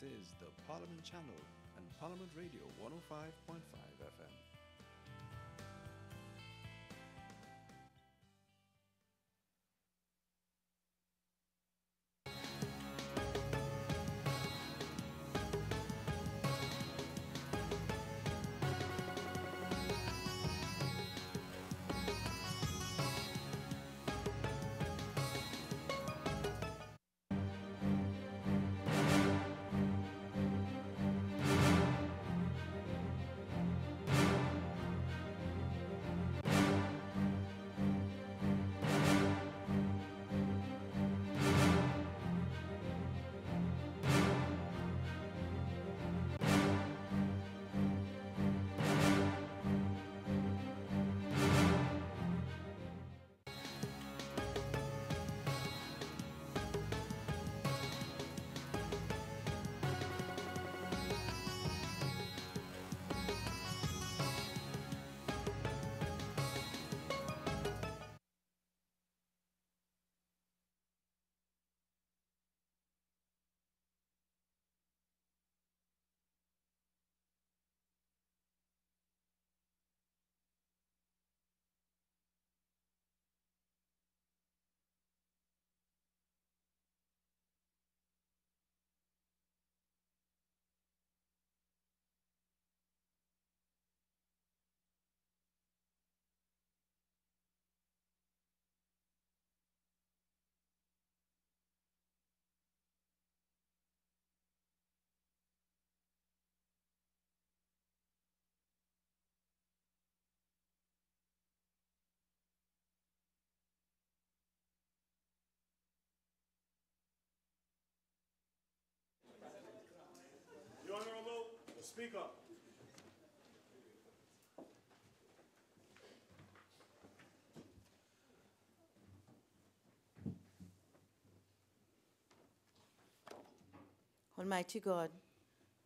This is the Parliament Channel and Parliament Radio 105.5 FM. Honorable Speaker. Almighty God,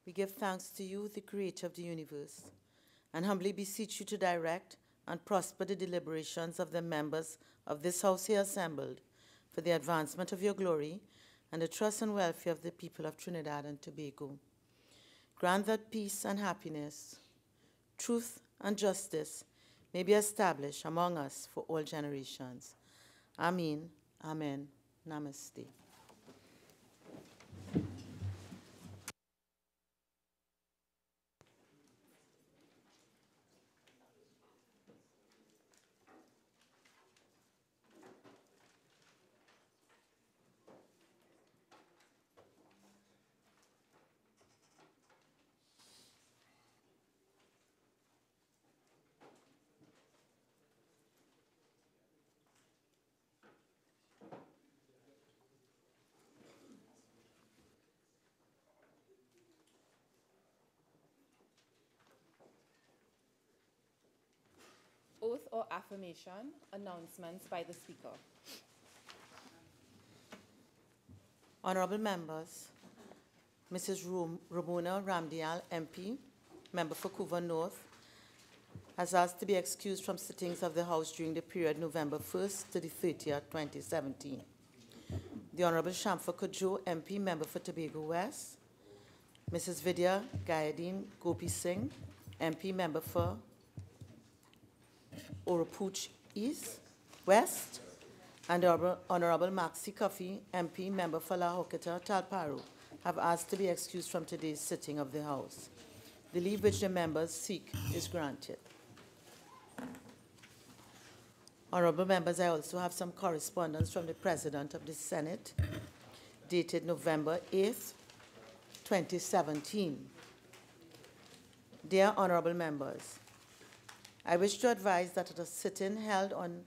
we give thanks to you, the creator of the universe, and humbly beseech you to direct and prosper the deliberations of the members of this house here assembled for the advancement of your glory and the trust and welfare of the people of Trinidad and Tobago. Grant that peace and happiness, truth and justice may be established among us for all generations. Amen. Amen. Namaste. Oath or affirmation, announcements by the Speaker. Honorable members, Mrs. Ramona Ramdial, MP, member for Couva North, has asked to be excused from sittings of the House during the period November 1st to the 30th, 2017. The Honorable Shamfa Cudjoe, MP, member for Tobago West, Mrs. Vidya Gayadeen Gopi Singh, MP, member for Oropouche East, West, and Honorable- Honorable Maxie Cuffie, MP, member for La Horquetta, Talparo, have asked to be excused from today's sitting of the House. The leave which the members seek is granted. Honorable members, I also have some correspondence from the President of the Senate dated November 8th, 2017. Dear honorable members, I wish to advise that at a sitting held on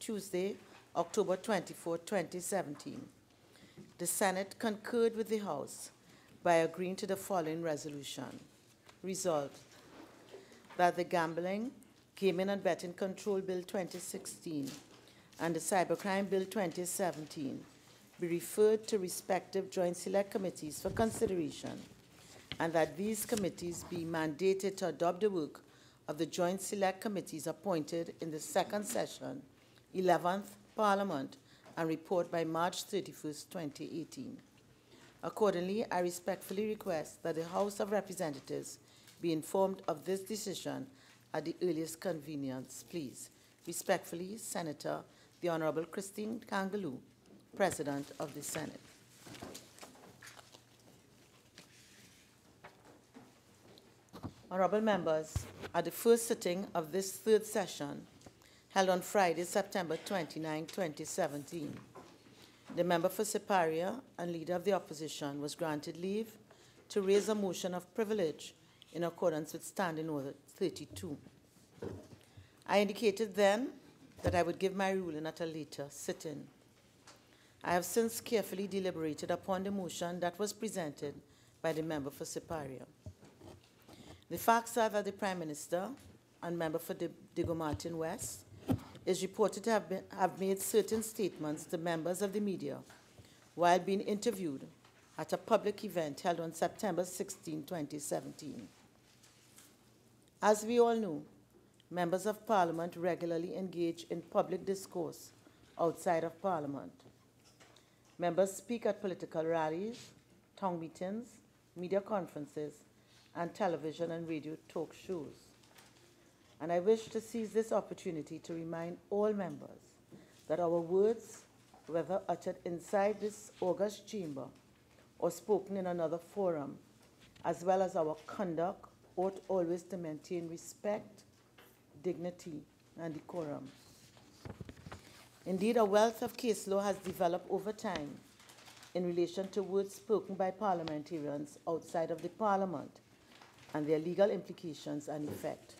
Tuesday, October 24, 2017, the Senate concurred with the House by agreeing to the following resolution. Resolved that the Gambling, Gaming and Betting Control Bill 2016 and the Cybercrime Bill 2017 be referred to respective joint select committees for consideration and that these committees be mandated to adopt the work of the joint select committees appointed in the second session, 11th Parliament, and report by March 31st, 2018. Accordingly, I respectfully request that the House of Representatives be informed of this decision at the earliest convenience, please. Respectfully, Senator the Honorable Christine Kangaloo, President of the Senate. Honorable members, at the first sitting of this third session, held on Friday, September 29, 2017, the member for Siparia and leader of the opposition was granted leave to raise a motion of privilege in accordance with Standing Order 32. I indicated then that I would give my ruling at a later sitting. I have since carefully deliberated upon the motion that was presented by the member for Siparia. The facts are that the Prime Minister and member for Di- Diego Martin West is reported to have, been, have made certain statements to members of the media while being interviewed at a public event held on September 16, 2017. As we all know, members of Parliament regularly engage in public discourse outside of Parliament. Members speak at political rallies, town meetings, media conferences, and television and radio talk shows. And I wish to seize this opportunity to remind all members that our words, whether uttered inside this august chamber or spoken in another forum, as well as our conduct, ought always to maintain respect, dignity, and decorum. Indeed, a wealth of case law has developed over time in relation to words spoken by parliamentarians outside of the parliament and their legal implications and effect.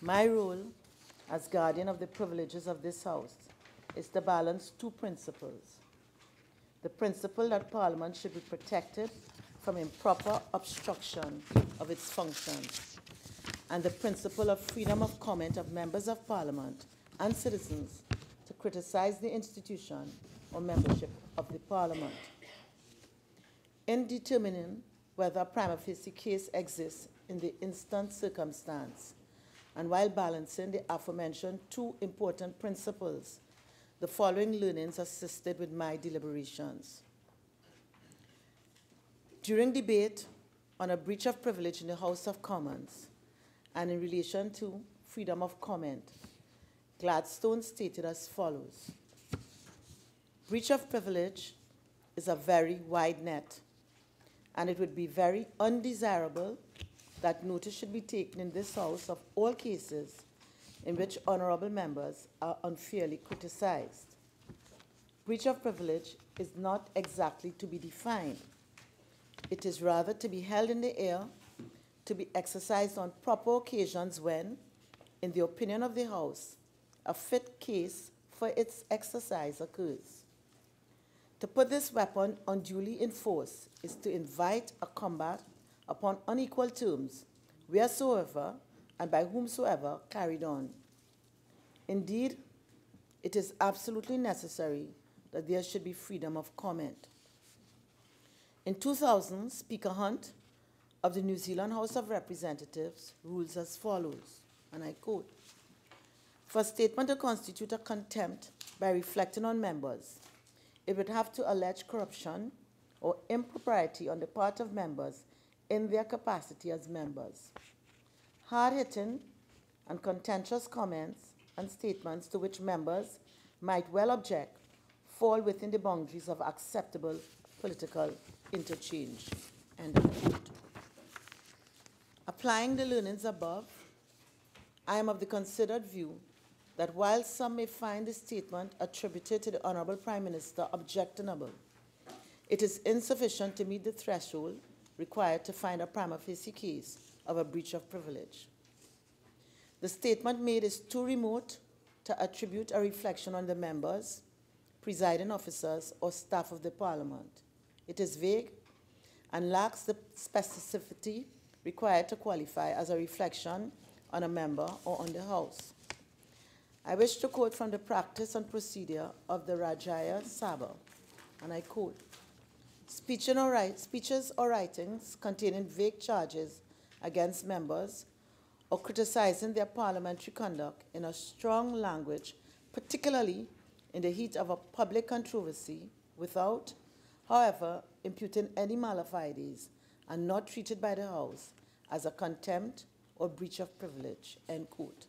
My role as guardian of the privileges of this House is to balance two principles. The principle that Parliament should be protected from improper obstruction of its functions, and the principle of freedom of comment of members of Parliament and citizens to criticize the institution or membership of the Parliament. In determining whether a prima facie case exists in the instant circumstance, and while balancing the aforementioned two important principles, the following learnings assisted with my deliberations. During debate on a breach of privilege in the House of Commons and in relation to freedom of comment, Gladstone stated as follows. Breach of privilege is a very wide net, and it would be very undesirable that notice should be taken in this House of all cases in which honorable members are unfairly criticized. Breach of privilege is not exactly to be defined. It is rather to be held in the air, to be exercised on proper occasions when, in the opinion of the House, a fit case for its exercise occurs. To put this weapon unduly in force is to invite a combat upon unequal terms, wheresoever and by whomsoever carried on. Indeed, it is absolutely necessary that there should be freedom of comment. In 2000, Speaker Hunt of the New Zealand House of Representatives rules as follows, and I quote, For a statement to constitute a contempt by reflecting on members, it would have to allege corruption or impropriety on the part of members in their capacity as members. Hard hitting and contentious comments and statements to which members might well object fall within the boundaries of acceptable political interchange. End. Applying the learnings above, I am of the considered view that while some may find the statement attributed to the Honorable Prime Minister objectionable, it is insufficient to meet the threshold required to find a prima facie case of a breach of privilege. The statement made is too remote to attribute a reflection on the members, presiding officers, or staff of the Parliament. It is vague and lacks the specificity required to qualify as a reflection on a member or on the House. I wish to quote from the practice and procedure of the Rajya Sabha, and I quote Speech or write, speeches or writings containing vague charges against members or criticizing their parliamentary conduct in a strong language, particularly in the heat of a public controversy, without, however, imputing any malafides and not treated by the House as a contempt or breach of privilege, end quote.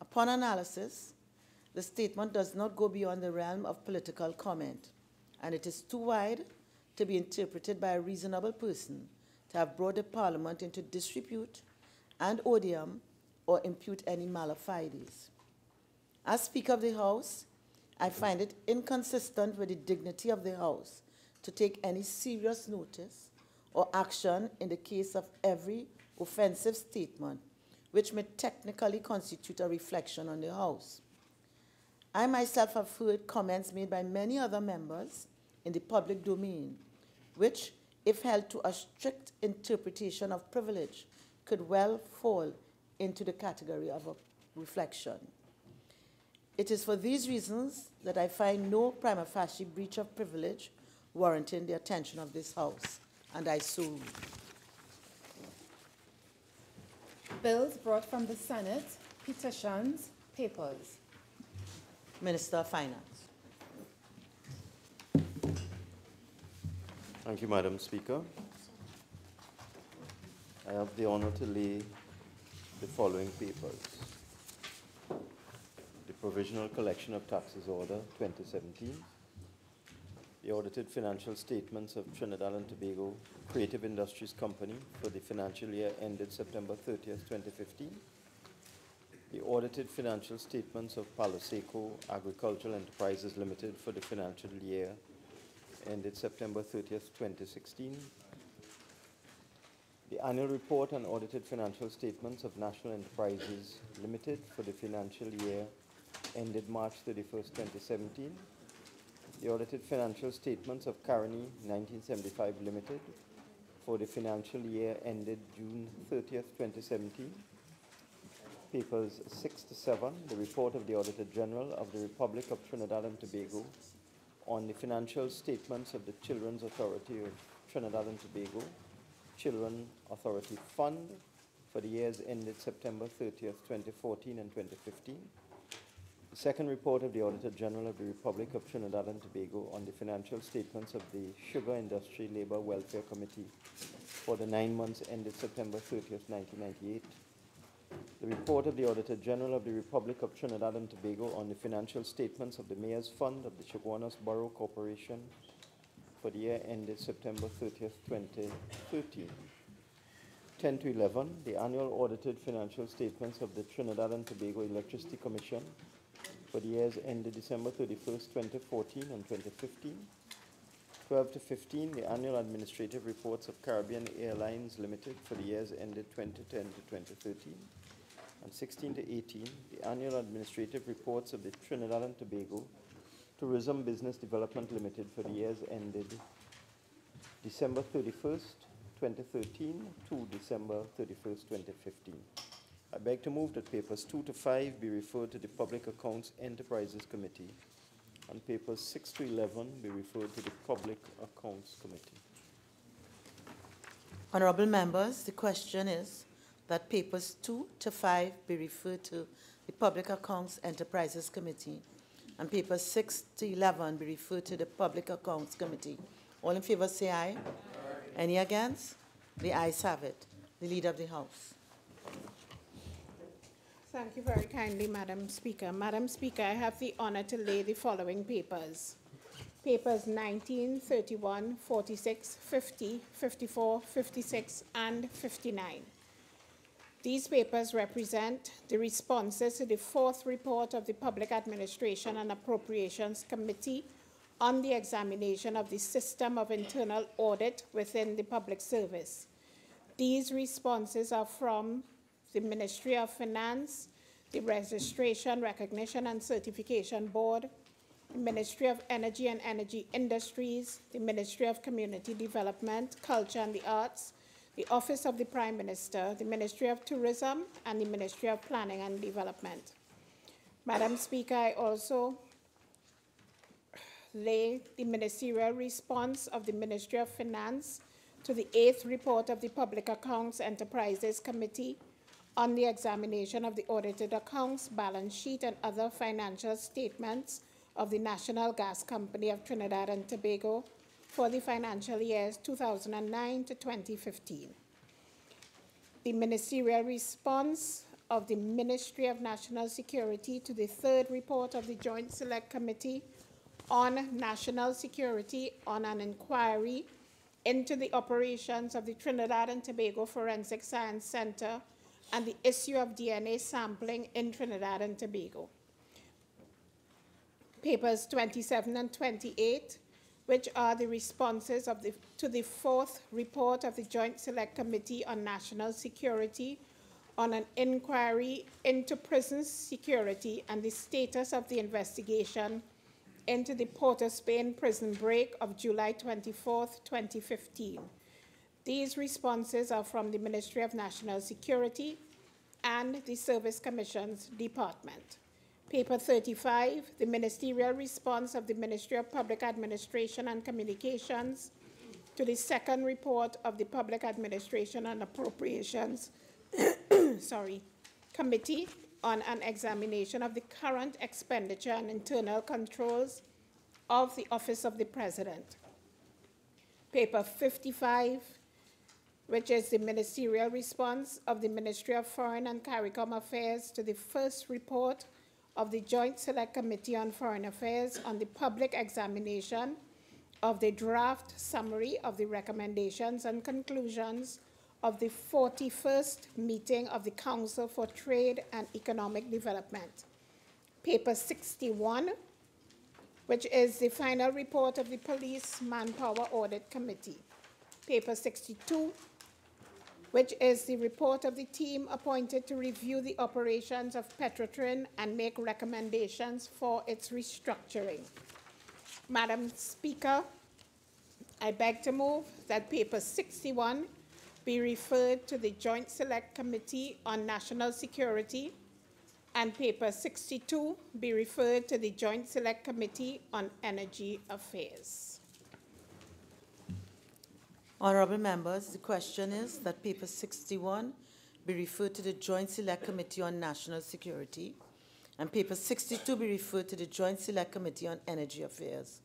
Upon analysis, the statement does not go beyond the realm of political comment, and it is too wide to be interpreted by a reasonable person to have brought the Parliament into disrepute and odium or impute any malafides. As Speaker of the House, I find it inconsistent with the dignity of the House to take any serious notice or action in the case of every offensive statement which may technically constitute a reflection on the House. I myself have heard comments made by many other members in the public domain, which, if held to a strict interpretation of privilege, could well fall into the category of a reflection. It is for these reasons that I find no prima facie breach of privilege warranting the attention of this House, and I so rule. Bills brought from the Senate, petitions, papers. Minister of Finance. Thank you, Madam Speaker. I have the honor to lay the following papers. The Provisional Collection of Taxes Order 2017, the audited financial statements of Trinidad and Tobago Creative Industries Company for the financial year ended September 30th, 2015, the audited financial statements of Palo Seco Agricultural Enterprises Limited for the financial year ended September 30th, 2016. The annual report and audited financial statements of National Enterprises Limited for the financial year ended March 31st, 2017. The audited financial statements of Caroni 1975 Limited for the financial year ended June 30th, 2017. Papers 6 to 7, the report of the Auditor General of the Republic of Trinidad and Tobago on the financial statements of the Children's Authority of Trinidad and Tobago, Children Authority Fund for the years ended September 30th, 2014 and 2015. Second report of the Auditor General of the Republic of Trinidad and Tobago on the financial statements of the Sugar Industry Labor Welfare Committee for the nine months ended September 30th, 1998. The report of the Auditor General of the Republic of Trinidad and Tobago on the financial statements of the Mayor's Fund of the Chaguanas Borough Corporation for the year ended September 30th, 2013. 10 to 11, the annual audited financial statements of the Trinidad and Tobago Electricity Commission for the years ended December 31st, 2014 and 2015. 12 to 15, the annual administrative reports of Caribbean Airlines Limited for the years ended 2010 to 2013. And 16 to 18, the annual administrative reports of the Trinidad and Tobago Tourism Business Development Limited for the years ended December 31st, 2013 to December 31st, 2015. I beg to move that papers 2 to 5 be referred to the Public Accounts Enterprises Committee and papers 6 to 11 be referred to the Public Accounts Committee. Honorable members, the question is that papers 2 to 5 be referred to the Public Accounts Enterprises Committee and papers 6 to 11 be referred to the Public Accounts Committee. All in favor say aye. Any against? The ayes have it. The Leader of the House. Thank you very kindly, Madam Speaker. Madam Speaker, I have the honor to lay the following papers. Papers 19, 31, 46, 50, 54, 56, and 59. These papers represent the responses to the fourth report of the Public Administration and Appropriations Committee on the examination of the system of internal audit within the public service. These responses are from the Ministry of Finance, the Registration, Recognition, and Certification Board, the Ministry of Energy and Energy Industries, the Ministry of Community Development, Culture and the Arts, the Office of the Prime Minister, the Ministry of Tourism, and the Ministry of Planning and Development. Madam Speaker, I also lay the ministerial response of the Ministry of Finance to the eighth report of the Public Accounts Enterprises Committee on the examination of the audited accounts, balance sheet, and other financial statements of the National Gas Company of Trinidad and Tobago for the financial years 2009 to 2015. The ministerial response of the Ministry of National Security to the third report of the Joint Select Committee on National Security on an inquiry into the operations of the Trinidad and Tobago Forensic Science Center and the issue of DNA sampling in Trinidad and Tobago. Papers 27 and 28, which are the responses the, to the fourth report of the Joint Select Committee on National Security on an inquiry into prison security and the status of the investigation into the Port of Spain prison break of July 24th, 2015. These responses are from the Ministry of National Security and the Service Commissions Department. Paper 35, the ministerial response of the Ministry of Public Administration and Communications to the second report of the Public Administration and Appropriations sorry, Committee on an examination of the current expenditure and internal controls of the Office of the President. Paper 55, which is the ministerial response of the Ministry of Foreign and CARICOM Affairs to the first report of the Joint Select Committee on Foreign Affairs on the public examination of the draft summary of the recommendations and conclusions of the 41st meeting of the Council for Trade and Economic Development. Paper 61, which is the final report of the Police Manpower Audit Committee. Paper 62, which is the report of the team appointed to review the operations of Petrotrin and make recommendations for its restructuring. Madam Speaker, I beg to move that paper 61 be referred to the Joint Select Committee on National Security and paper 62 be referred to the Joint Select Committee on Energy Affairs. Honorable members, the question is that paper 61 be referred to the Joint Select Committee on National Security and paper 62 be referred to the Joint Select Committee on Energy Affairs.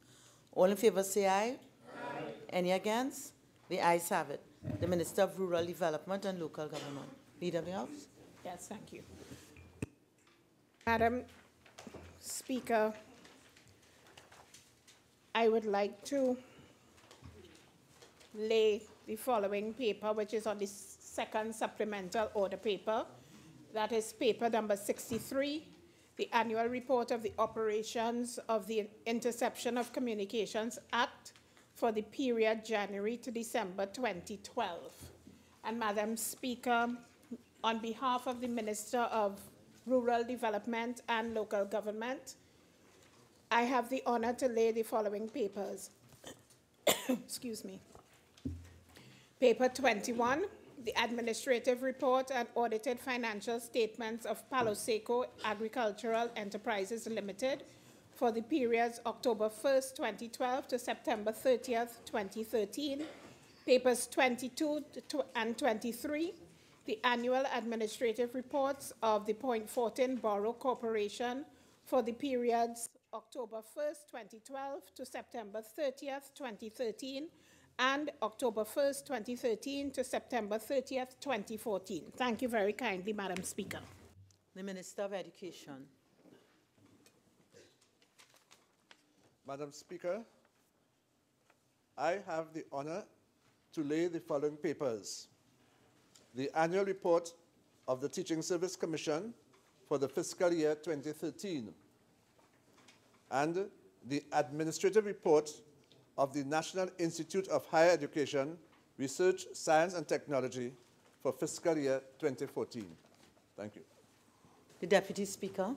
All in favor say aye. Aye. Any against? The ayes have it. The Minister of Rural Development and Local Government. Leader of the House. Yes, thank you. Madam Speaker, I would like to lay the following paper, which is on the second supplemental order paper. That is paper number 63, the annual report of the operations of the Interception of Communications Act for the period January to December 2012. And Madam Speaker, on behalf of the Minister of Rural Development and Local Government, I have the honor to lay the following papers. Excuse me. Paper 21, the administrative report and audited financial statements of Palo Seco Agricultural Enterprises Limited for the periods October 1st, 2012 to September 30th, 2013. Papers 22 and 23, the annual administrative reports of the Point Fortin Borough Corporation for the periods October 1st, 2012 to September 30th, 2013, and October 1st, 2013 to September 30th, 2014. Thank you very kindly, Madam Speaker. The Minister of Education. Madam Speaker, I have the honor to lay the following papers. The annual report of the Teaching Service Commission for the fiscal year 2013 and the administrative report of the National Institute of Higher Education, Research, Science and Technology for fiscal year 2014. Thank you. The Deputy Speaker.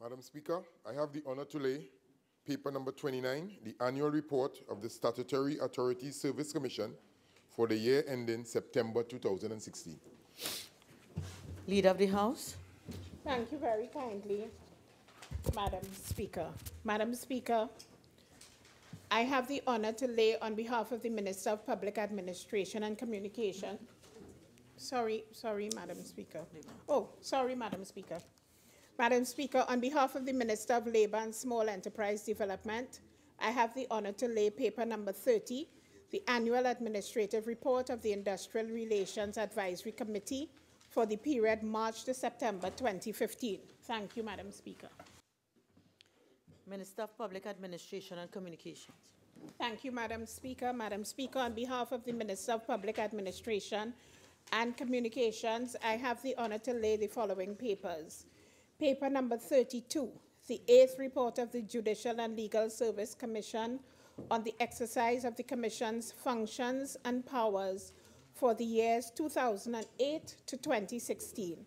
Madam Speaker, I have the honor to lay paper number 29, the annual report of the Statutory Authority Service Commission for the year ending September 2016. Leader of the House. Thank you very kindly, Madam Speaker. Madam Speaker, I have the honor to lay on behalf of the Minister of Public Administration and Communication. Sorry, sorry, Madam Speaker. Oh, sorry, Madam Speaker. Madam Speaker, on behalf of the Minister of Labour and Small Enterprise Development, I have the honour to lay paper number 30, the annual administrative report of the Industrial Relations Advisory Committee for the period March to September 2015. Thank you, Madam Speaker. Minister of Public Administration and Communications. Thank you, Madam Speaker. Madam Speaker, on behalf of the Minister of Public Administration and Communications, I have the honor to lay the following papers. Paper number 32, the eighth report of the Judicial and Legal Service Commission on the exercise of the Commission's functions and powers for the years 2008 to 2016.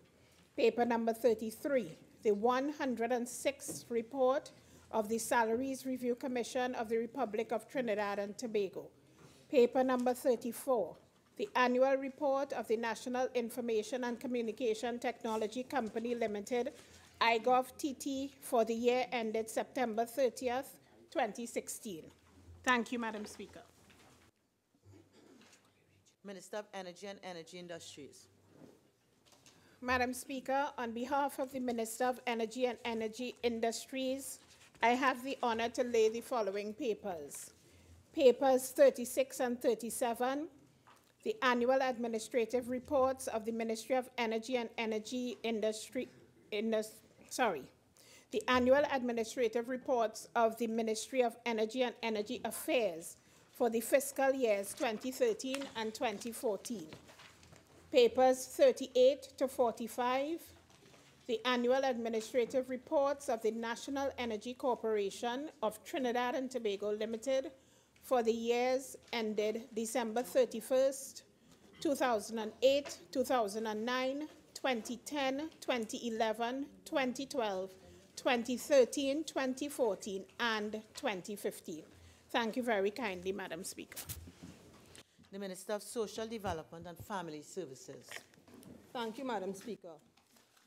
Paper number 33, the 106th report of the Salaries Review Commission of the Republic of Trinidad and Tobago. Paper number 34, the annual report of the National Information and Communication Technology Company Limited, IGOV TT, for the year ended September 30th, 2016. Thank you, Madam Speaker. Minister of Energy and Energy Industries. Madam Speaker, on behalf of the Minister of Energy and Energy Industries, I have the honor to lay the following papers. Papers 36 and 37, the annual administrative reports of the Ministry of Energy and Energy Industry, Indus, sorry, the annual administrative reports of the Ministry of Energy and Energy Affairs for the fiscal years 2013 and 2014. Papers 38 to 45, the annual administrative reports of the National Energy Corporation of Trinidad and Tobago Limited for the years ended December 31st, 2008, 2009, 2010, 2011, 2012, 2013, 2014, and 2015. Thank you very kindly, Madam Speaker. The Minister of Social Development and Family Services. Thank you, Madam Speaker.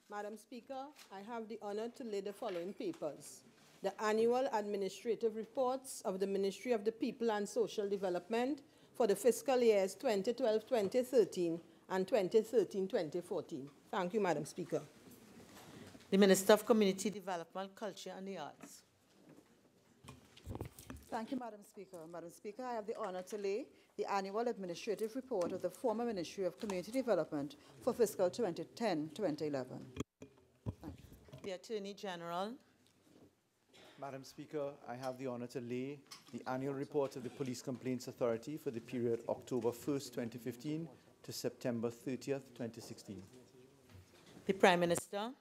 Madam Speaker, I have the honor to lay the following papers. The annual administrative reports of the Ministry of the People and Social Development for the fiscal years 2012-2013 and 2013-2014. Thank you, Madam Speaker. The Minister of Community Development, Culture and the Arts. Thank you, Madam Speaker. Madam Speaker, I have the honor to lay the annual administrative report of the former Ministry of Community Development for fiscal 2010-2011. The Attorney General. Madam Speaker, I have the honor to lay the annual report of the Police Complaints Authority for the period October 1st, 2015 to September 30th, 2016. The Prime Minister.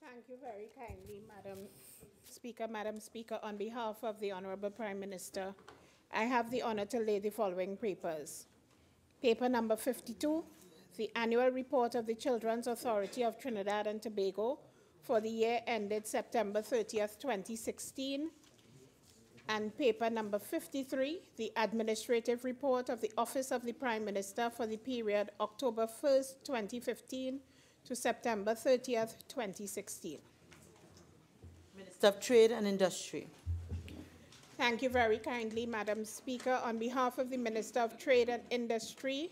Thank you very kindly, Madam Speaker. Madam Speaker, on behalf of the Honorable Prime Minister, I have the honor to lay the following papers. Paper number 52, the annual report of the Children's Authority of Trinidad and Tobago for the year ended September 30th, 2016. And paper number 53, the administrative report of the Office of the Prime Minister for the period October 1st, 2015 to September 30th, 2016. Minister of Trade and Industry. Thank you very kindly, Madam Speaker. On behalf of the Minister of Trade and Industry,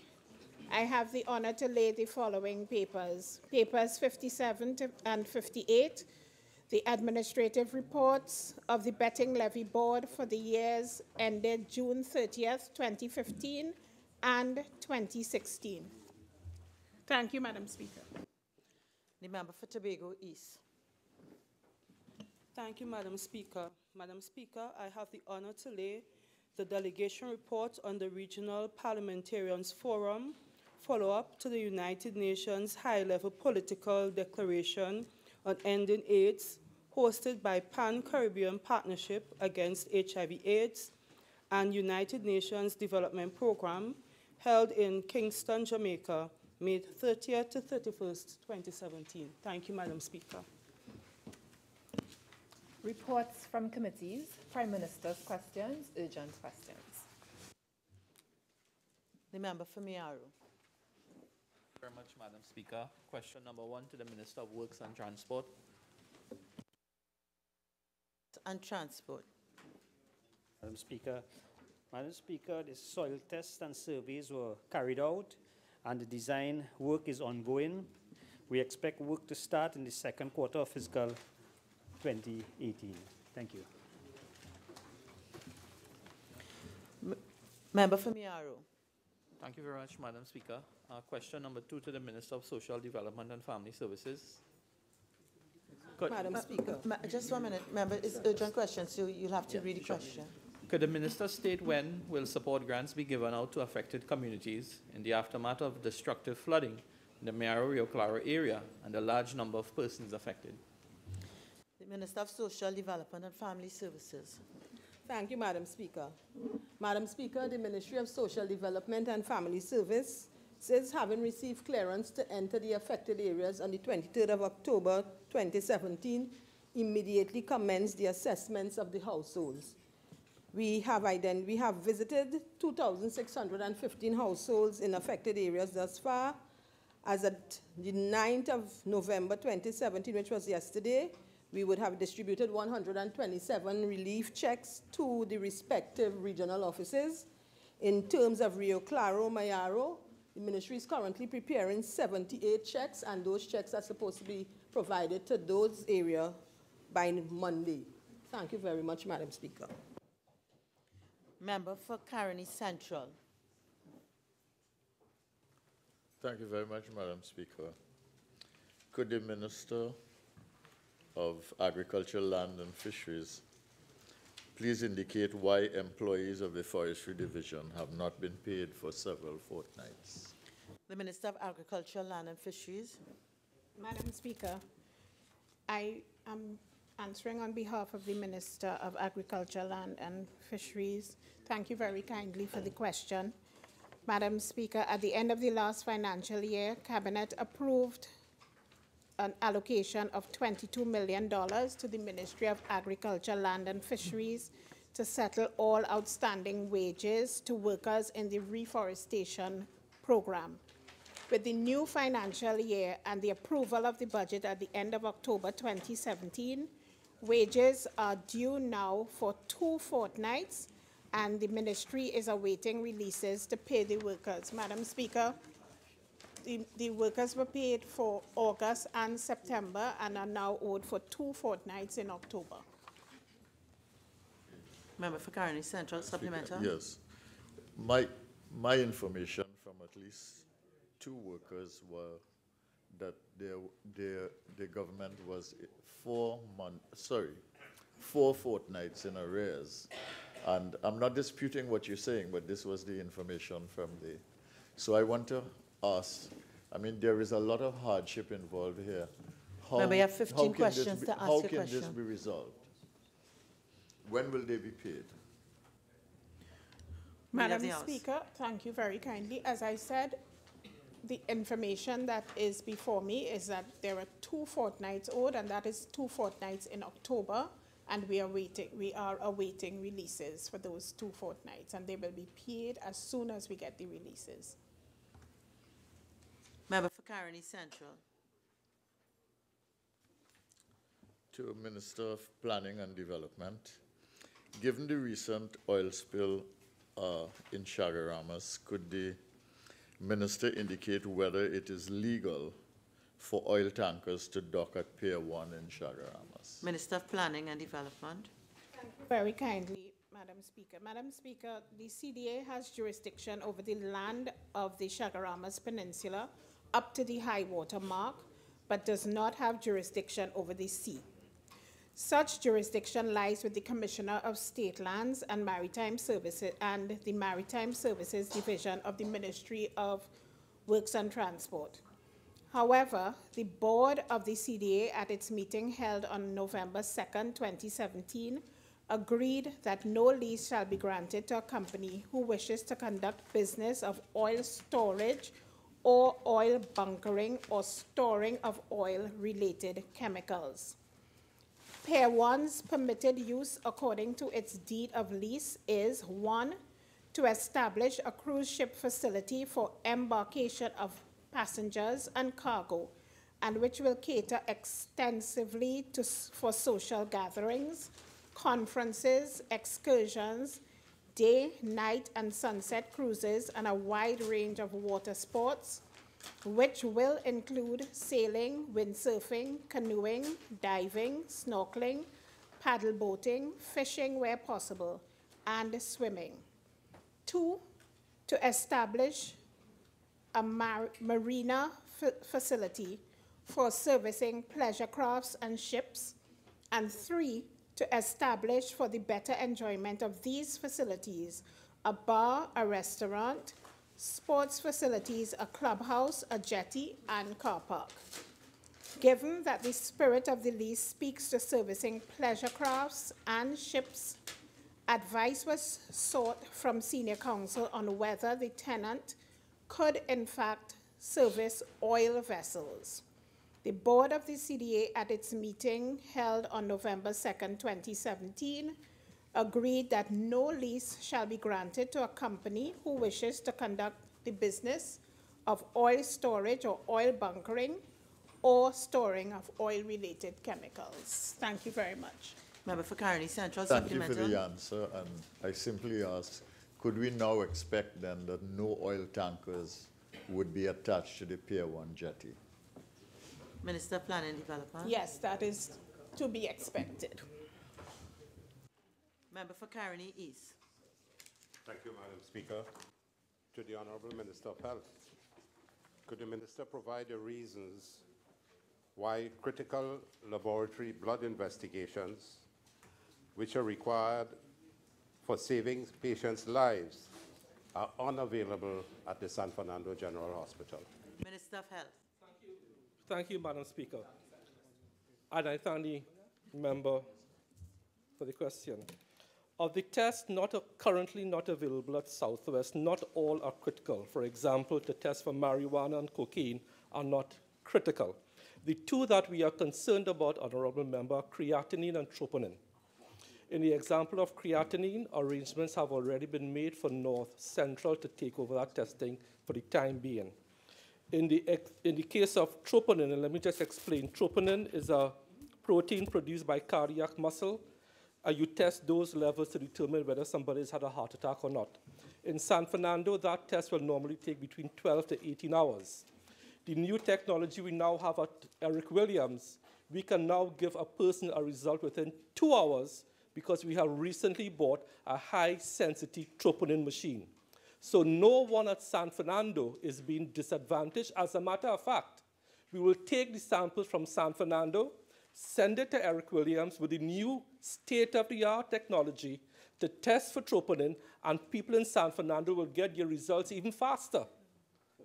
I have the honor to lay the following papers. Papers 57 and 58, the administrative reports of the Betting Levy Board for the years ended June 30th, 2015 and 2016. Thank you, Madam Speaker. The member for Tobago East. Thank you, Madam Speaker. Madam Speaker, I have the honor to lay the delegation report on the Regional Parliamentarians Forum follow-up to the United Nations High-Level Political Declaration on Ending AIDS, hosted by Pan-Caribbean Partnership Against HIV/AIDS and United Nations Development Program, held in Kingston, Jamaica, May 30th to 31st, 2017. Thank you, Madam Speaker. Reports from committees, Prime Minister's questions, urgent questions. The member for Mayaro. very much, Madam Speaker. Question number one to the Minister of Works and Transport. And Transport. Madam Speaker, Madam Speaker, the soil tests and surveys were carried out and the design work is ongoing. We expect work to start in the second quarter of fiscal 2018. Thank you. Member for Mayaro. Thank you very much, Madam Speaker. Uh, question number two to the Minister of Social Development and Family Services. Could, Madam Speaker. Ma- Just one minute, member, it's urgent question, so you'll have to Yeah, read the sure. question. could the Minister state when will support grants be given out to affected communities in the aftermath of destructive flooding in the Mayaro Rio Claro area and the large number of persons affected? Minister of Social Development and Family Services. Thank you, Madam Speaker. Madam Speaker, the Ministry of Social Development and Family Service says having received clearance to enter the affected areas on the 23rd of October 2017, immediately commenced the assessments of the households. We have, we have visited 2,615 households in affected areas thus far. As at the 9th of November 2017, which was yesterday, we would have distributed 127 relief checks to the respective regional offices. In terms of Rio Claro, Mayaro, the ministry is currently preparing 78 checks, and those checks are supposed to be provided to those areas by Monday. Thank you very much, Madam Speaker. Member for Caroni Central. Thank you very much, Madam Speaker. Could the Minister of Agriculture, Land and Fisheries please indicate why employees of the Forestry Division have not been paid for several fortnights? The Minister of Agriculture, Land and Fisheries. Madam Speaker, I am answering on behalf of the Minister of Agriculture, Land and Fisheries. Thank you very kindly for the question. Madam Speaker, at the end of the last financial year, Cabinet approved an allocation of $22 million to the Ministry of Agriculture, Land and Fisheries to settle all outstanding wages to workers in the reforestation program. With the new financial year and the approval of the budget at the end of October 2017, wages are due now for two fortnights, and the ministry is awaiting releases to pay the workers. Madam Speaker, the, the workers were paid for August and September and are now owed for two fortnights in October. Member for Caroni Central, supplemental. Yes. My, my information from at least two workers were that their, their, the government was four month, sorry, four fortnights in arrears. And I'm not disputing what you're saying, but this was the information from the, so I want to ask, I mean, there is a lot of hardship involved here. How- Remember, you have 15 questions be- to ask How your can this be resolved? When will they be paid? Madam the House. Speaker, thank you very kindly. As I said, the information that is before me is that there are two fortnights old, and that is two fortnights in October, and we are waiting, we are awaiting releases for those two fortnights, and they will be paid as soon as we get the releases. Member for Caroni Central. to Minister of Planning and Development. Given the recent oil spill uh, in Chaguaramas, could the minister indicate whether it is legal for oil tankers to dock at Pier 1 in Chaguaramas? Minister of Planning and Development. Thank you very kindly, Madam Speaker. Madam Speaker, the CDA has jurisdiction over the land of the Chaguaramas Peninsula up to the high water mark, but does not have jurisdiction over the sea. Such jurisdiction lies with the Commissioner of State Lands and Maritime Services and the Maritime Services Division of the Ministry of Works and Transport. However, the board of the CDA at its meeting held on November 2nd, 2017, agreed that no lease shall be granted to a company who wishes to conduct business of oil storage or oil bunkering or storing of oil-related chemicals. Pier one's permitted use according to its deed of lease is one, to establish a cruise ship facility for embarkation of passengers and cargo, and which will cater extensively to, for social gatherings, conferences, excursions, day, night, and sunset cruises, and a wide range of water sports. which will include sailing, windsurfing, canoeing, diving, snorkeling, paddle boating, fishing where possible, and swimming. Two, to establish a mar- marina fa- facility for servicing pleasure crafts and ships. And three, to establish for the better enjoyment of these facilities a bar, a restaurant, sports facilities, a clubhouse, a jetty, and car park. Given that the spirit of the lease speaks to servicing pleasure crafts and ships, advice was sought from senior counsel on whether the tenant could in fact service oil vessels. The board of the CDA at its meeting held on November 2nd, 2017, agreed that no lease shall be granted to a company who wishes to conduct the business of oil storage or oil bunkering or storing of oil-related chemicals. Thank you very much. Member for Caroni Central Thank you for the answer, and I simply ask, could we now expect then that no oil tankers would be attached to the Pier 1 jetty? Minister of Planning and Development. Yes, that is to be expected. Member for Caroni East. Thank you, Madam Speaker. To the Honorable Minister of Health, could the Minister provide the reasons why critical laboratory blood investigations, which are required for saving patients' lives, are unavailable at the San Fernando General Hospital? Minister of Health. Thank you, Madam Speaker. And I thank the member for the question. Of the tests not currently not available at Southwest, not all are critical. For example, the tests for marijuana and cocaine are not critical. The two that we are concerned about, Honorable Member, are creatinine and troponin. In the example of creatinine, arrangements have already been made for North Central to take over that testing for the time being. In the, in the case of troponin, and let me just explain, troponin is a protein produced by cardiac muscle. Uh, you test those levels to determine whether somebody has had a heart attack or not. In San Fernando, that test will normally take between 12 to 18 hours. The new technology we now have at Eric Williams, we can now give a person a result within two hours because we have recently bought a high sensitivity troponin machine. So no one at San Fernando is being disadvantaged. As a matter of fact, we will take the samples from San Fernando, send it to Eric Williams with the new state-of-the-art technology to test for troponin, and people in San Fernando will get their results even faster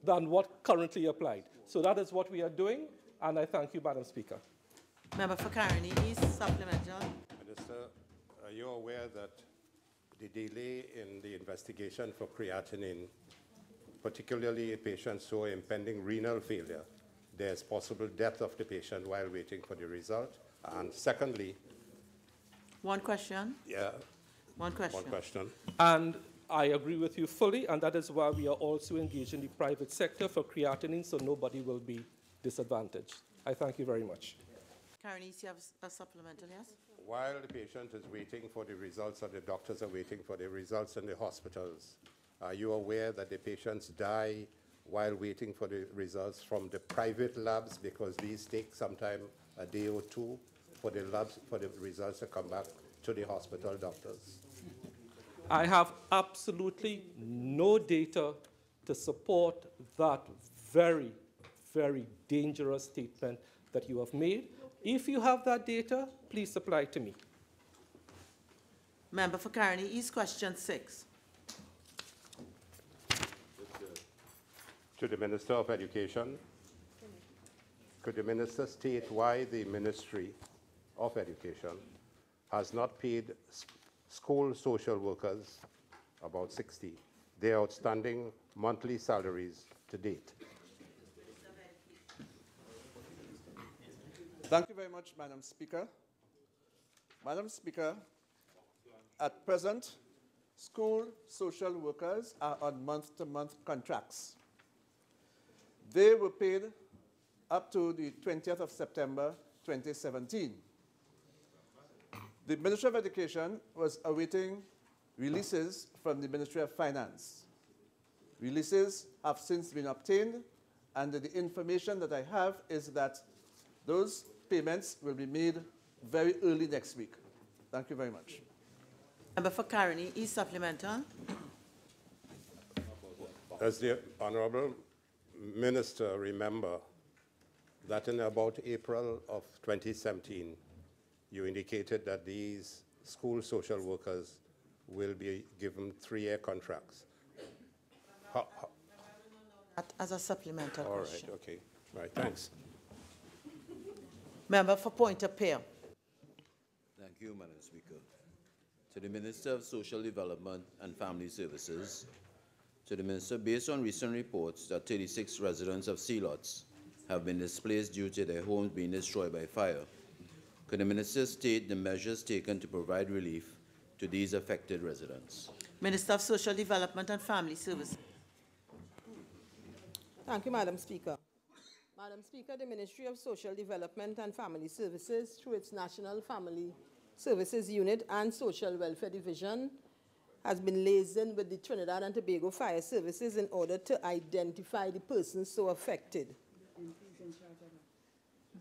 than what currently applied. So that is what we are doing, and I thank you, Madam Speaker. Member for Caroni East supplemental. Minister, are you aware that the delay in the investigation for creatinine, particularly in patients who are impending renal failure, there's possible death of the patient while waiting for the result? And secondly, One question. yeah, One question. one question. And I agree with you fully, and that is why we are also engaging the private sector for creatinine so nobody will be disadvantaged. I thank you very much. Caroni East, you have a supplemental, yes? While the patient is waiting for the results, or the doctors are waiting for the results in the hospitals, are you aware that the patients die while waiting for the results from the private labs because these take sometime a day or two for the labs, for the results to come back to the hospital doctors? I have absolutely no data to support that very, very dangerous statement that you have made. If you have that data, please supply to me. Member for Caroni East, question six. To the Minister of Education, could the minister state why the Ministry of Education has not paid school social workers, about 60, their outstanding monthly salaries to date? Thank you very much, Madam Speaker. Madam Speaker, at present, school social workers are on month-to-month contracts. They were paid up to the 20th of September 2017. The Ministry of Education was awaiting releases from the Ministry of Finance. Releases have since been obtained, And the information that I have is that those payments will be made very early next week. Thank you very much. Member for Caroni, E supplemental. As the Honorable Minister remember that in about April of 2017, you indicated that these school social workers will be given three-year contracts. How- how- as a supplemental All right, question. okay. Right, thanks. Member for Pointe-a-Pierre. Thank you, Madam Speaker. To the Minister of Social Development and Family Services, to the Minister, based on recent reports that 36 residents of Sea Lots have been displaced due to their homes being destroyed by fire, could the Minister state the measures taken to provide relief to these affected residents? Minister of Social Development and Family Services. Thank you, Madam Speaker. Madam Speaker, the Ministry of Social Development and Family Services, through its National Family Services Unit and Social Welfare Division, has been liaising with the Trinidad and Tobago Fire Services in order to identify the persons so affected.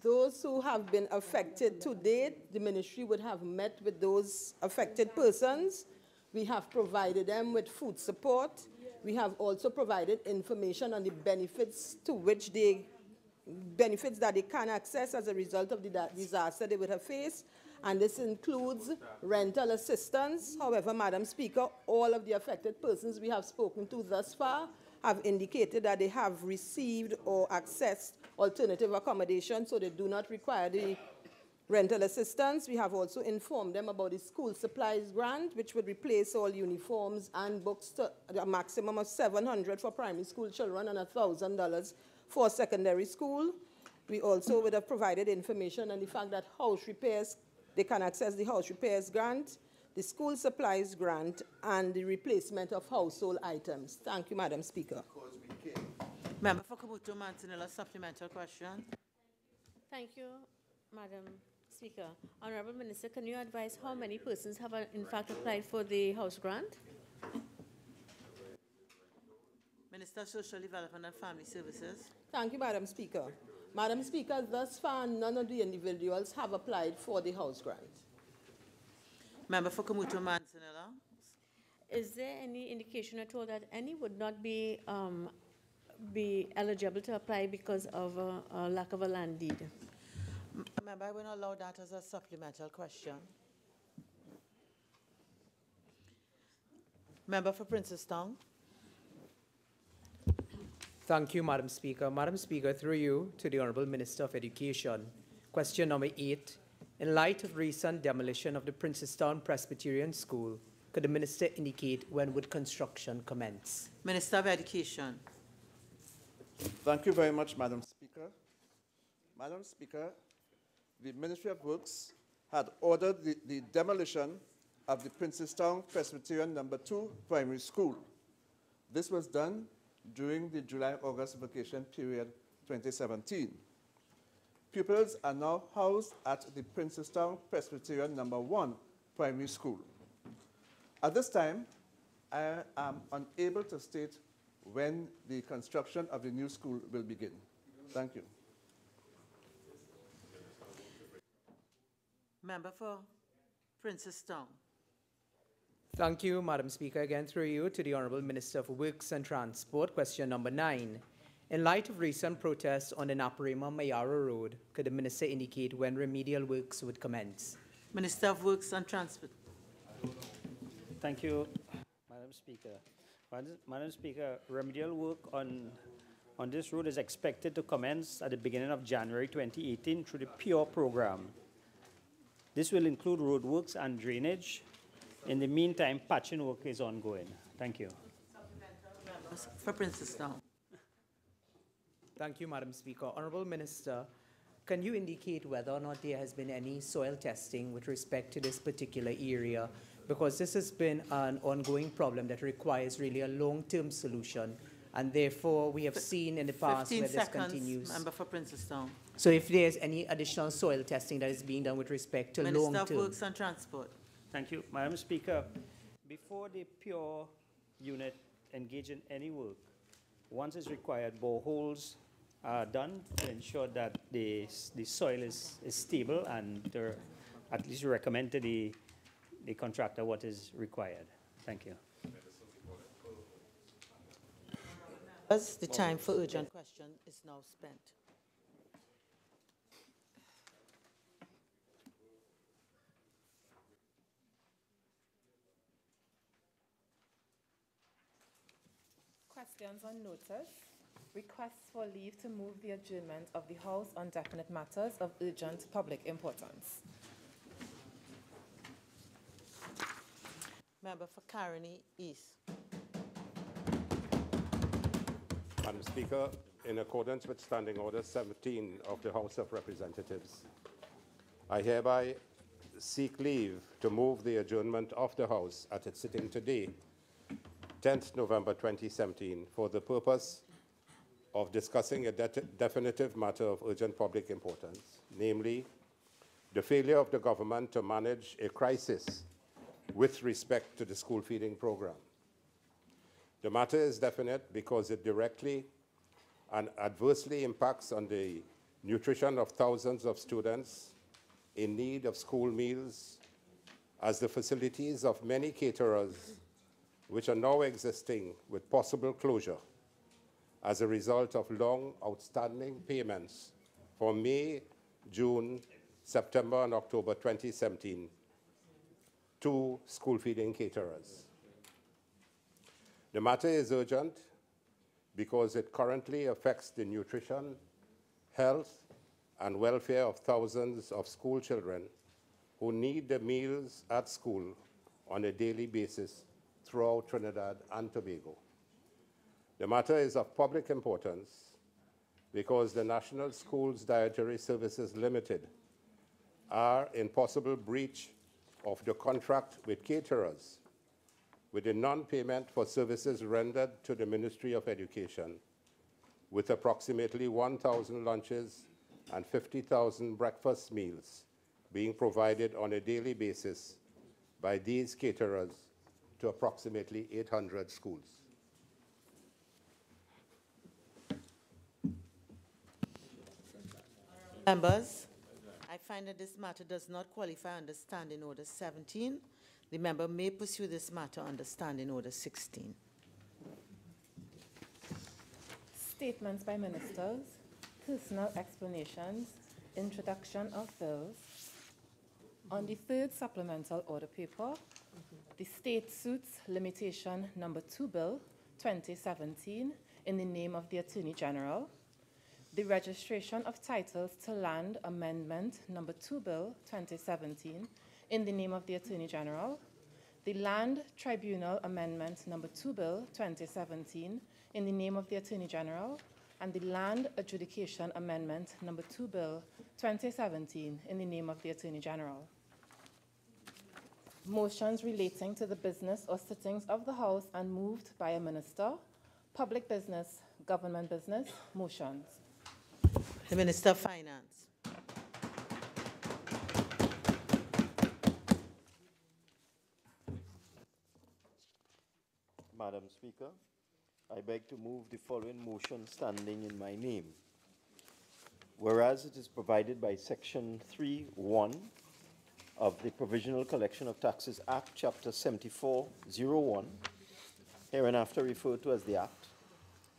Those who have been affected to date, the ministry would have met with those affected persons. We have provided them with food support. We have also provided information on the benefits to which they, benefits that they can access as a result of the disaster they would have faced. And this includes rental assistance. However, Madam Speaker, all of the affected persons we have spoken to thus far have indicated that they have received or accessed alternative accommodation, so they do not require the rental assistance. We have also informed them about the school supplies grant, which would replace all uniforms and books to a maximum of 700 for primary school children and $1,000 for secondary school. We also would have provided information on the fact that house repairs, they can access the house repairs grant, the school supplies grant, and the replacement of household items. Thank you, Madam Speaker. Member for Cumuto Manzanilla, supplemental question. Thank you, Madam Speaker. Honorable Minister, can you advise how many persons have uh, in fact applied for the house grant? Minister of Social Development and Family Services. Thank you, Madam Speaker. Madam Speaker, thus far, none of the individuals have applied for the house grant. Member for Cumuto Manzanilla. Is there any indication at all that any would not be, um, be eligible to apply because of a, a lack of a land deed? Member, I will not allow that as a supplemental question. Member for Princess Princestown. Thank you, Madam Speaker. Madam Speaker, through you to the Honorable Minister of Education. Question number eight. In light of recent demolition of the Princestown Presbyterian School, could the minister indicate when would construction commence? Minister of Education. Thank you very much, Madam Speaker. Madam Speaker, the Ministry of Works had ordered the, the demolition of the Princestown Presbyterian Number Two Primary School. This was done during the July-August vacation period 2017. Pupils are now housed at the Princestown Presbyterian Number One Primary School. At this time, I am unable to state when the construction of the new school will begin. Thank you. Member for Princestown. Thank you, Madam Speaker. Again, through you to the Honorable Minister for Works and Transport. Question number nine. In light of recent protests on the Naparima Mayaro Road, could the minister indicate when remedial works would commence? Minister of Works and Transport. Thank you, Madam Speaker. Madam- Madam Speaker, remedial work on, on this road is expected to commence at the beginning of January 2018 through the PURE program. This will include roadworks and drainage. In the meantime, patching work is ongoing. Thank you. For Princestown. Thank you, Madam Speaker. Honorable Minister, can you indicate whether or not there has been any soil testing with respect to this particular area? Because this has been an ongoing problem that requires really a long-term solution, and therefore we have seen in the past 15 where this continues. Member for Princestown. So if there's any additional soil testing that is being done with respect to Minister long-term. Works and Transport. Thank you, Madam Speaker. Before the PURE unit engage in any work, once it's required, boreholes are done to ensure that the, the soil is, is stable and at least recommend to the, the contractor what is required. Thank you. As the time for urgent question is now spent. Questions on notice. Requests for leave to move the adjournment of the House on definite matters of urgent public importance. Member for Caroni East. Madam Speaker, in accordance with Standing Order 17 of the House of Representatives, I hereby seek leave to move the adjournment of the House at its sitting today, 10th November 2017, for the purpose of discussing a det- definitive matter of urgent public importance, namely the failure of the government to manage a crisis with respect to the school feeding program. The matter is definite because it directly and adversely impacts on the nutrition of thousands of students in need of school meals, as the facilities of many caterers, which are now existing with possible closure as a result of long outstanding payments for May, June, September, and October 2017 to school feeding caterers. The matter is urgent because it currently affects the nutrition, health, and welfare of thousands of school children who need the meals at school on a daily basis throughout Trinidad and Tobago. The matter is of public importance because the National Schools Dietary Services Limited are in possible breach of the contract with caterers with a non-payment for services rendered to the Ministry of Education, with approximately 1,000 lunches and 50,000 breakfast meals being provided on a daily basis by these caterers to approximately 800 schools. Members, I find that this matter does not qualify under Standing Order 17. The member may pursue this matter under Standing Order 16. Statements by ministers, personal explanations, introduction of bills. On the third supplemental order paper, the State Suits Limitation Number Two Bill 2017 in the name of the Attorney General. The registration of titles to land amendment number two bill 2017 in the name of the Attorney General. The Land Tribunal Amendment number two bill 2017 in the name of the Attorney General. And the Land Adjudication Amendment number two bill 2017 in the name of the Attorney General. Motions relating to the business or sittings of the House and moved by a minister. Public business, government business, motions. The Minister of Finance. Madam Speaker, I beg to move the following motion standing in my name. Whereas it is provided by Section 3.1 of the Provisional Collection of Taxes Act, Chapter 7401, hereinafter referred to as the Act,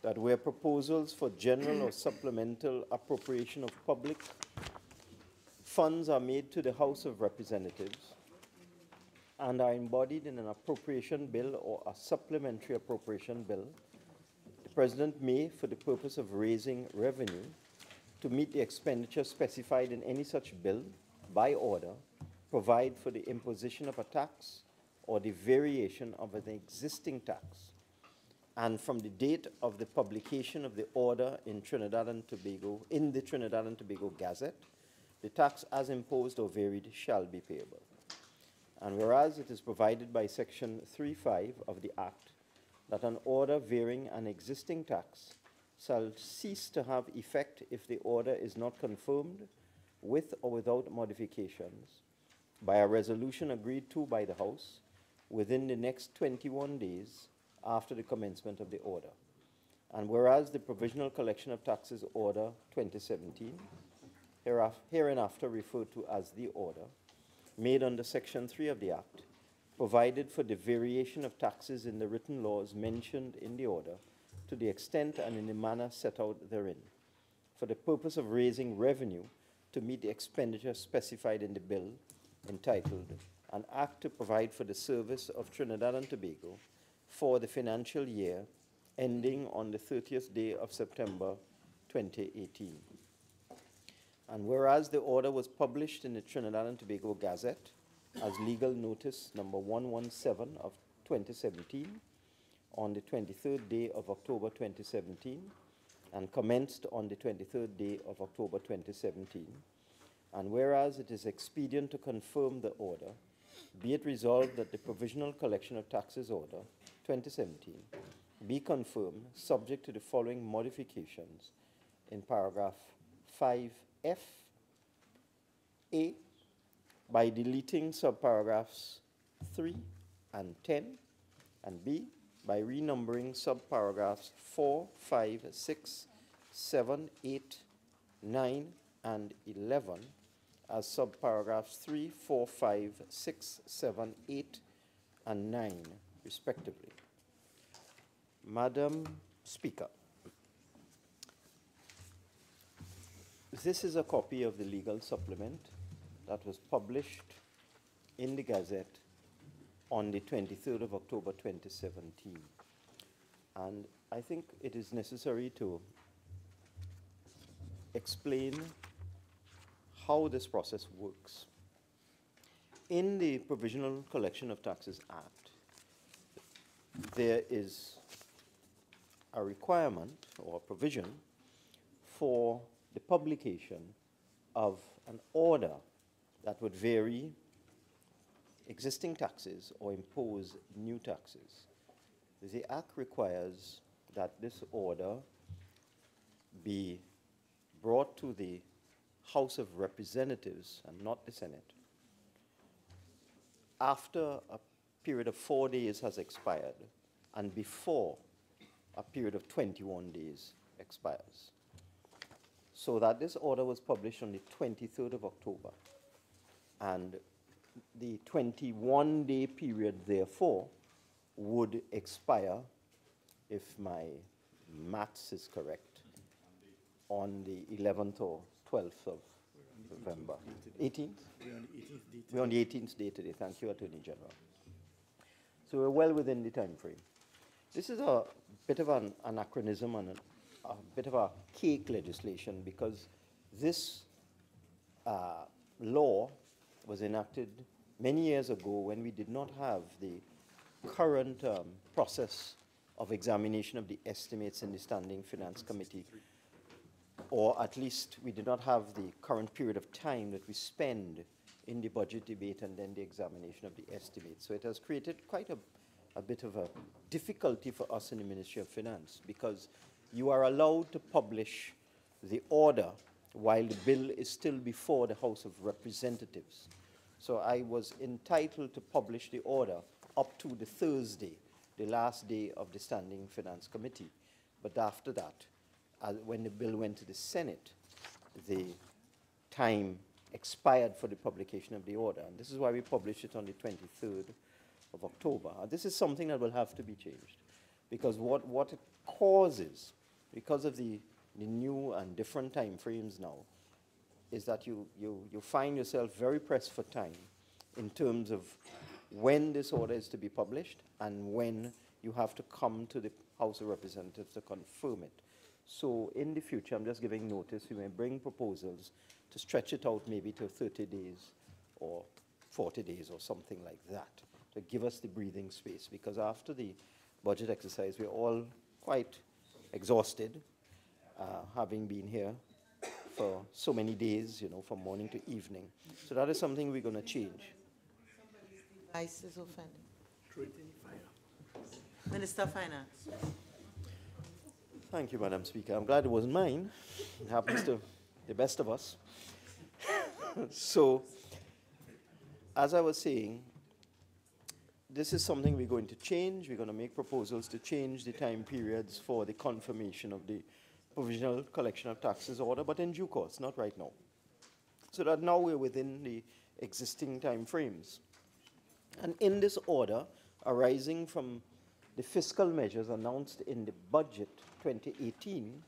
that where proposals for general or supplemental appropriation of public funds are made to the House of Representatives and are embodied in an appropriation bill or a supplementary appropriation bill, the President may, for the purpose of raising revenue, to meet the expenditure specified in any such bill, by order, provide for the imposition of a tax or the variation of an existing tax, and from the date of the publication of the order in Trinidad and Tobago, in the Trinidad and Tobago Gazette, the tax as imposed or varied shall be payable. And whereas it is provided by Section 3.5 of the Act that an order varying an existing tax shall cease to have effect if the order is not confirmed with or without modifications by a resolution agreed to by the House within the next 21 days after the commencement of the order. And whereas the Provisional Collection of Taxes Order 2017, heraf- hereinafter referred to as the order, made under Section 3 of the Act, provided for the variation of taxes in the written laws mentioned in the order to the extent and in the manner set out therein, for the purpose of raising revenue to meet the expenditure specified in the bill entitled An Act to Provide for the Service of Trinidad and Tobago for the financial year ending on the 30th day of September 2018. And whereas the order was published in the Trinidad and Tobago Gazette as legal notice number 117 of 2017 on the 23rd day of October 2017 and commenced on the 23rd day of October 2017. And whereas it is expedient to confirm the order, be it resolved that the Provisional Collection of Taxes Order 2017 be confirmed subject to the following modifications in paragraph 5F A by deleting subparagraphs 3 and 10 and B by renumbering subparagraphs 4, 5, 6, 7, 8, 9, and 11 as subparagraphs 3, 4, 5, 6, 7, 8, and 9, respectively. Madam Speaker, this is a copy of the legal supplement that was published in the Gazette on the 23rd of October 2017. And I think it is necessary to explain how this process works. In the Provisional Collection of Taxes Act, there is a requirement or provision for the publication of an order that would vary existing taxes or impose new taxes. The Act requires that this order be brought to the House of Representatives and not the Senate after a period of four days has expired and before a period of 21 days expires. So that this order was published on the 23rd of October. And the 21 day period, therefore, would expire, if my maths is correct, on the 11th or 12th of November. 18th? We're on the 18th day today. Thank you, Attorney General. So we're well within the time frame. This is a bit of an anachronism and a, a bit of a cake legislation because this uh, law was enacted many years ago when we did not have the current um, process of examination of the estimates in the Standing Finance Committee, or at least we did not have the current period of time that we spend in the budget debate and then the examination of the estimates. So it has created quite a, a bit of a difficulty for us in the Ministry of Finance because you are allowed to publish the order while the bill is still before the House of Representatives. So I was entitled to publish the order up to the Thursday, the last day of the Standing Finance Committee. But after that, uh, when the bill went to the Senate, the time expired for the publication of the order. And this is why we published it on the 23rd of October. Uh, this is something that will have to be changed because what, what it causes, because of the, the new and different time frames now, is that you, you, you find yourself very pressed for time in terms of when this order is to be published and when you have to come to the House of Representatives to confirm it. So in the future, I'm just giving notice, we may bring proposals to stretch it out maybe to 30 days or 40 days or something like that to give us the breathing space because after the budget exercise, we're all quite exhausted, uh, having been here for so many days, you know, from morning to evening. So that is something we're going to change. Vice is offended. Minister of Finance. Thank you, Madam Speaker. I'm glad it wasn't mine. It happens to the best of us. so, as I was saying, this is something we're going to change. We're going to make proposals to change the time periods for the confirmation of the provisional collection of taxes order, but in due course, not right now. So that now we're within the existing time frames. And in this order, arising from the fiscal measures announced in the budget 2018,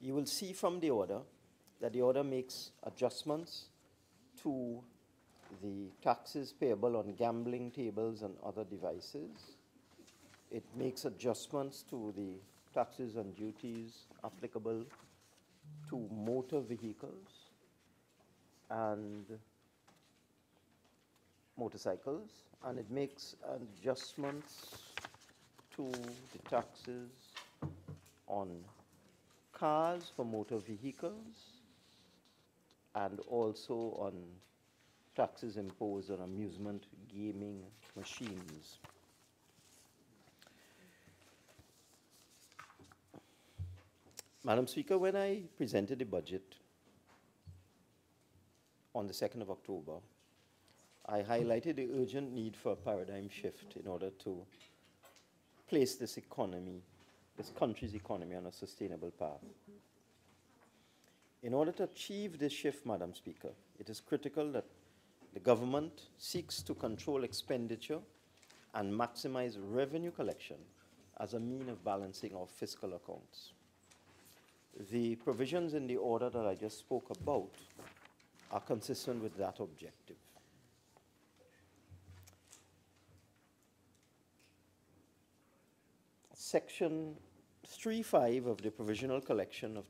you will see from the order that the order makes adjustments to the taxes payable on gambling tables and other devices. It makes adjustments to the taxes and duties applicable to motor vehicles and motorcycles, and it makes adjustments to the taxes on cars for motor vehicles and also on taxes imposed on amusement gaming machines. Madam Speaker, when I presented the budget on the 2nd of October, I highlighted the urgent need for a paradigm shift in order to place this economy, this country's economy, on a sustainable path. In order to achieve this shift, Madam Speaker, it is critical that the government seeks to control expenditure and maximize revenue collection as a mean of balancing our fiscal accounts. The provisions in the order that I just spoke about are consistent with that objective. Section 3.5 of the Provisional Collection of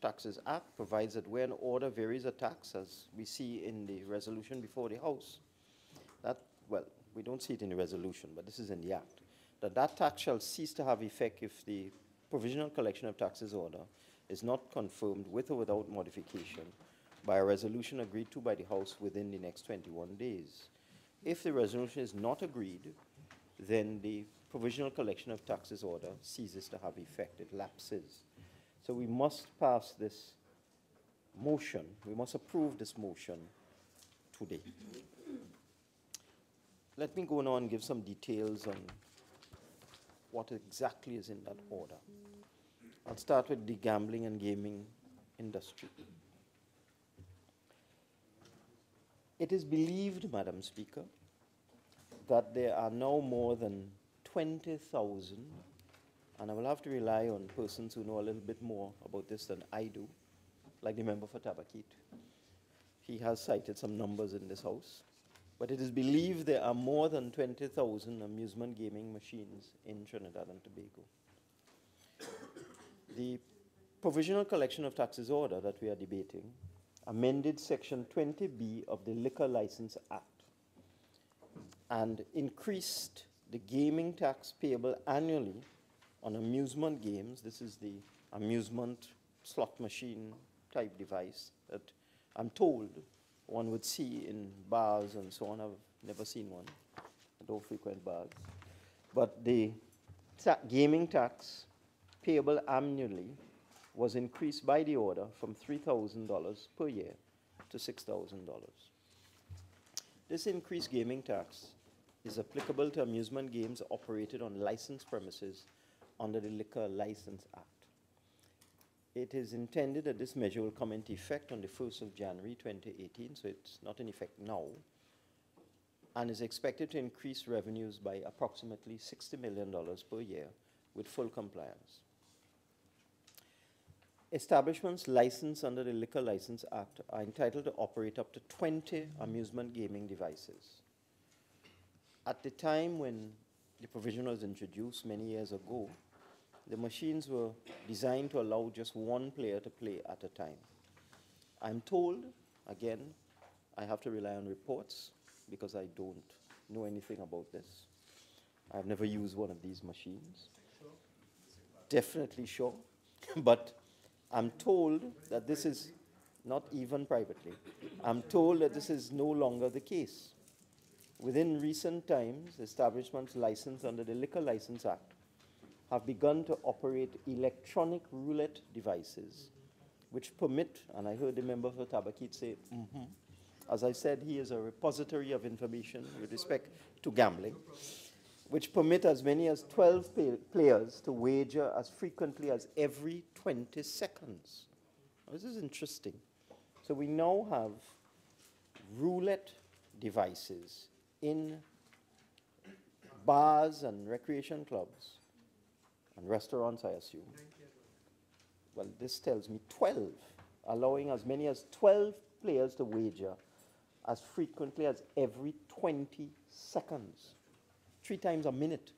Taxes Act provides that where an order varies a tax, as we see in the resolution before the House, that, well, we don't see it in the resolution, but this is in the Act, that that tax shall cease to have effect if the Provisional Collection of Taxes order is not confirmed with or without modification by a resolution agreed to by the House within the next 21 days. If the resolution is not agreed, then the provisional collection of taxes order ceases to have effect, it lapses. So we must pass this motion, we must approve this motion today. Let me go now and give some details on what exactly is in that order. I'll start with the gambling and gaming industry. It is believed, Madam Speaker, that there are now more than 20,000, and I will have to rely on persons who know a little bit more about this than I do, like the member for Tabaquite. He has cited some numbers in this House, but it is believed there are more than 20,000 amusement gaming machines in Trinidad and Tobago. The provisional collection of taxes order that we are debating amended Section 20B of the Liquor License Act and increased the gaming tax payable annually on amusement games. This is the amusement slot machine type device that I'm told one would see in bars and so on. I've never seen one. I don't frequent bars. But the ta gaming tax payable annually was increased by the order from $3,000 per year to $6,000. This increased gaming tax is applicable to amusement games operated on licensed premises under the Liquor License Act. It is intended that this measure will come into effect on the 1st of January 2018, so it's not in effect now, and is expected to increase revenues by approximately $60 million per year with full compliance. Establishments licensed under the Liquor License Act are entitled to operate up to 20 amusement gaming devices. At the time when the provision was introduced many years ago, the machines were designed to allow just one player to play at a time. I'm told, again, I have to rely on reports because I don't know anything about this. I've never used one of these machines. Sure. Definitely sure. but I'm told that this is not even privately. I'm told that this is no longer the case. Within recent times, establishments licensed under the Liquor License Act have begun to operate electronic roulette devices which permit, and I heard the member for Tabaquite say, mm -hmm, As I said, he is a repository of information with respect to gambling, which permit as many as 12 pay- players to wager as frequently as every 20 seconds. This is interesting. So we now have roulette devices in bars and recreation clubs and restaurants, I assume. Well, this tells me 12, allowing as many as 12 players to wager as frequently as every 20 seconds, three times a minute.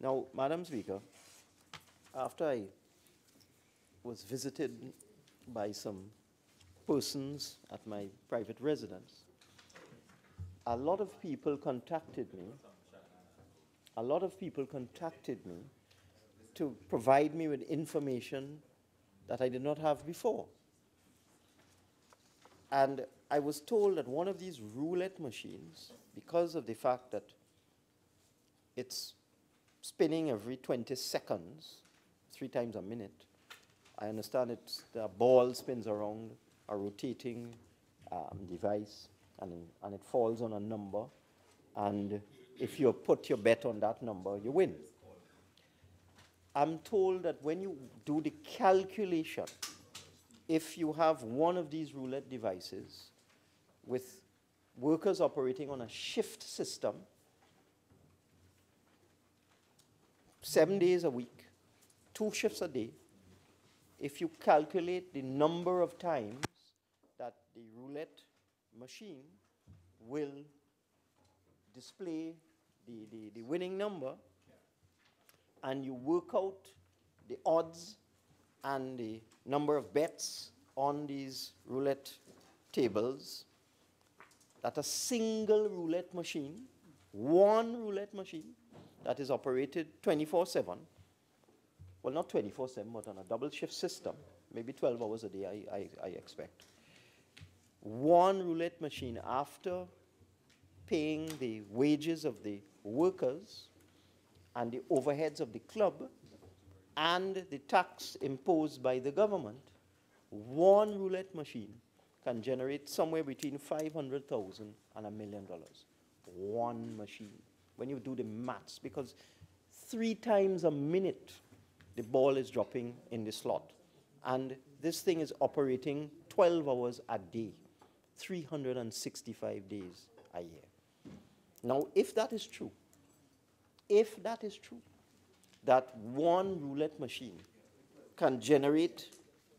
Now, Madam Speaker, after I was visited by some persons at my private residence, a lot of people contacted me. A lot of people contacted me to provide me with information that I did not have before. And I was told that one of these roulette machines, because of the fact that it's spinning every 20 seconds, three times a minute, I understand it's, the ball spins around a rotating um, device and, and it falls on a number. And if you put your bet on that number, you win. I'm told that when you do the calculation, if you have one of these roulette devices with workers operating on a shift system, seven days a week, two shifts a day, if you calculate the number of times that the roulette machine will display the, the, the winning number, and you work out the odds and the number of bets on these roulette tables, that a single roulette machine, one roulette machine that is operated 24 7, well, not 24 7, but on a double shift system, maybe 12 hours a day, I, I, I expect. One roulette machine, after paying the wages of the workers and the overheads of the club and the tax imposed by the government, one roulette machine can generate somewhere between 500,000 and a million dollars. One machine. When you do the maths, because three times a minute the ball is dropping in the slot. And this thing is operating 12 hours a day, 365 days a year. Now, if that is true, if that is true, that one roulette machine can generate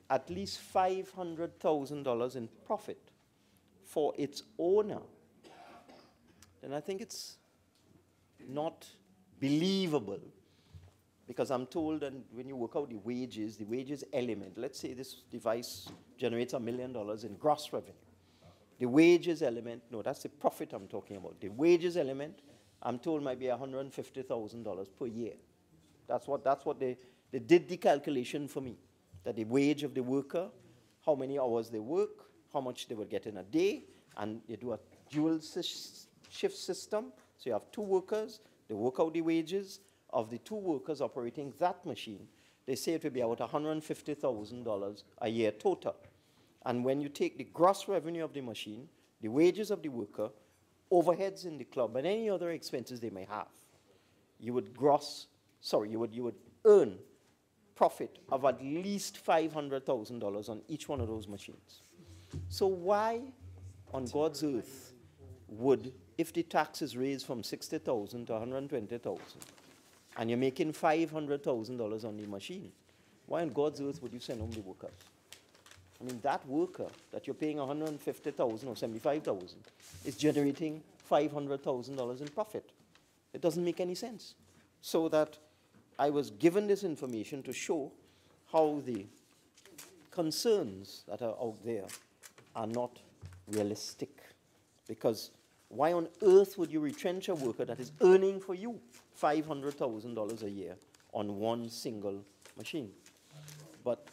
at least $500,000 in profit for its owner, then I think it's not believable because I'm told that when you work out the wages, the wages element, let's say this device generates a million dollars in gross revenue. The wages element, no, that's the profit I'm talking about. The wages element, I'm told might be $150,000 per year. That's what, that's what they, they did the calculation for me. That the wage of the worker, how many hours they work, how much they will get in a day, and you do a dual shift system. So you have two workers, they work out the wages of the two workers operating that machine. They say it will be about $150,000 a year total. And when you take the gross revenue of the machine, the wages of the worker, overheads in the club, and any other expenses they may have, you would gross, sorry, you would, you would earn profit of at least $500,000 on each one of those machines. So why on God's earth would, if the tax is raised from 60,000 to 120,000, and you're making $500,000 on the machine, why on God's earth would you send home the workers? I mean, that worker that you're paying 150,000 or 75,000 is generating $500,000 in profit. It doesn't make any sense. So that I was given this information to show how the concerns that are out there are not realistic. Because why on earth would you retrench a worker that is earning for you $500,000 a year on one single machine? But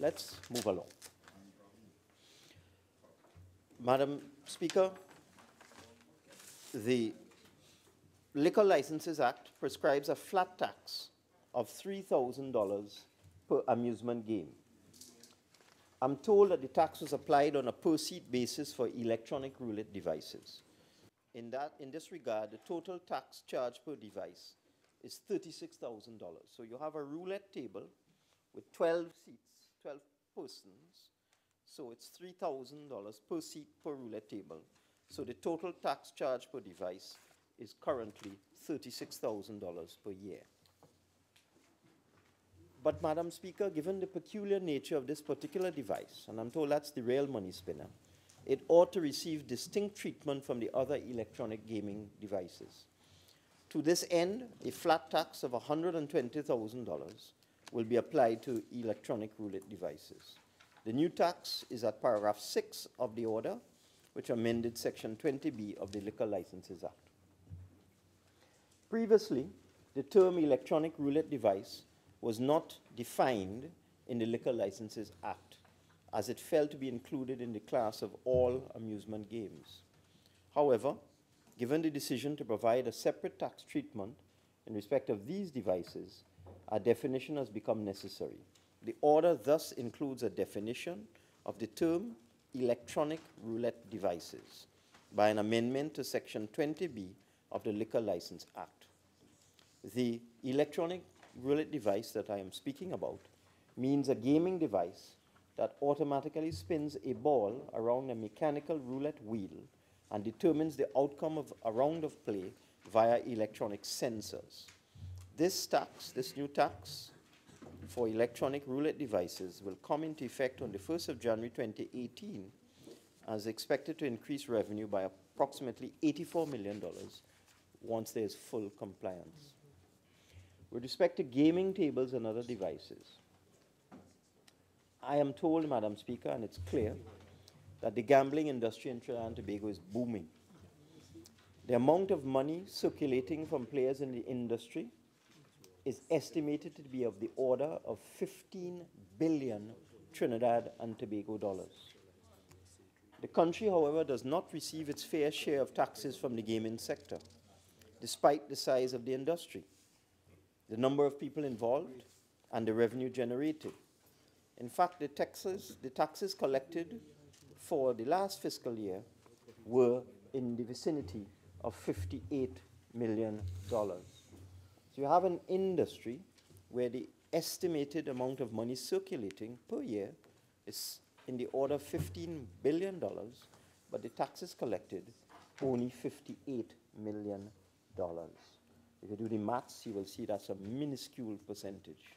let's move along. Madam Speaker, the Liquor Licenses Act prescribes a flat tax of $3,000 per amusement game. I'm told that the tax was applied on a per seat basis for electronic roulette devices. In, that, in this regard, the total tax charged per device is $36,000. So you have a roulette table with 12 seats, 12 persons. So it's $3,000 per seat per roulette table. So the total tax charge per device is currently $36,000 per year. But, Madam Speaker, given the peculiar nature of this particular device, and I'm told that's the real money spinner, it ought to receive distinct treatment from the other electronic gaming devices. To this end, a flat tax of $120,000 will be applied to electronic roulette devices. The new tax is at paragraph 6 of the order, which amended section 20B of the Liquor Licenses Act. Previously, the term electronic roulette device was not defined in the Liquor Licenses Act, as it failed to be included in the class of all amusement games. However, given the decision to provide a separate tax treatment in respect of these devices, a definition has become necessary. The order thus includes a definition of the term electronic roulette devices by an amendment to Section 20B of the Liquor License Act. The electronic roulette device that I am speaking about means a gaming device that automatically spins a ball around a mechanical roulette wheel and determines the outcome of a round of play via electronic sensors. This tax, this new tax for electronic roulette devices will come into effect on the 1st of January 2018 as expected to increase revenue by approximately $84 million once there is full compliance. With respect to gaming tables and other devices, I am told, Madam Speaker, and it's clear, that the gambling industry in Trinidad and Tobago is booming. The amount of money circulating from players in the industry is estimated to be of the order of 15 billion Trinidad and Tobago dollars. The country, however, does not receive its fair share of taxes from the gaming sector, despite the size of the industry, the number of people involved, and the revenue generated. In fact, the taxes, the taxes collected for the last fiscal year were in the vicinity of $58 million. So you have an industry where the estimated amount of money circulating per year is in the order of $15 billion, but the taxes collected only $58 million. If you do the maths, you will see that's a minuscule percentage.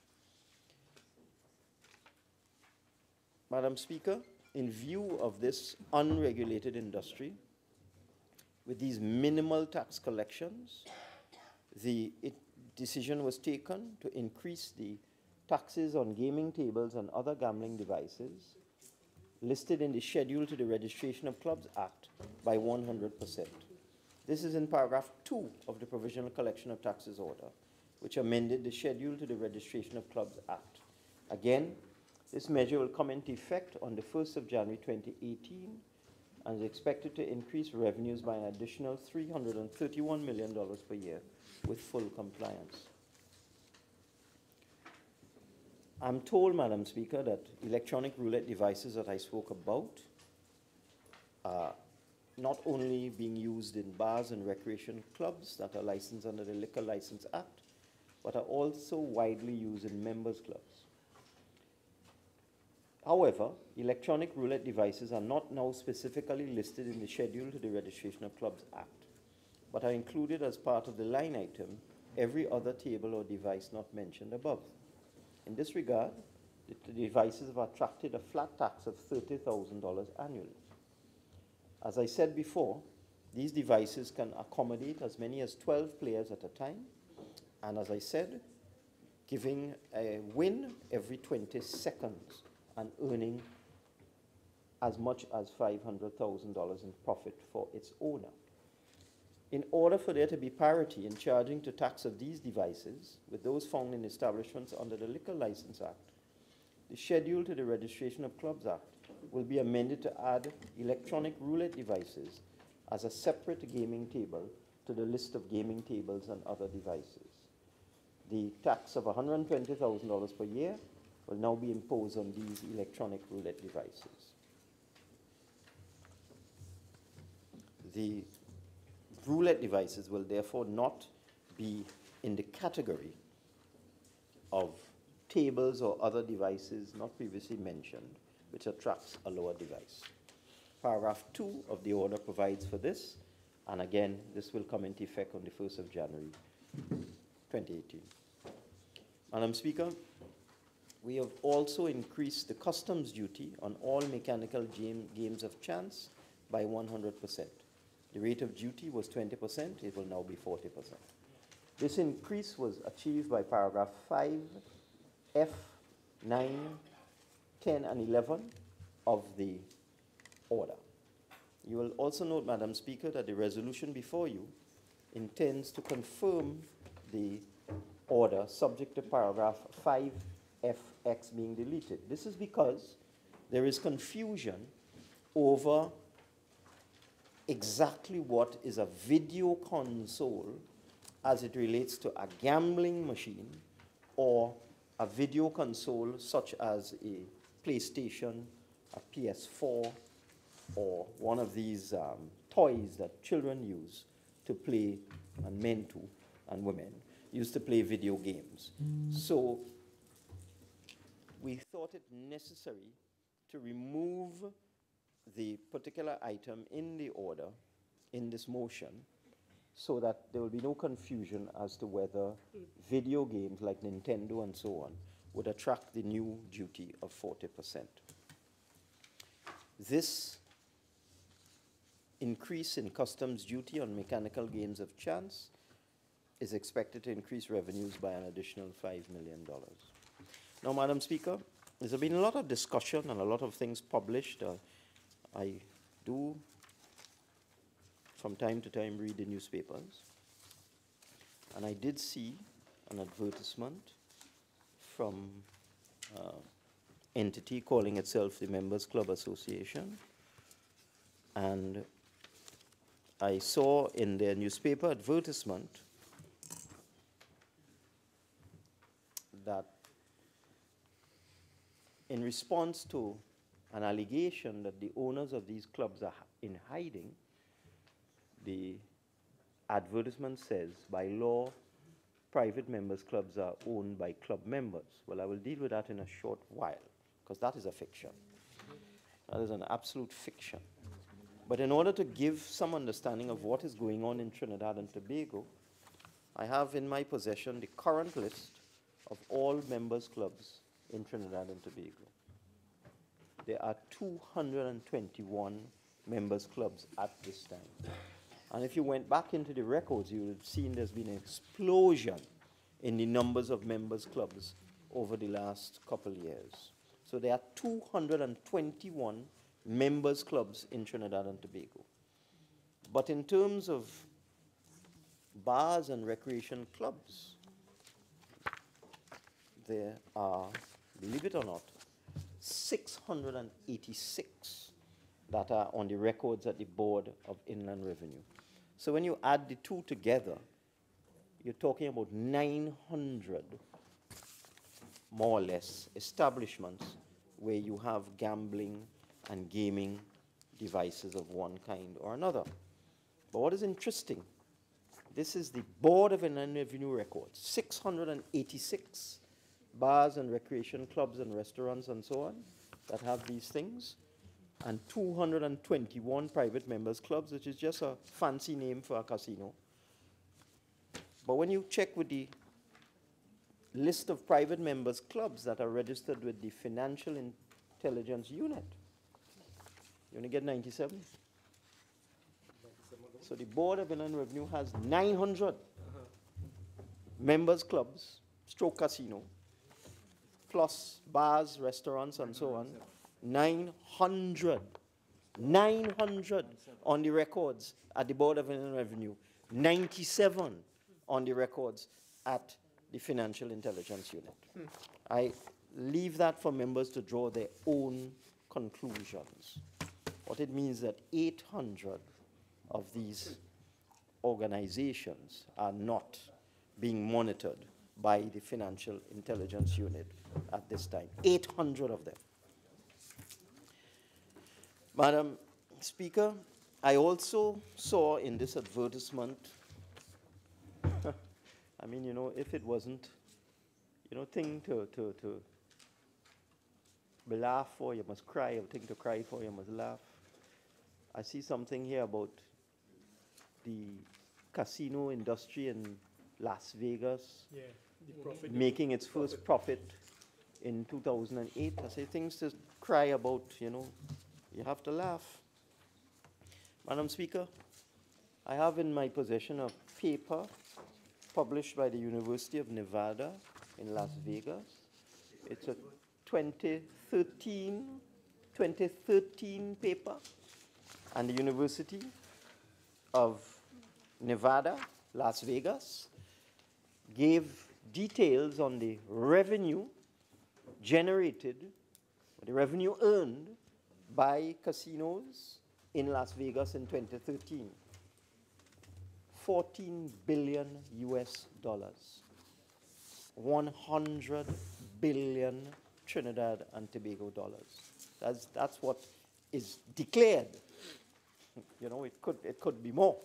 Madam Speaker, in view of this unregulated industry, with these minimal tax collections, the decision was taken to increase the taxes on gaming tables and other gambling devices listed in the Schedule to the Registration of Clubs Act by 100%. This is in paragraph 2 of the Provisional Collection of Taxes Order, which amended the Schedule to the Registration of Clubs Act. Again, this measure will come into effect on the 1st of January 2018 and is expected to increase revenues by an additional $331 million per year with full compliance. I'm told, Madam Speaker, that electronic roulette devices that I spoke about are not only being used in bars and recreation clubs that are licensed under the Liquor License Act, but are also widely used in members clubs. However, electronic roulette devices are not now specifically listed in the schedule to the Registration of Clubs Act, but are included as part of the line item, every other table or device not mentioned above. In this regard, the devices have attracted a flat tax of $30,000 annually. As I said before, these devices can accommodate as many as 12 players at a time, and as I said, giving a win every 20 seconds and earning as much as $500,000 in profit for its owner. In order for there to be parity in charging to tax of these devices with those found in establishments under the Liquor License Act, the schedule to the Registration of Clubs Act will be amended to add electronic roulette devices as a separate gaming table to the list of gaming tables and other devices. The tax of $120,000 per year will now be imposed on these electronic roulette devices. The roulette devices will therefore not be in the category of tables or other devices not previously mentioned, which attracts a lower device. Paragraph 2 of the order provides for this, and again, this will come into effect on the 1st of January 2018. Madam Speaker, we have also increased the customs duty on all mechanical game, games of chance by 100%. The rate of duty was 20%, it will now be 40%. This increase was achieved by paragraph 5, F, 9, 10, and 11 of the order. You will also note, Madam Speaker, that the resolution before you intends to confirm the order subject to paragraph 5FX being deleted. This is because there is confusion over exactly what is a video console as it relates to a gambling machine or a video console such as a PlayStation, a PS4, or one of these um, toys that children use to play, and men too, and women, used to play video games. So we thought it necessary to remove the particular item in the order in this motion so that there will be no confusion as to whether video games like Nintendo and so on would attract the new duty of 40%. This increase in customs duty on mechanical games of chance is expected to increase revenues by an additional $5 million. Now, Madam Speaker, there's been a lot of discussion and a lot of things published. Uh, I do, from time to time, read the newspapers. And I did see an advertisement from uh, entity calling itself the Members Club Association. And I saw in their newspaper advertisement that in response to an allegation that the owners of these clubs are in hiding, the advertisement says, by law, private members clubs are owned by club members. Well, I will deal with that in a short while, because that is a fiction. That is an absolute fiction. But in order to give some understanding of what is going on in Trinidad and Tobago, I have in my possession the current list of all members clubs in Trinidad and Tobago. There are 221 members clubs at this time. And if you went back into the records, you would have seen there's been an explosion in the numbers of members clubs over the last couple years. So there are 221 members clubs in Trinidad and Tobago. But in terms of bars and recreation clubs, there are, believe it or not, 686 that are on the records at the Board of Inland Revenue. So when you add the two together, you're talking about 900 more or less establishments where you have gambling and gaming devices of one kind or another. But what is interesting, this is the Board of Inland Revenue records, 686 bars and recreation clubs and restaurants and so on that have these things, and 221 private members clubs, which is just a fancy name for a casino. But when you check with the list of private members clubs that are registered with the Financial Intelligence Unit, you only get 97. So the Board of Inland Revenue has 900 uh-huh. members clubs, stroke casino, plus bars, restaurants, and so on. 900. 900 on the records at the Board of Revenue. 97 on the records at the Financial Intelligence Unit. I leave that for members to draw their own conclusions. What it means that 800 of these organizations are not being monitored by the Financial Intelligence Unit at this time. 800 of them. Madam Speaker, I also saw in this advertisement, I mean, you know, if it wasn't, you know, thing to, to, to laugh for, you must cry, a thing to cry for, you must laugh. I see something here about the casino industry in Las Vegas Yeah, making its first profit in 2008. I say things to cry about, you know, you have to laugh. Madam Speaker, I have in my possession a paper published by the University of Nevada in Las Vegas. It's a 2013, 2013 paper, and the University of Nevada, Las Vegas, gave details on the revenue generated, the revenue earned by casinos in Las Vegas in 2013. 14 billion US dollars. 100 billion Trinidad and Tobago dollars. That's, that's what is declared. You know, it could, it could be more.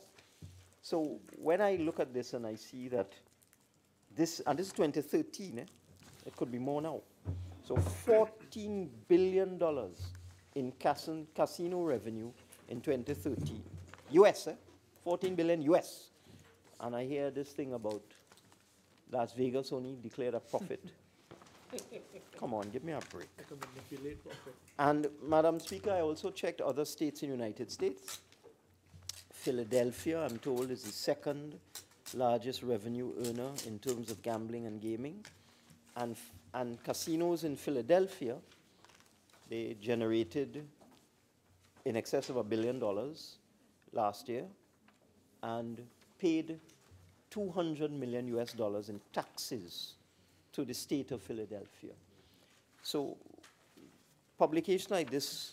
So when I look at this and I see that this, and this is 2013, eh? it could be more now. So 14 billion dollars in casin- casino revenue in 2013. US, eh? 14 billion US. And I hear this thing about Las Vegas only declared a profit. Come on, give me a break. I can manipulate profit. And Madam Speaker, I also checked other states in the United States. Philadelphia, I'm told, is the second largest revenue earner in terms of gambling and gaming. And, and casinos in Philadelphia, they generated in excess of a billion dollars last year and paid 200 million US dollars in taxes to the state of Philadelphia. So publication like this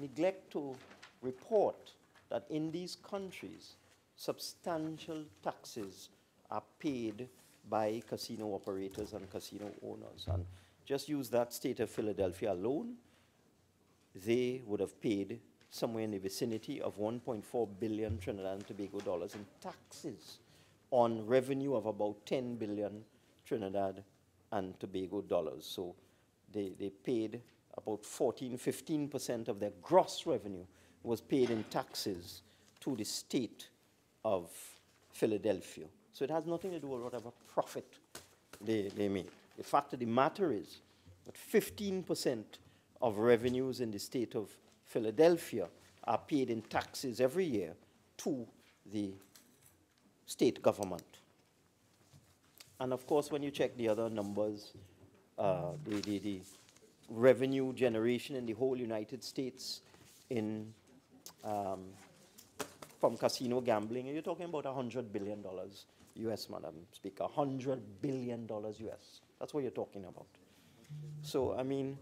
neglect to report that in these countries, substantial taxes are paid by casino operators and casino owners. And just use that state of Philadelphia alone, they would have paid somewhere in the vicinity of 1.4 billion Trinidad and Tobago dollars in taxes on revenue of about 10 billion Trinidad and Tobago dollars. So they, they paid about 14, 15% of their gross revenue was paid in taxes to the state of Philadelphia. So it has nothing to do with whatever profit they, they made. The fact of the matter is that 15% of revenues in the state of Philadelphia are paid in taxes every year to the state government. And of course, when you check the other numbers, uh, the, the, the revenue generation in the whole United States in um, from casino gambling, you're talking about $100 billion US, Madam Speaker. $100 billion US. That's what you're talking about. So, I mean,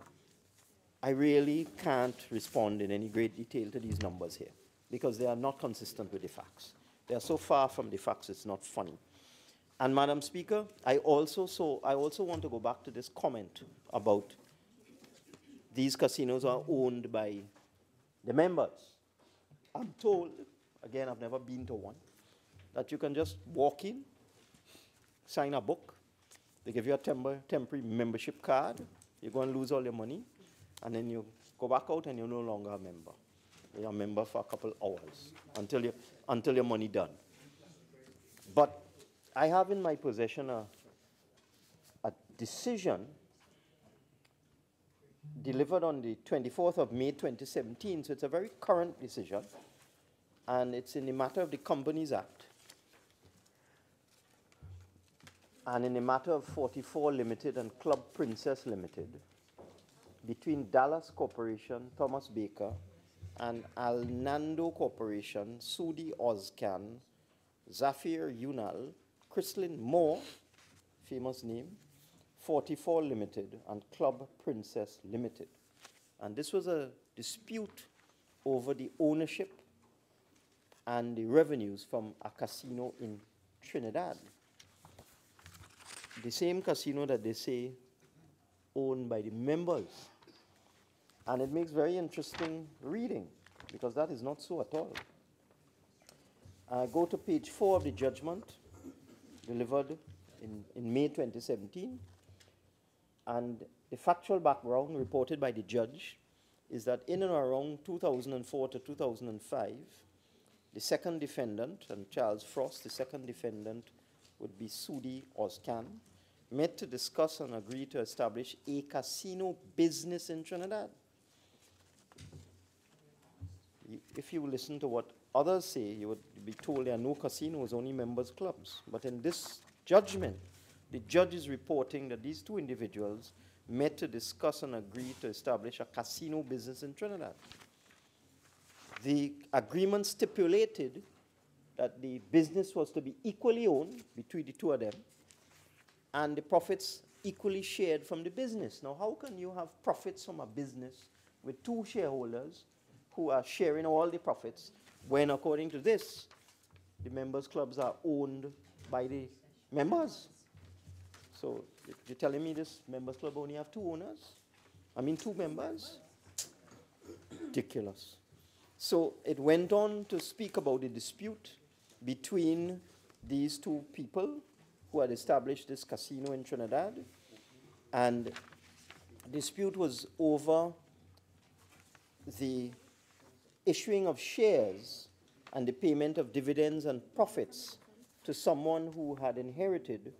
I really can't respond in any great detail to these numbers here because they are not consistent with the facts. They are so far from the facts, it's not funny. And Madam Speaker, I also saw, I also want to go back to this comment about these casinos are owned by the members. I'm told, again, I've never been to one, that you can just walk in, sign a book, they give you a temper, temporary membership card, you're going to lose all your money, and then you go back out and you're no longer a member. You're a member for a couple hours until, you, until your money done. But I have in my possession a, a decision delivered on the 24th of May 2017, so it's a very current decision, and it's in the matter of the Companies Act. And in the matter of 44 Limited and Club Princess Limited, between Dallas Corporation, Thomas Baker, and Alnando Corporation, Sudi Ozcan, Zafir Yunal, Chrislyn Moore, famous name, 44 Limited, and Club Princess Limited. And this was a dispute over the ownership and the revenues from a casino in Trinidad. the same casino that they say owned by the members. And it makes very interesting reading because that is not so at all. Uh, go to page four of the judgment delivered in, in May 2017. And the factual background reported by the judge is that in and around 2004 to 2005, the second defendant, and Charles Frost, the second defendant, would be Sudi Ozcan, met to discuss and agree to establish a casino business in Trinidad. If you listen to what others say, you would be told there are no casinos, only members' clubs. But in this judgment, the judge is reporting that these two individuals met to discuss and agree to establish a casino business in Trinidad. The agreement stipulated that the business was to be equally owned between the two of them and the profits equally shared from the business. Now, how can you have profits from a business with two shareholders who are sharing all the profits when, according to this, the members' clubs are owned by the members? So, you- you're telling me this members' club only have two owners? I mean, two members? Ridiculous. So it went on to speak about the dispute between these two people who had established this casino in Trinidad. And the dispute was over the issuing of shares and the payment of dividends and profits to someone who had inherited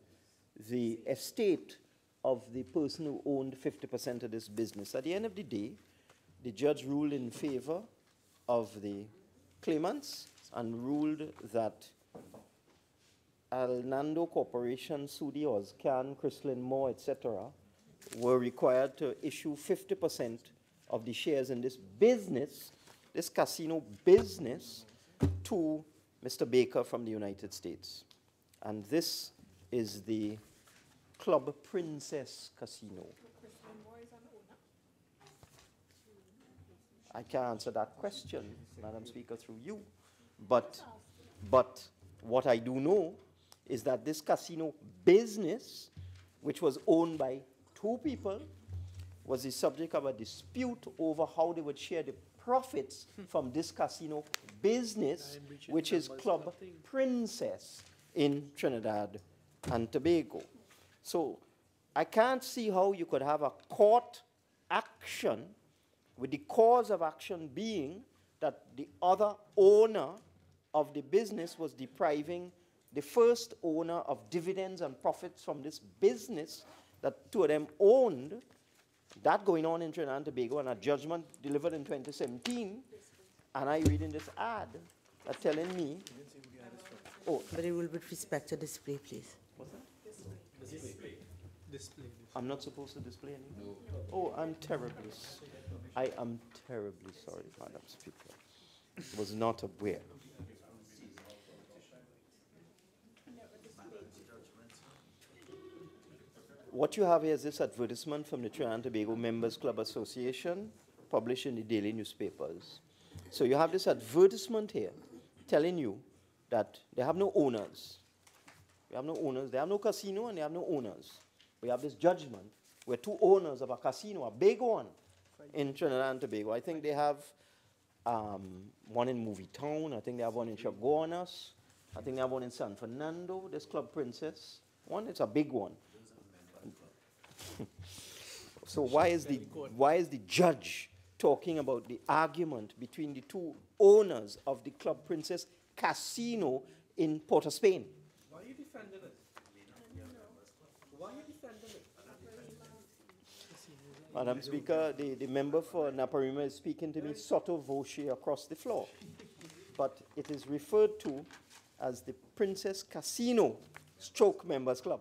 the estate of the person who owned 50% of this business. At the end of the day, the judge ruled in favor of the claimants and ruled that Alnando Corporation, Sudi Ozcan, Chrislin Moore, etc., were required to issue 50% of the shares in this business, this casino business, to Mr. Baker from the United States. And this is the Club Princess Casino. I can't answer that question, Madam Speaker, through you. But, but what I do know is that this casino business, which was owned by two people, was the subject of a dispute over how they would share the profits from this casino business, which is Club Princess in Trinidad and Tobago. So I can't see how you could have a court action with the cause of action being that the other owner of the business was depriving the first owner of dividends and profits from this business that two of them owned. That going on in Trinidad and Tobago, and a judgment delivered in 2017. And I read in this ad that telling me, oh, But it will be with respect to display, please. Display. Display. I'm not supposed to display any? Oh, I'm terribly, s- I am terribly sorry, Madam Speaker. Was not aware. What you have here is this advertisement from the Trinidad and Tobago Members Club Association, published in the daily newspapers. So you have this advertisement here telling you that they have no owners. We have no owners. They have no casino and they have no owners. We have this judgment where two owners of a casino, a big one, in Trinidad and Tobago. I think they have um, one in MovieTowne. I think they have one in Chaguanas. I think they have one in San Fernando. This Club Princess one. It's a big one. so why is the why is the judge talking about the argument between the two owners of the Club Princess Casino in Port of Spain? Why are you defending it? Why are you defending it? Madam Speaker, the, the member for Naparima is speaking to me sotto voce across the floor. But it is referred to as the Princess Casino Stroke Members Club.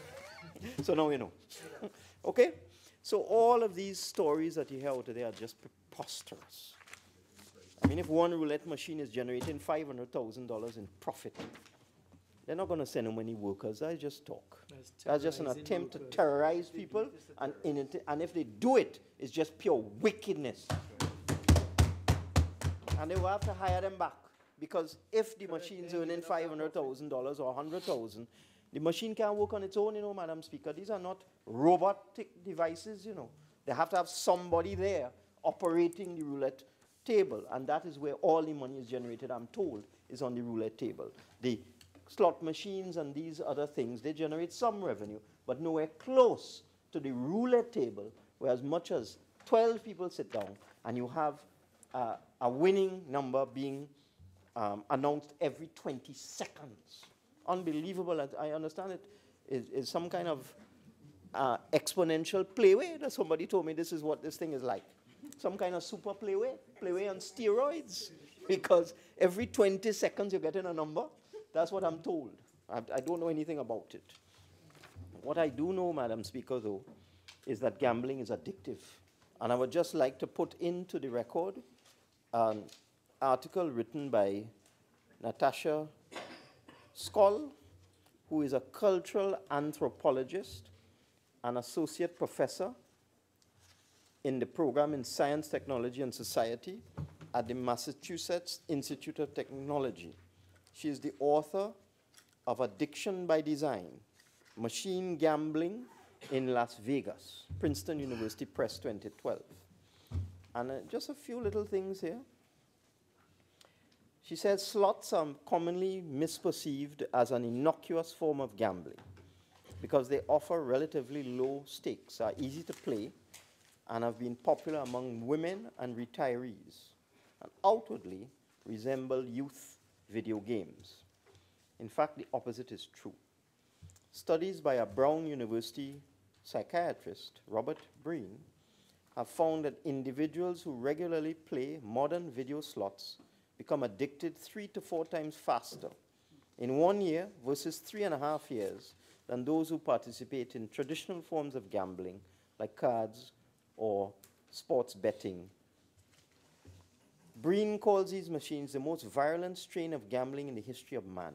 so now you know. okay? So all of these stories that you hear out there are just preposterous. I mean, if one roulette machine is generating $500,000 in profit, they're not going to send them any workers. That's just talk. That's That's just an attempt to workers. terrorize people, and, in it, and if they do it, it's just pure wickedness. And they will have to hire them back because if the machine's earning $500,000 or 100000 The machine can't work on its own, you know, Madam Speaker. These are not robotic devices, you know. They have to have somebody there operating the roulette table, and that is where all the money is generated, I'm told, is on the roulette table. The slot machines and these other things, they generate some revenue, but nowhere close to the roulette table, where as much as 12 people sit down and you have uh, a winning number being um, announced every 20 seconds. Unbelievable. I understand it is, is some kind of uh, exponential Play Whe that somebody told me this is what this thing is like. Some kind of super Play Whe, playway on steroids, because every 20 seconds you're getting a number. That's what I'm told. I, don't know anything about it. What I do know, Madam Speaker, though, is that gambling is addictive. And I would just like to put into the record an article written by Natasha Skoll, who is a cultural anthropologist and associate professor in the program in Science, Technology, and Society at the Massachusetts Institute of Technology. She is the author of Addiction by Design, Machine Gambling in Las Vegas, Princeton University Press 2012. And uh, just a few little things here. She says slots are commonly misperceived as an innocuous form of gambling because they offer relatively low stakes, are easy to play, and have been popular among women and retirees, and outwardly resemble youth video games. In fact, the opposite is true. Studies by a Brown University psychiatrist, Robert Breen, have found that individuals who regularly play modern video slots become addicted three to four times faster in one year versus three and a half years than those who participate in traditional forms of gambling like cards or sports betting. Breen calls these machines the most violent strain of gambling in the history of man.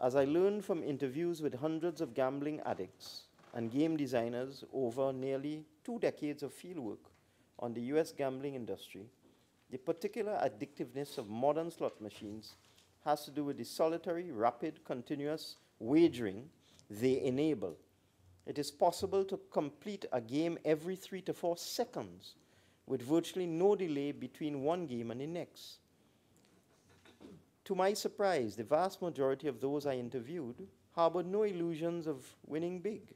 As I learned from interviews with hundreds of gambling addicts and game designers over nearly two decades of fieldwork on the US gambling industry, the particular addictiveness of modern slot machines has to do with the solitary, rapid, continuous wagering they enable. It is possible to complete a game every three to four seconds with virtually no delay between one game and the next. To my surprise, the vast majority of those I interviewed harbored no illusions of winning big.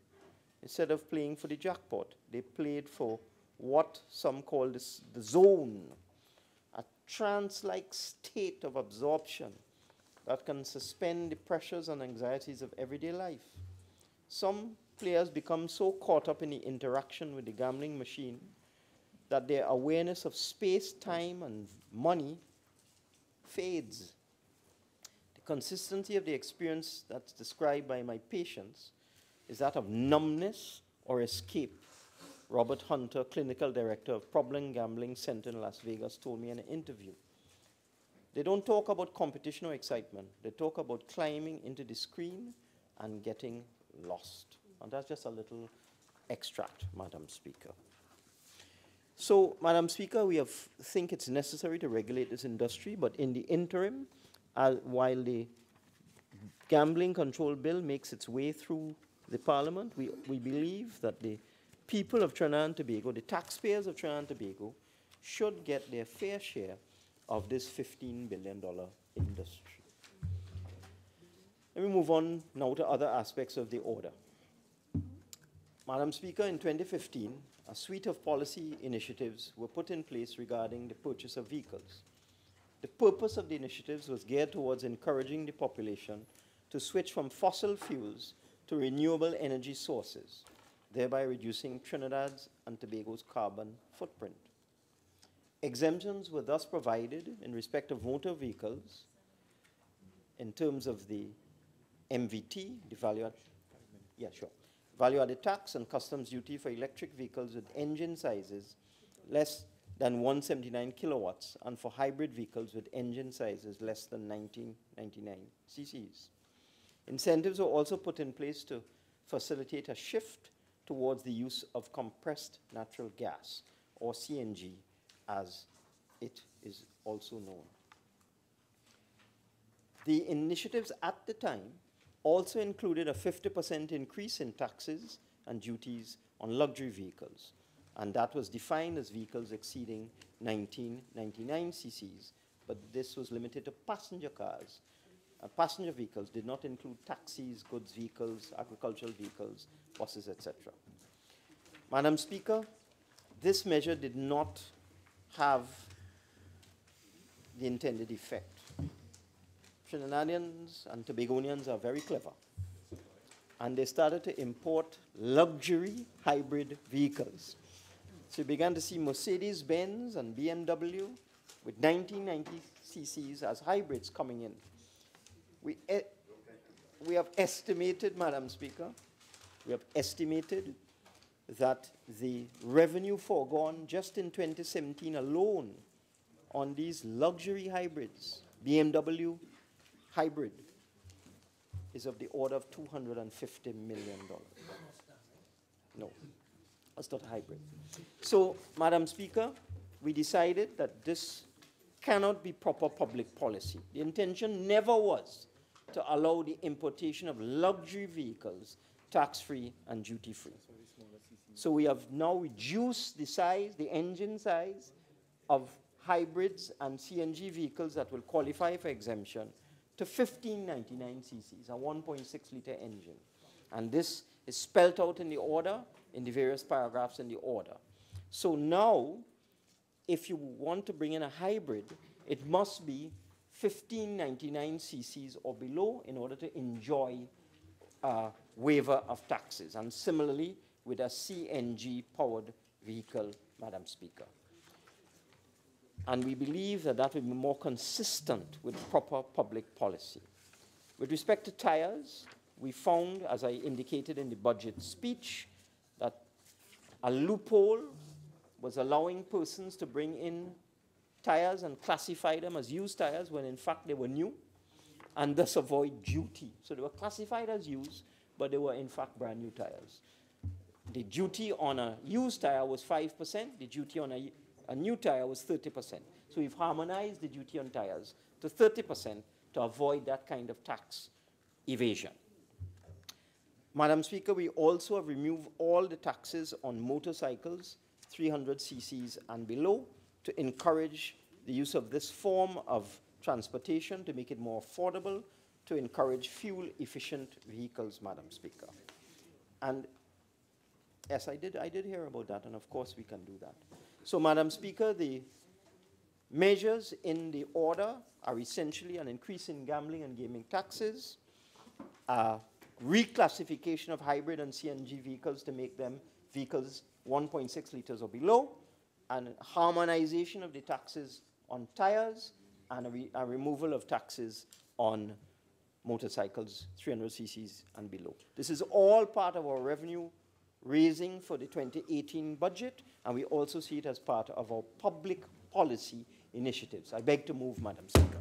Instead of playing for the jackpot, they played for what some call this, the zone, a trance like state of absorption that can suspend the pressures and anxieties of everyday life. Some players become so caught up in the interaction with the gambling machine that their awareness of space, time, and money fades. The consistency of the experience that's described by my patients is that of numbness or escape. Robert Hunter, clinical director of Problem Gambling Center in Las Vegas, told me in an interview. They don't talk about competition or excitement. They talk about climbing into the screen and getting lost. And that's just a little extract, Madam Speaker. So, Madam Speaker, we have, think it's necessary to regulate this industry, but in the interim, uh, while the gambling control bill makes its way through the parliament, we, we believe that the people of Trinidad and Tobago, the taxpayers of Trinidad and Tobago, should get their fair share of this $15 billion industry. Let me move on now to other aspects of the order. Madam Speaker, in 2015, a suite of policy initiatives were put in place regarding the purchase of vehicles. The purpose of the initiatives was geared towards encouraging the population to switch from fossil fuels to renewable energy sources, thereby reducing Trinidad's and Tobago's carbon footprint. Exemptions were thus provided in respect of motor vehicles in terms of the MVT, the value yeah, sure, value added tax and customs duty for electric vehicles with engine sizes less than 179 kilowatts and for hybrid vehicles with engine sizes less than 1999 cc's. Incentives were also put in place to facilitate a shift towards the use of compressed natural gas, or CNG, as it is also known. The initiatives at the time also included a 50% increase in taxes and duties on luxury vehicles, and that was defined as vehicles exceeding 1999 cc's, but this was limited to passenger cars. Uh, passenger vehicles did not include taxis, goods vehicles, agricultural vehicles, buses, etc. Madam Speaker, this measure did not have the intended effect. Trinidadians and Tobagonians are very clever. And they started to import luxury hybrid vehicles. So you began to see Mercedes Benz and BMW with 1990 cc's as hybrids coming in. We, e we have estimated, Madam Speaker, we have estimated that the revenue foregone just in 2017 alone on these luxury hybrids, BMW hybrid, is of the order of $250 million. No, that's not a hybrid. So, Madam Speaker, we decided that this cannot be proper public policy. The intention never was to allow the importation of luxury vehicles tax-free and duty-free. So we have now reduced the size, the engine size of hybrids and CNG vehicles that will qualify for exemption to 1599 cc's, a 1.6 liter engine. And this is spelled out in the order, in the various paragraphs in the order. So now, if you want to bring in a hybrid, it must be 1599 cc's or below in order to enjoy a waiver of taxes. And similarly, with a CNG powered vehicle, Madam Speaker. And we believe that that will be more consistent with proper public policy. With respect to tires, we found, as I indicated in the budget speech, that a loophole was allowing persons to bring in tires and classify them as used tires when in fact they were new and thus avoid duty. So they were classified as used, but they were in fact brand new tires. The duty on a used tire was 5%, the duty on a, a new tire was 30%. So we've harmonized the duty on tires to 30% to avoid that kind of tax evasion. Madam Speaker, we also have removed all the taxes on motorcycles, 300 cc's and below, to encourage the use of this form of transportation, to make it more affordable, to encourage fuel-efficient vehicles, Madam Speaker. And yes, I did, I did hear about that, and of course we can do that. So, Madam Speaker, the measures in the order are essentially an increase in gambling and gaming taxes, reclassification of hybrid and CNG vehicles to make them vehicles 1.6 liters or below, and harmonization of the taxes on tires, and a, re a removal of taxes on motorcycles 300 cc's and below. This is all part of our revenue raising for the 2018 budget, and we also see it as part of our public policy initiatives. I beg to move, Madam Speaker.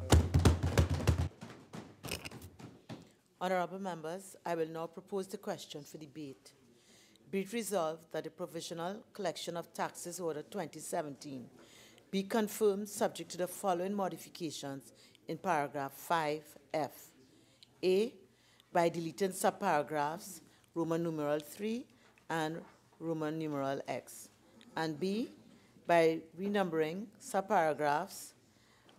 Honorable members, I will now propose the question for debate. Be it resolved that the provisional collection of taxes order 2017 be confirmed subject to the following modifications in paragraph 5F. A, by deleting subparagraphs Roman numeral 3 and Roman numeral X. And B, by renumbering subparagraphs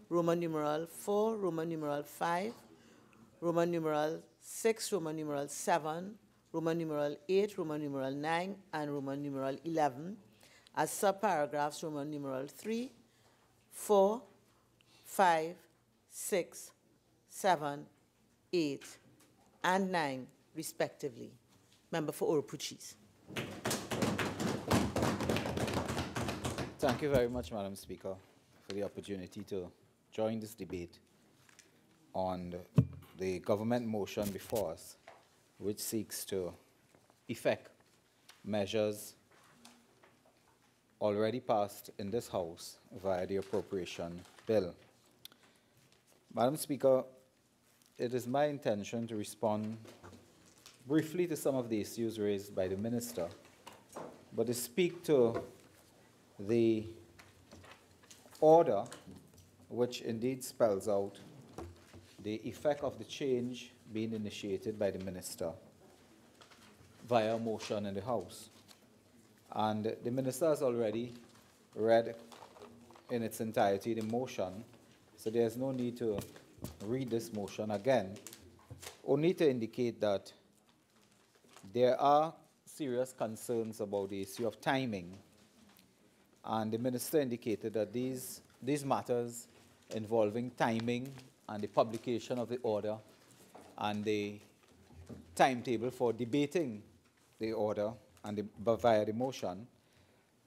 Roman numeral 4, Roman numeral 5, Roman numeral 6, Roman numeral 7, Roman numeral 8, Roman numeral 9, and Roman numeral 11 as subparagraphs Roman numeral 3, 4, 5, 6, 7, 8, and 9, respectively. Member for Oropouche East. Thank you very much, Madam Speaker, for the opportunity to join this debate on the government motion before us, which seeks to effect measures already passed in this House via the appropriation bill. Madam Speaker, it is my intention to respond briefly to some of the issues raised by the Minister, but to speak to the order which indeed spells out the effect of the change being initiated by the minister via motion in the House. And the minister has already read in its entirety the motion, so there's no need to read this motion again, only to indicate that there are serious concerns about the issue of timing. And the minister indicated that these, these matters involving timing and the publication of the order and the timetable for debating the order and the, via the motion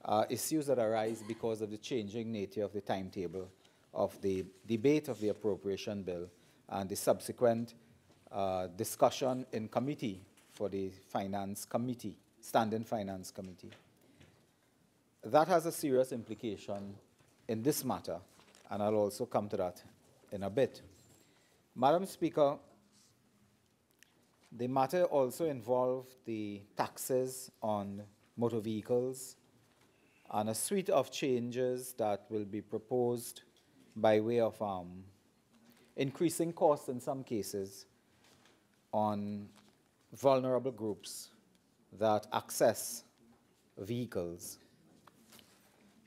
are issues that arise because of the changing nature of the timetable of the debate of the appropriation bill and the subsequent uh, discussion in committee for the finance committee, standing finance committee. That has a serious implication in this matter, and I'll also come to that in a bit. Madam Speaker, the matter also involved the taxes on motor vehicles and a suite of changes that will be proposed by way of um, increasing costs in some cases on vulnerable groups that access vehicles.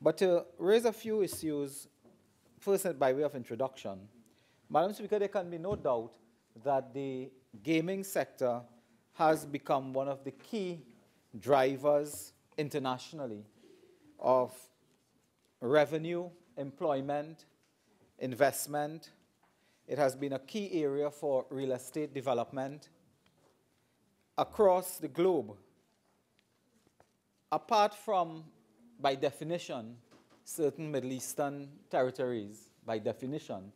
But to raise a few issues, first by way of introduction, Madam Speaker, there can be no doubt that the gaming sector has become one of the key drivers internationally of revenue, employment, investment. It has been a key area for real estate development across the globe. Apart from, by definition, certain Middle Eastern territories, by definition,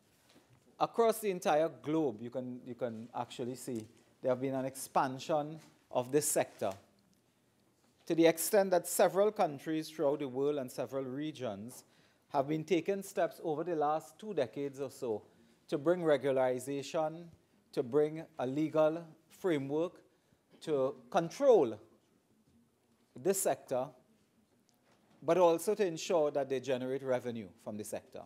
across the entire globe, you can, you can actually see there have been an expansion of this sector to the extent that several countries throughout the world and several regions have been taking steps over the last two decades or so to bring regularization, to bring a legal framework to control this sector, but also to ensure that they generate revenue from the sector.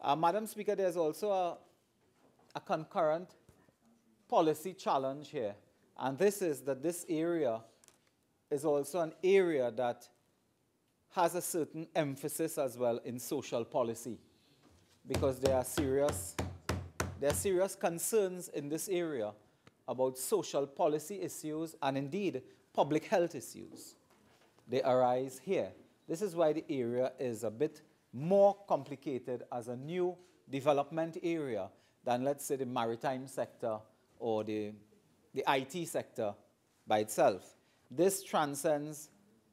Uh, Madam Speaker, there's also a, a concurrent policy challenge here, and this is that this area is also an area that has a certain emphasis as well in social policy because there are serious there are serious concerns in this area about social policy issues and indeed public health issues. They arise here. This is why the area is a bit more complicated as a new development area than, let's say, the maritime sector or the, the IT sector by itself. This transcends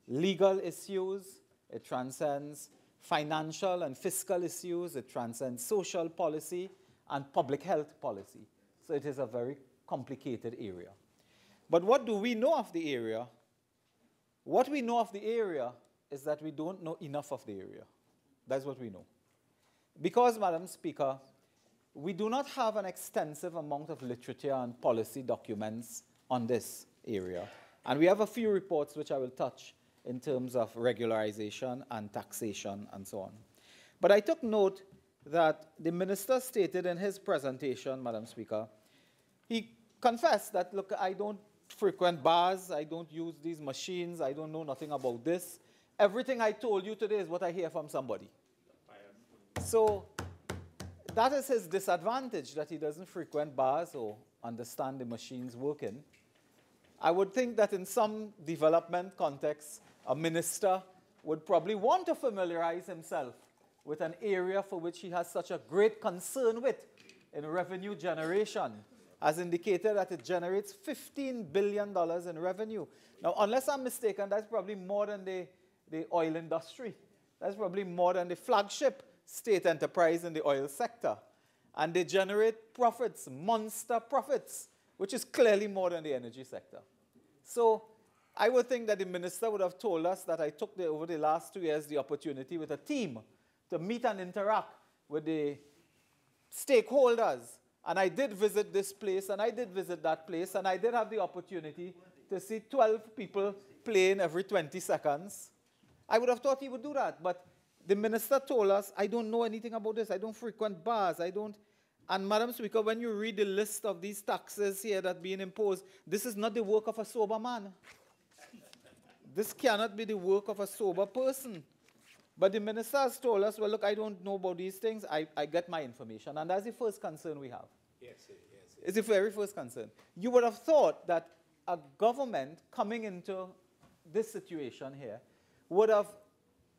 legal issues, it transcends financial and fiscal issues, it transcends social policy and public health policy. So it is a very complicated area. But what do we know of the area? What we know of the area is that we don't know enough of the area. That's what we know. Because, Madam Speaker, we do not have an extensive amount of literature and policy documents on this area. And we have a few reports which I will touch in terms of regularization and taxation and so on. But I took note that the minister stated in his presentation, Madam Speaker, he confessed that, look, I don't frequent bars, I don't use these machines, I don't know nothing about this. Everything I told you today is what I hear from somebody. So that is his disadvantage that he doesn't frequent bars or understand the machines working. I would think that in some development contexts, a minister would probably want to familiarize himself with an area for which he has such a great concern with in revenue generation, as indicated that it generates $15 billion in revenue. Now, unless I'm mistaken, that's probably more than the, the oil industry. That's probably more than the flagship state enterprise in the oil sector. And they generate profits, monster profits, which is clearly more than the energy sector. So I would think that the minister would have told us that I took the, over the last two years the opportunity with a team to meet and interact with the stakeholders. And I did visit this place and I did visit that place and I did have the opportunity to see 12 people playing every 20 seconds. I would have thought he would do that, but the minister told us, I don't know anything about this. I don't frequent bars. I don't. And Madam Speaker, when you read the list of these taxes here that being imposed, this is not the work of a sober man. This cannot be the work of a sober person. But the minister has told us, well, look, I don't know about these things. I, I get my information. And that's the first concern we have. Yes, yes. It's the very first concern. You would have thought that a government coming into this situation here would have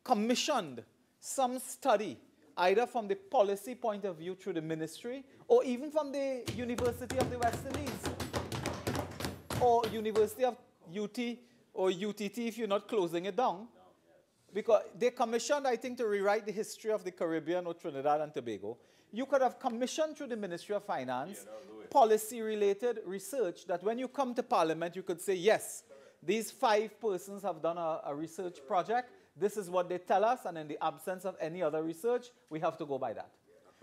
commissioned some study, either from the policy point of view through the ministry, or even from the University of the West Indies, or University of UT, or UTT if you're not closing it down. Because they commissioned, I think, to rewrite the history of the Caribbean or Trinidad and Tobago. You could have commissioned through the Ministry of Finance policy related research that when you come to Parliament, you could say, yes, these five persons have done a, a research project. This is what they tell us, and in the absence of any other research, we have to go by that.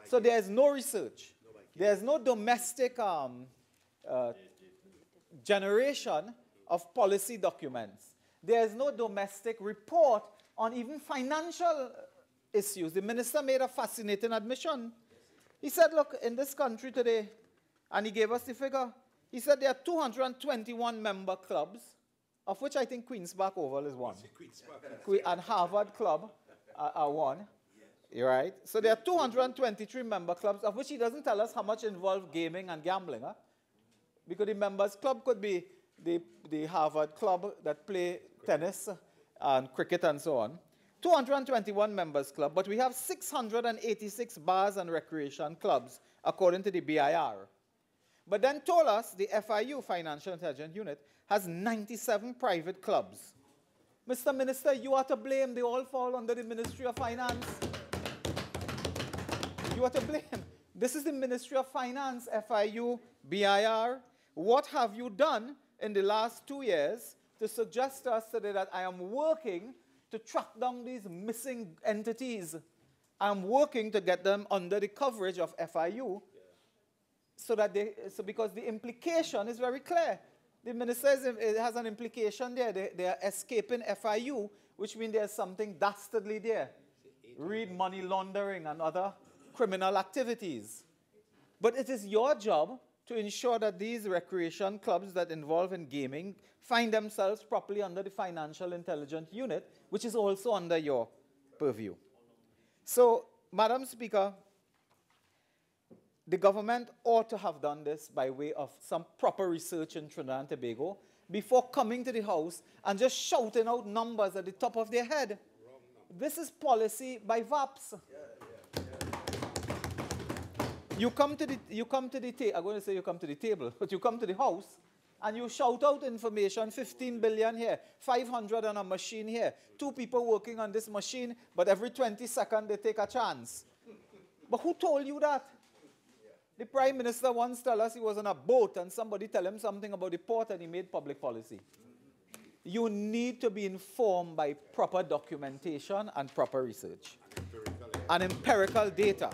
So there is no research. There is no domestic um, uh, generation of policy documents. There is no domestic report on even financial issues. The minister made a fascinating admission. He said, look, in this country today, and he gave us the figure, he said there are 221 member clubs, of which I think Queen's Park Oval is one. Que- and Harvard Club are, are one. You're right. So there are 223 member clubs, of which he doesn't tell us how much involve gaming and gambling. Huh? Because the members club could be the, the Harvard Club that play tennis and cricket and so on. 221 members club, but we have 686 bars and recreation clubs, according to the BIR. But then told us the FIU, Financial Intelligence Unit, has 97 private clubs. Mr. Minister, you are to blame. They all fall under the Ministry of Finance. You are to blame. This is the Ministry of Finance, FIU, BIR. What have you done in the last two years to suggest to us today that I am working to track down these missing entities? I'm working to get them under the coverage of FIU so that they, so because the implication is very clear. The minister says it has an implication there. They, they are escaping FIU, which means there's something dastardly there. Read money laundering and other criminal activities. But it is your job to ensure that these recreation clubs that involve in gaming find themselves properly under the Financial Intelligence Unit, which is also under your purview. So, Madam Speaker, the government ought to have done this by way of some proper research in Trinidad and Tobago before coming to the House and just shouting out numbers at the top of their head. This is policy by VAPS. You come to the, you come to the table, I'm going to say you come to the table, but you come to the House and you shout out information 15 billion here, 500 on a machine here, two people working on this machine, but every 20 seconds they take a chance. But who told you that? The Prime Minister once told us he was on a boat and somebody tell him something about the port and he made public policy. You need to be informed by proper documentation and proper research and empirical data.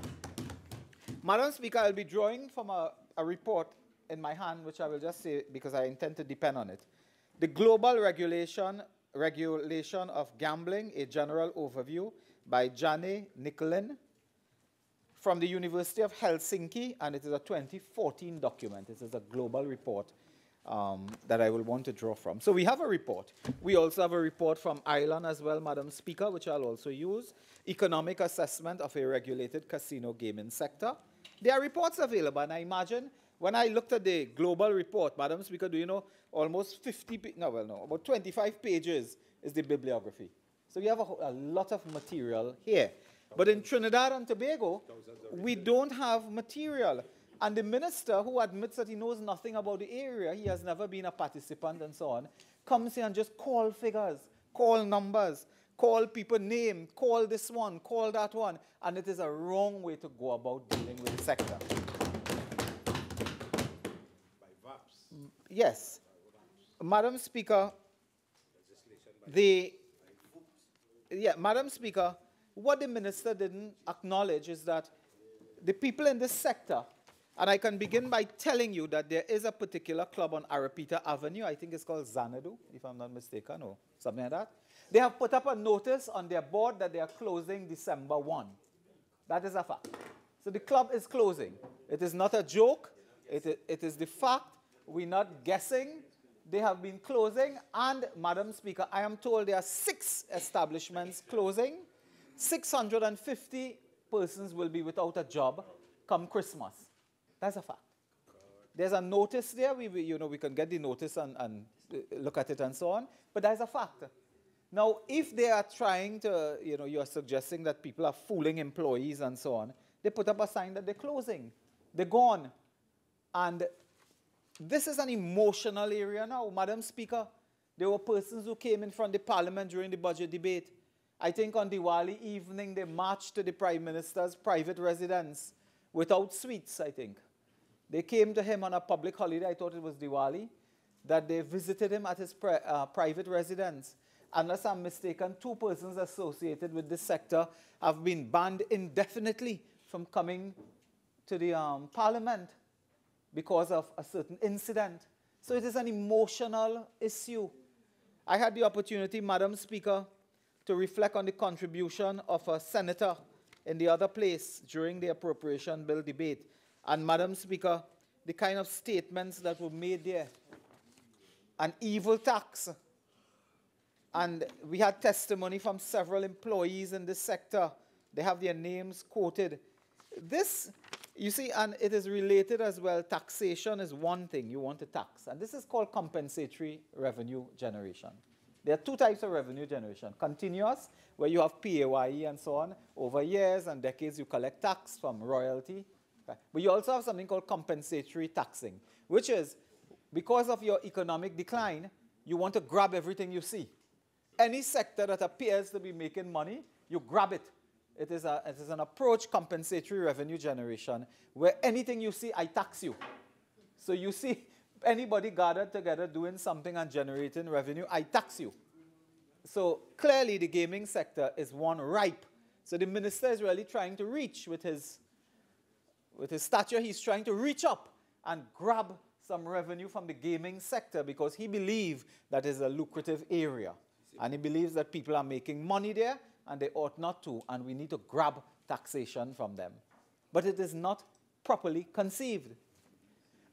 Madam Speaker, I'll be drawing from a, a report in my hand, which I will just say because I intend to depend on it. The Global Regulation, Regulation of Gambling, a General Overview by Janne Nikkinen from the University of Helsinki, and it is a 2014 document. This is a global report um, that I will want to draw from. So we have a report. We also have a report from Ireland as well, Madam Speaker, which I'll also use. Economic assessment of a regulated casino gaming sector. There are reports available, and I imagine when I looked at the global report, Madam Speaker, do you know almost 50, no, well, no, about 25 pages is the bibliography. So you have a, a lot of material here. But in Trinidad and Tobago, we don't have material. And the minister, who admits that he knows nothing about the area, he has never been a participant and so on, comes here and just call figures, call numbers, call people name, call this one, call that one. And it is a wrong way to go about dealing with the sector. Yes. Madam Speaker, the, yeah, Madam Speaker, what the minister didn't acknowledge is that the people in this sector, and I can begin by telling you that there is a particular club on Ariapita Avenue, I think it's called Xanadu, if I'm not mistaken, or something like that. They have put up a notice on their board that they are closing December 1. That is a fact. So the club is closing. It is not a joke. It, it is the fact. We're not guessing. They have been closing. And, Madam Speaker, I am told there are six establishments closing. 650 persons will be without a job come Christmas. That's a fact. There's a notice there. We, we- you know, we can get the notice and, and look at it and so on. But that's a fact. Now, if they are trying to, you know, you're suggesting that people are fooling employees and so on, they put up a sign that they're closing. They're gone. And this is an emotional area now, Madam Speaker. There were persons who came in front of the parliament during the budget debate. I think on Diwali evening, they marched to the Prime Minister's private residence without sweets, I think. They came to him on a public holiday, I thought it was Diwali, that they visited him at his pri- uh, private residence. Unless I'm mistaken, two persons associated with this sector have been banned indefinitely from coming to the um, parliament because of a certain incident. So it is an emotional issue. I had the opportunity, Madam Speaker, to reflect on the contribution of a senator in the other place during the appropriation bill debate. And Madam Speaker, the kind of statements that were made there, an evil tax. And we had testimony from several employees in this sector. They have their names quoted. This, you see, and it is related as well. Taxation is one thing you want to tax, and this is called compensatory revenue generation. There are two types of revenue generation continuous, where you have PAYE and so on. Over years and decades, you collect tax from royalty. right? But you also have something called compensatory taxing, which is because of your economic decline, you want to grab everything you see. Any sector that appears to be making money, you grab it. It is, a, it is an approach compensatory revenue generation where anything you see, I tax you. So you see anybody gathered together doing something and generating revenue, I tax you. So clearly the gaming sector is one ripe. So the minister is really trying to reach with his, with his stature, he's trying to reach up and grab some revenue from the gaming sector because he believes that is a lucrative area. And he believes that people are making money there and they ought not to, and we need to grab taxation from them. But it is not properly conceived.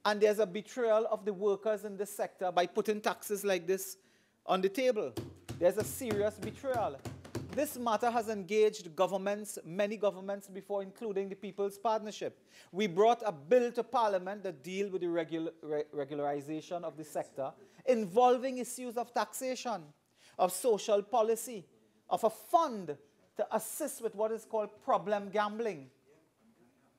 And there's a betrayal of the workers in this sector by putting taxes like this on the table. There's a serious betrayal. This matter has engaged governments, many governments before, including the People's Partnership. We brought a bill to Parliament that deal with the regul- re- regularization of the sector, involving issues of taxation, of social policy, of a fund to assist with what is called problem gambling.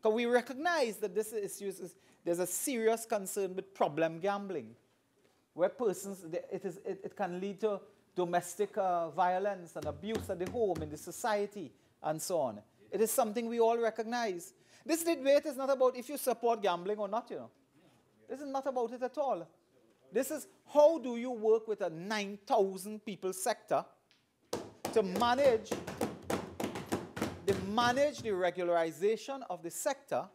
Because we recognize that this issue is, there's a serious concern with problem gambling, where persons, it, is, it, it can lead to domestic uh, violence and abuse at the home, in the society, and so on. It is something we all recognize. This debate is not about if you support gambling or not, you know. This is not about it at all. This is how do you work with a 9,000 people sector to manage they manage the regularization of the sector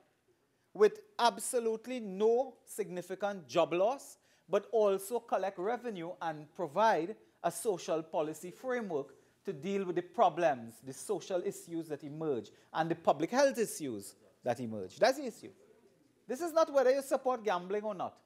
with absolutely no significant job loss, but also collect revenue and provide a social policy framework to deal with the problems, the social issues that emerge, and the public health issues that emerge. That's the issue. This is not whether you support gambling or not.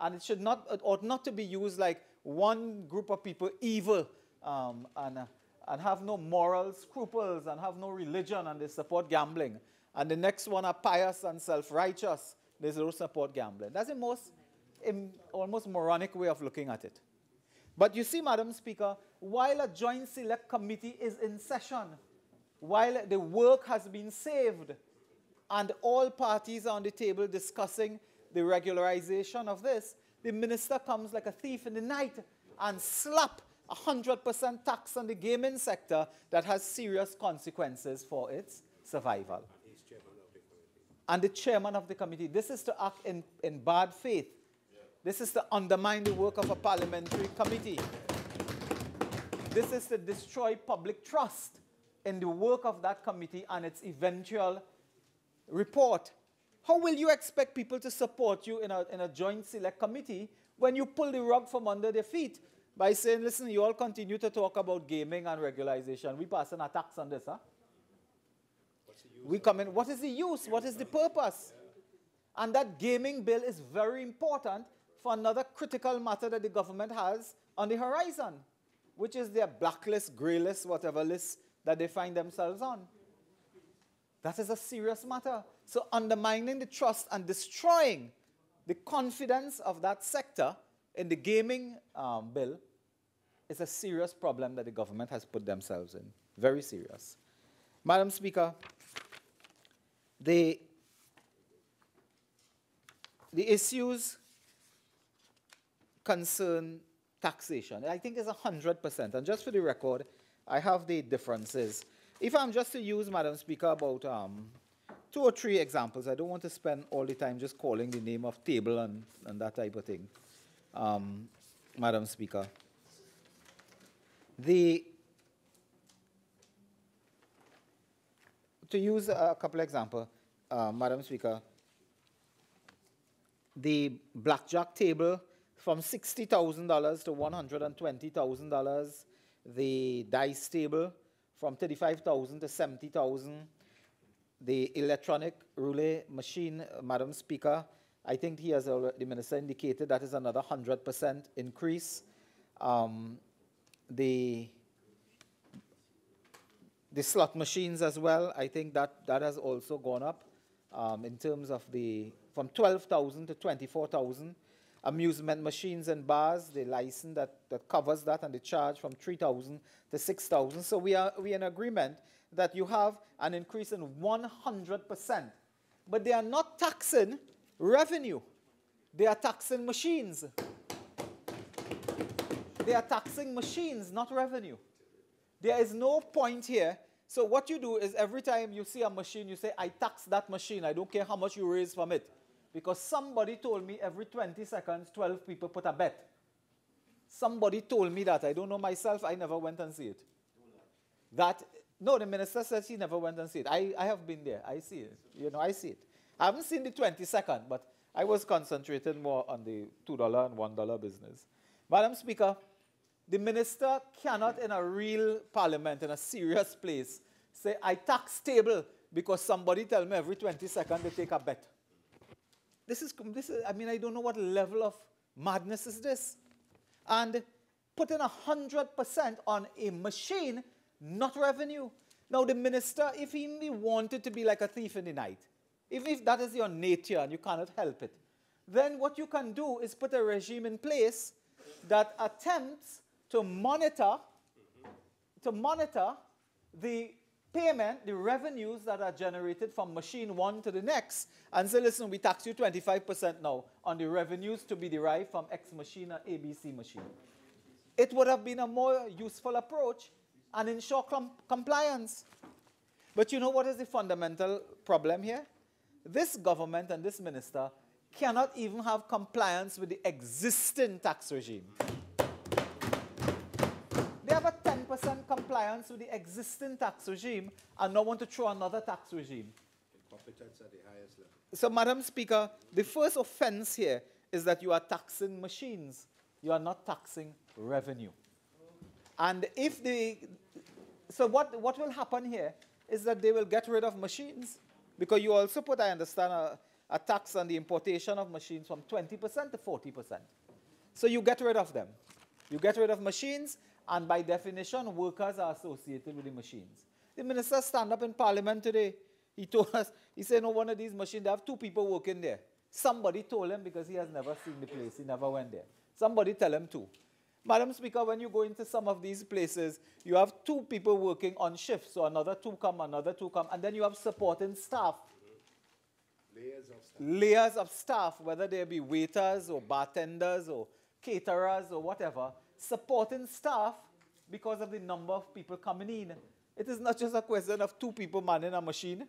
And it should not, it ought not to be used like one group of people evil um, and, uh, and have no moral scruples and have no religion and they support gambling. And the next one are pious and self-righteous. They don't support gambling. That's the most, almost moronic way of looking at it. But you see, Madam Speaker, while a joint select committee is in session, while the work has been saved, and all parties are on the table discussing the regularization of this, the minister comes like a thief in the night and slap 100% tax on the gaming sector that has serious consequences for its survival. And the chairman of the committee, this is to act in, in bad faith. This is to undermine the work of a parliamentary committee. This is to destroy public trust in the work of that committee and its eventual report. How will you expect people to support you in a, in a joint select committee when you pull the rug from under their feet by saying, listen, you all continue to talk about gaming and regularization. We pass an tax on this, huh? We come in, what is the use? What is the purpose? And that gaming bill is very important for another critical matter that the government has on the horizon, which is their blacklist, grey list, whatever list that they find themselves on. That is a serious matter. So, undermining the trust and destroying the confidence of that sector in the gaming um, bill is a serious problem that the government has put themselves in. Very serious. Madam Speaker, the, the issues concern taxation. I think it's 100%. And just for the record, I have the differences. If I'm just to use, Madam Speaker, about um, two or three examples, I don't want to spend all the time just calling the name of table and, and that type of thing, um, Madam Speaker. The, to use a couple examples, uh, Madam Speaker, the blackjack table from $60,000 to $120,000, the dice table from 35,000 to 70,000, the electronic roulette machine, Madam Speaker, I think he has already, the minister indicated that is another 100% increase. Um, the the slot machines as well, I think that, that has also gone up um, in terms of the, from 12,000 to 24,000. Amusement machines and bars, the license that, that covers that and the charge from 3,000 to 6,000. So we are, we are in agreement that you have an increase in 100%. But they are not taxing revenue. They are taxing machines. They are taxing machines, not revenue. There is no point here. So what you do is every time you see a machine, you say, I tax that machine. I don't care how much you raise from it. Because somebody told me every 20 seconds, 12 people put a bet. Somebody told me that. I don't know myself. I never went and see it. That, no, the minister says he never went and see it. I, I have been there. I see it. You know, I see it. I haven't seen the 20 second, but I was concentrated more on the $2 and $1 business. Madam Speaker, the minister cannot, in a real parliament, in a serious place, say, I tax table because somebody tell me every 20 seconds they take a bet. This is, this is, I mean, I don't know what level of madness is this. And putting 100% on a machine, not revenue. Now, the minister, if he wanted to be like a thief in the night, if, if that is your nature and you cannot help it, then what you can do is put a regime in place that attempts to monitor, to monitor the payment, the revenues that are generated from machine one to the next, and say, listen, we tax you 25% now on the revenues to be derived from X machine or ABC machine. It would have been a more useful approach and ensure com compliance. But you know what is the fundamental problem here? This government and this minister cannot even have compliance with the existing tax regime. They have a 10% compliance with the existing tax regime and now want to throw another tax regime. Competence at the highest level. So, Madam Speaker, the first offense here is that you are taxing machines. You are not taxing revenue. And if the, so what, what will happen here is that they will get rid of machines because you also put, I understand, a, a tax on the importation of machines from 20% to 40%. So you get rid of them. You get rid of machines and by definition, workers are associated with the machines. The minister stand up in parliament today. He told us, he said, no, one of these machines, they have two people working there. Somebody told him because he has never seen the place. He never went there. Somebody tell him to. Madam Speaker, when you go into some of these places, you have two people working on shifts, So another two come, another two come, and then you have supporting staff. Layers of staff. Layers of staff, whether they be waiters or bartenders or caterers or whatever supporting staff because of the number of people coming in. It is not just a question of two people manning a machine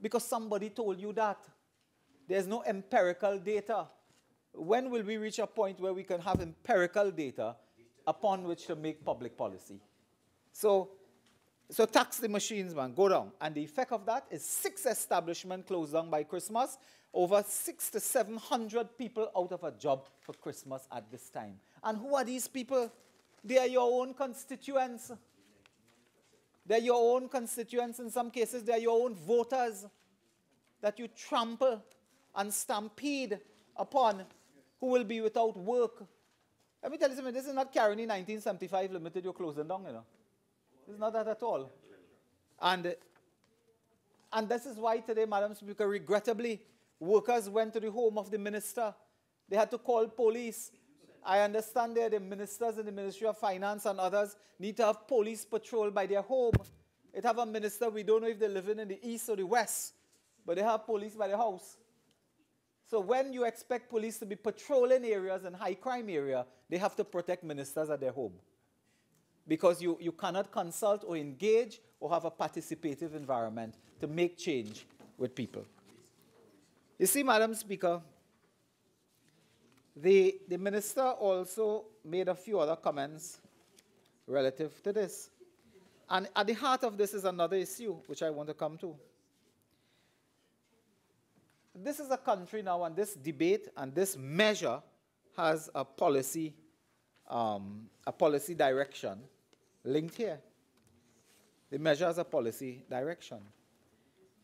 because somebody told you that. There's no empirical data. When will we reach a point where we can have empirical data upon which to make public policy? So, so tax the machines, man, go down. And the effect of that is six establishments closed down by Christmas, over six to 700 people out of a job for Christmas at this time. And who are these people? They are your own constituents. They're your own constituents. In some cases, they're your own voters that you trample and stampede upon who will be without work. Let me tell you something, this is not Caroni 1975 limited, you're closing down, you know. It's not that at all. And, and this is why today, Madam Speaker, regrettably, workers went to the home of the minister. They had to call police. I understand that the ministers in the Ministry of Finance and others need to have police patrol by their home. It have a minister, we don't know if they're living in the east or the west, but they have police by the house. So when you expect police to be patrolling areas and high crime area, they have to protect ministers at their home. Because you, you cannot consult or engage or have a participative environment to make change with people. You see, Madam Speaker, the, the minister also made a few other comments relative to this. And at the heart of this is another issue which I want to come to. This is a country now, and this debate and this measure has a policy, um, a policy direction linked here. The measure has a policy direction.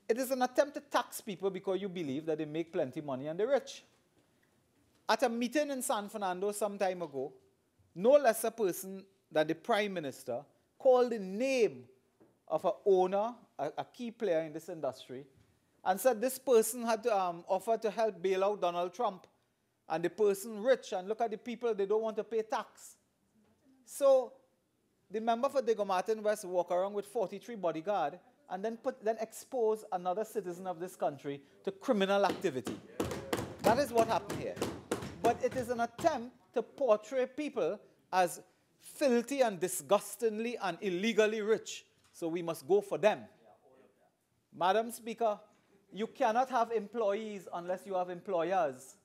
It is an attempt to tax people because you believe that they make plenty of money and they're rich. At a meeting in San Fernando some time ago, no less a person than the prime minister called the name of an owner, a, a key player in this industry, and said this person had um, offered to help bail out Donald Trump. And the person rich, and look at the people, they don't want to pay tax. So the member for Diego Martin West walk around with 43 bodyguard and then, put, then expose another citizen of this country to criminal activity. That is what happened here. But it is an attempt to portray people as filthy and disgustingly and illegally rich. So we must go for them. Madam Speaker, you cannot have employees unless you have employers.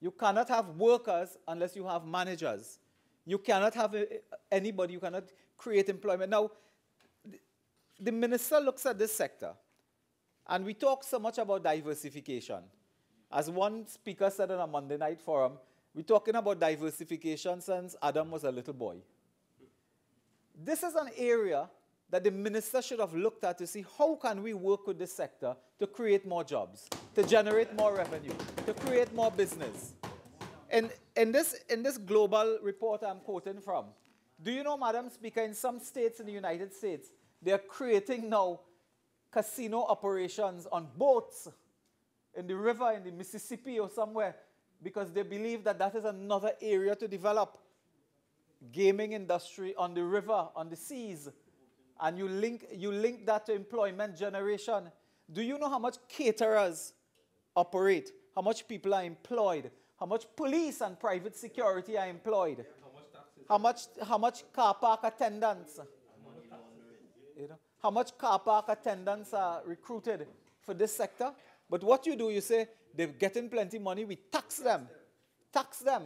You cannot have workers unless you have managers. You cannot have eh, anybody, you cannot create employment. Now, the minister looks at this sector, and we talk so much about diversification. As one speaker said on a Monday night forum, we're talking about diversification since Adam was a little boy. This is an area that the minister should have looked at to see how can we work with this sector to create more jobs, to generate more revenue, to create more business. And in this, in this global report I'm quoting from, do you know, Madam Speaker, in some states in the United States, they're creating now casino operations on boats in the river, in the Mississippi or somewhere, because they believe that that is another area to develop. Gaming industry on the river, on the seas and you link, you link that to employment generation. Do you know how much caterers operate? How much people are employed? How much police and private security are employed? How much, how much car park attendants? You know, how much car park attendants are recruited for this sector? But what you do, you say, they're getting plenty money, we tax them. Tax them.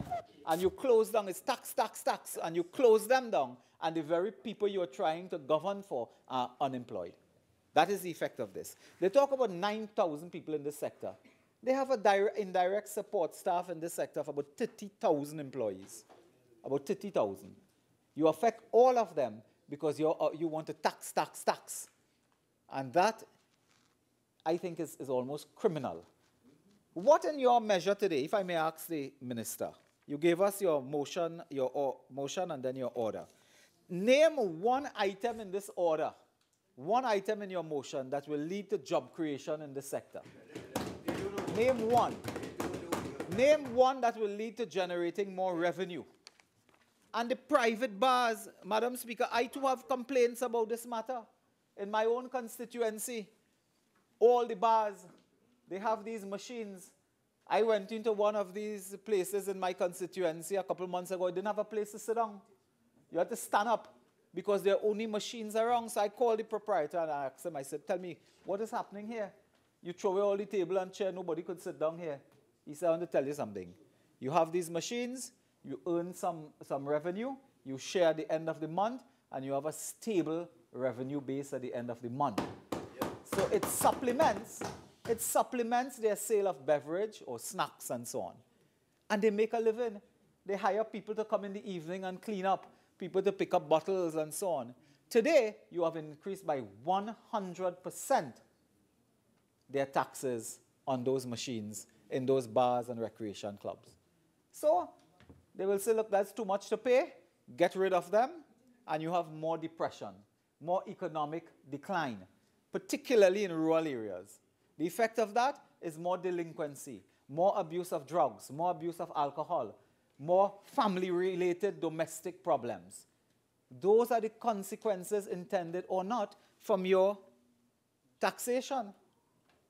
And you close down, it's tax, tax, tax, and you close them down and the very people you're trying to govern for are unemployed. That is the effect of this. They talk about 9,000 people in this sector. They have a direct, indirect support staff in this sector of about 30,000 employees. About 30,000. You affect all of them because you uh, you want to tax, tax, tax. And that, I think, is, is almost criminal. What in your measure today, if I may ask the minister, you gave us your motion, your or, motion and then your order. Name one item in this order, one item in your motion that will lead to job creation in this sector. Name one. Name one that will lead to generating more revenue. And the private bars, Madam Speaker, I too have complaints about this matter. In my own constituency, all the bars, they have these machines. I went into one of these places in my constituency a couple months ago. I didn't have a place to sit down. You have to stand up because there are only machines around. So I called the proprietor and I asked him, I said, tell me, what is happening here? You throw away all the table and chair, nobody could sit down here. He said, I want to tell you something. You have these machines, you earn some, some revenue, you share at the end of the month, and you have a stable revenue base at the end of the month. So it supplements, it supplements their sale of beverage or snacks and so on. And they make a living. They hire people to come in the evening and clean up people to pick up bottles and so on. Today, you have increased by 100% their taxes on those machines in those bars and recreation clubs. So they will say, look, that's too much to pay, get rid of them, and you have more depression, more economic decline, particularly in rural areas. The effect of that is more delinquency, more abuse of drugs, more abuse of alcohol, more family related domestic problems. Those are the consequences, intended or not, from your taxation.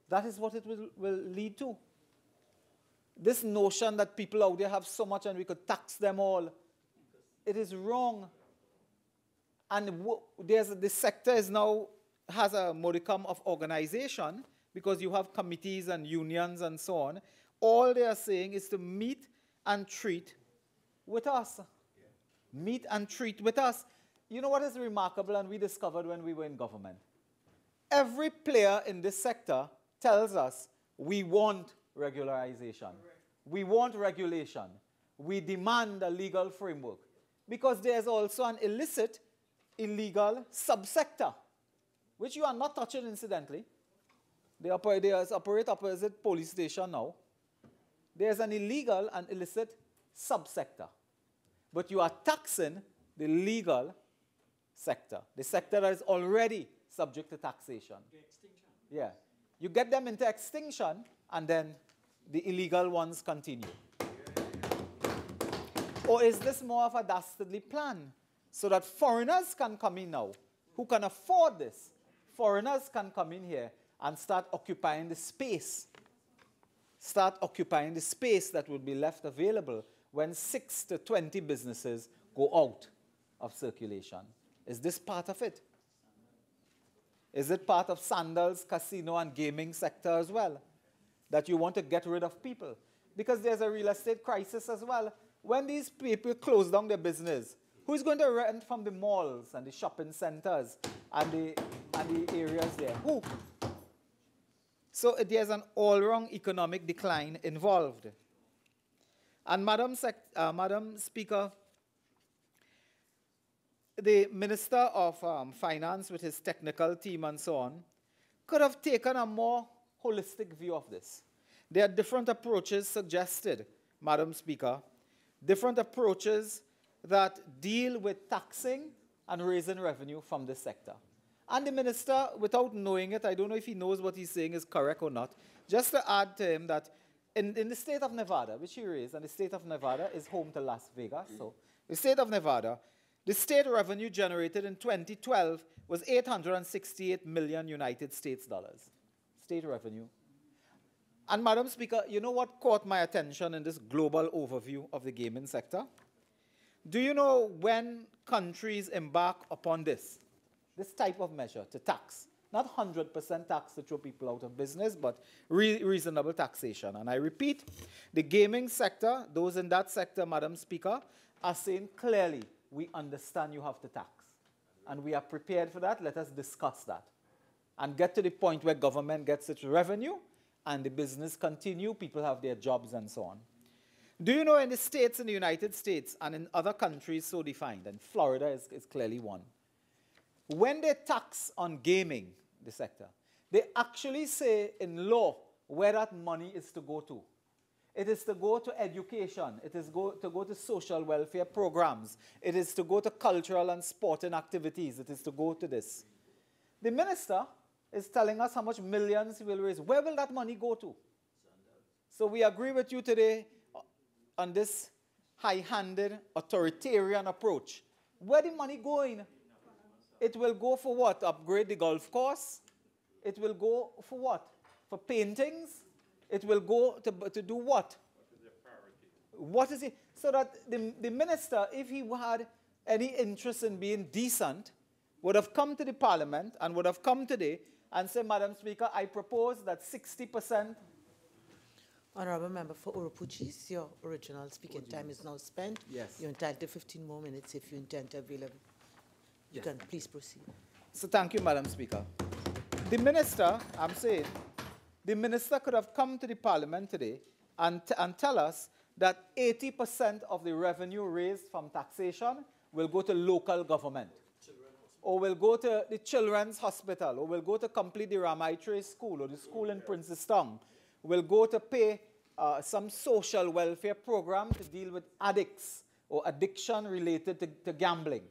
That is what it will, will lead to. This notion that people out there have so much and we could tax them all, it is wrong. And there's, this sector is now has a modicum of organization because you have committees and unions and so on. All they are saying is to meet and treat with us. Meet and treat with us. You know what is remarkable and we discovered when we were in government? Every player in this sector tells us we want regularization. We want regulation. We demand a legal framework. Because there's also an illicit, illegal subsector, which you are not touching incidentally. They operate, they operate opposite police station now. There's an illegal and illicit subsector. But you are taxing the legal sector, the sector that is already subject to taxation. Yeah. You get them into extinction, and then the illegal ones continue. Or is this more of a dastardly plan so that foreigners can come in now who can afford this? Foreigners can come in here and start occupying the space. Start occupying the space that would be left available when 6 to 20 businesses go out of circulation. Is this part of it? Is it part of Sandals, casino, and gaming sector as well? That you want to get rid of people? Because there's a real estate crisis as well. When these people close down their business, who's going to rent from the malls and the shopping centers and the, and the areas there? Who? So there's an all-round economic decline involved. And Madam, Sec uh, Madam Speaker, the Minister of um, Finance with his technical team and so on could have taken a more holistic view of this. There are different approaches suggested, Madam Speaker, different approaches that deal with taxing and raising revenue from this sector. And the minister, without knowing it, I don't know if he knows what he's saying is correct or not, just to add to him that in, in the state of Nevada, which he raised, and the state of Nevada is home to Las Vegas, so the state of Nevada, the state revenue generated in 2012 was 868 million United States dollars. State revenue. And Madam Speaker, you know what caught my attention in this global overview of the gaming sector? Do you know when countries embark upon this, this type of measure to tax? Not 100% tax to throw people out of business, but re reasonable taxation. And I repeat, the gaming sector, those in that sector, Madam Speaker, are saying clearly, we understand you have to tax. And we are prepared for that. Let us discuss that. And get to the point where government gets its revenue and the business continue, people have their jobs and so on. Do you know in the states in the United States and in other countries so defined, and Florida is, is clearly one, when they tax on gaming, the sector, they actually say in law where that money is to go to. It is to go to education. It is go, to go to social welfare programs. It is to go to cultural and sporting activities. It is to go to this. The minister is telling us how much millions he will raise. Where will that money go to? So we agree with you today on this high-handed authoritarian approach. Where the money going? It will go for what? Upgrade the golf course? It will go for what? For paintings? It will go to, to do what? What is it? So that the, the minister, if he had any interest in being decent, would have come to the parliament and would have come today and said, Madam Speaker, I propose that 60%. Honorable Member for Oropouche East, your original speaking time is now spent. Yes. You're entitled to 15 more minutes if you intend to avail you can please proceed. So thank you, Madam Speaker. The minister, I'm saying, the minister could have come to the parliament today and, and tell us that 80% of the revenue raised from taxation will go to local government. or will go to the children's hospital, or will go to complete the Ramaitre school or the school in Princestown, will go to pay uh, some social welfare program to deal with addicts or addiction related to, to gambling,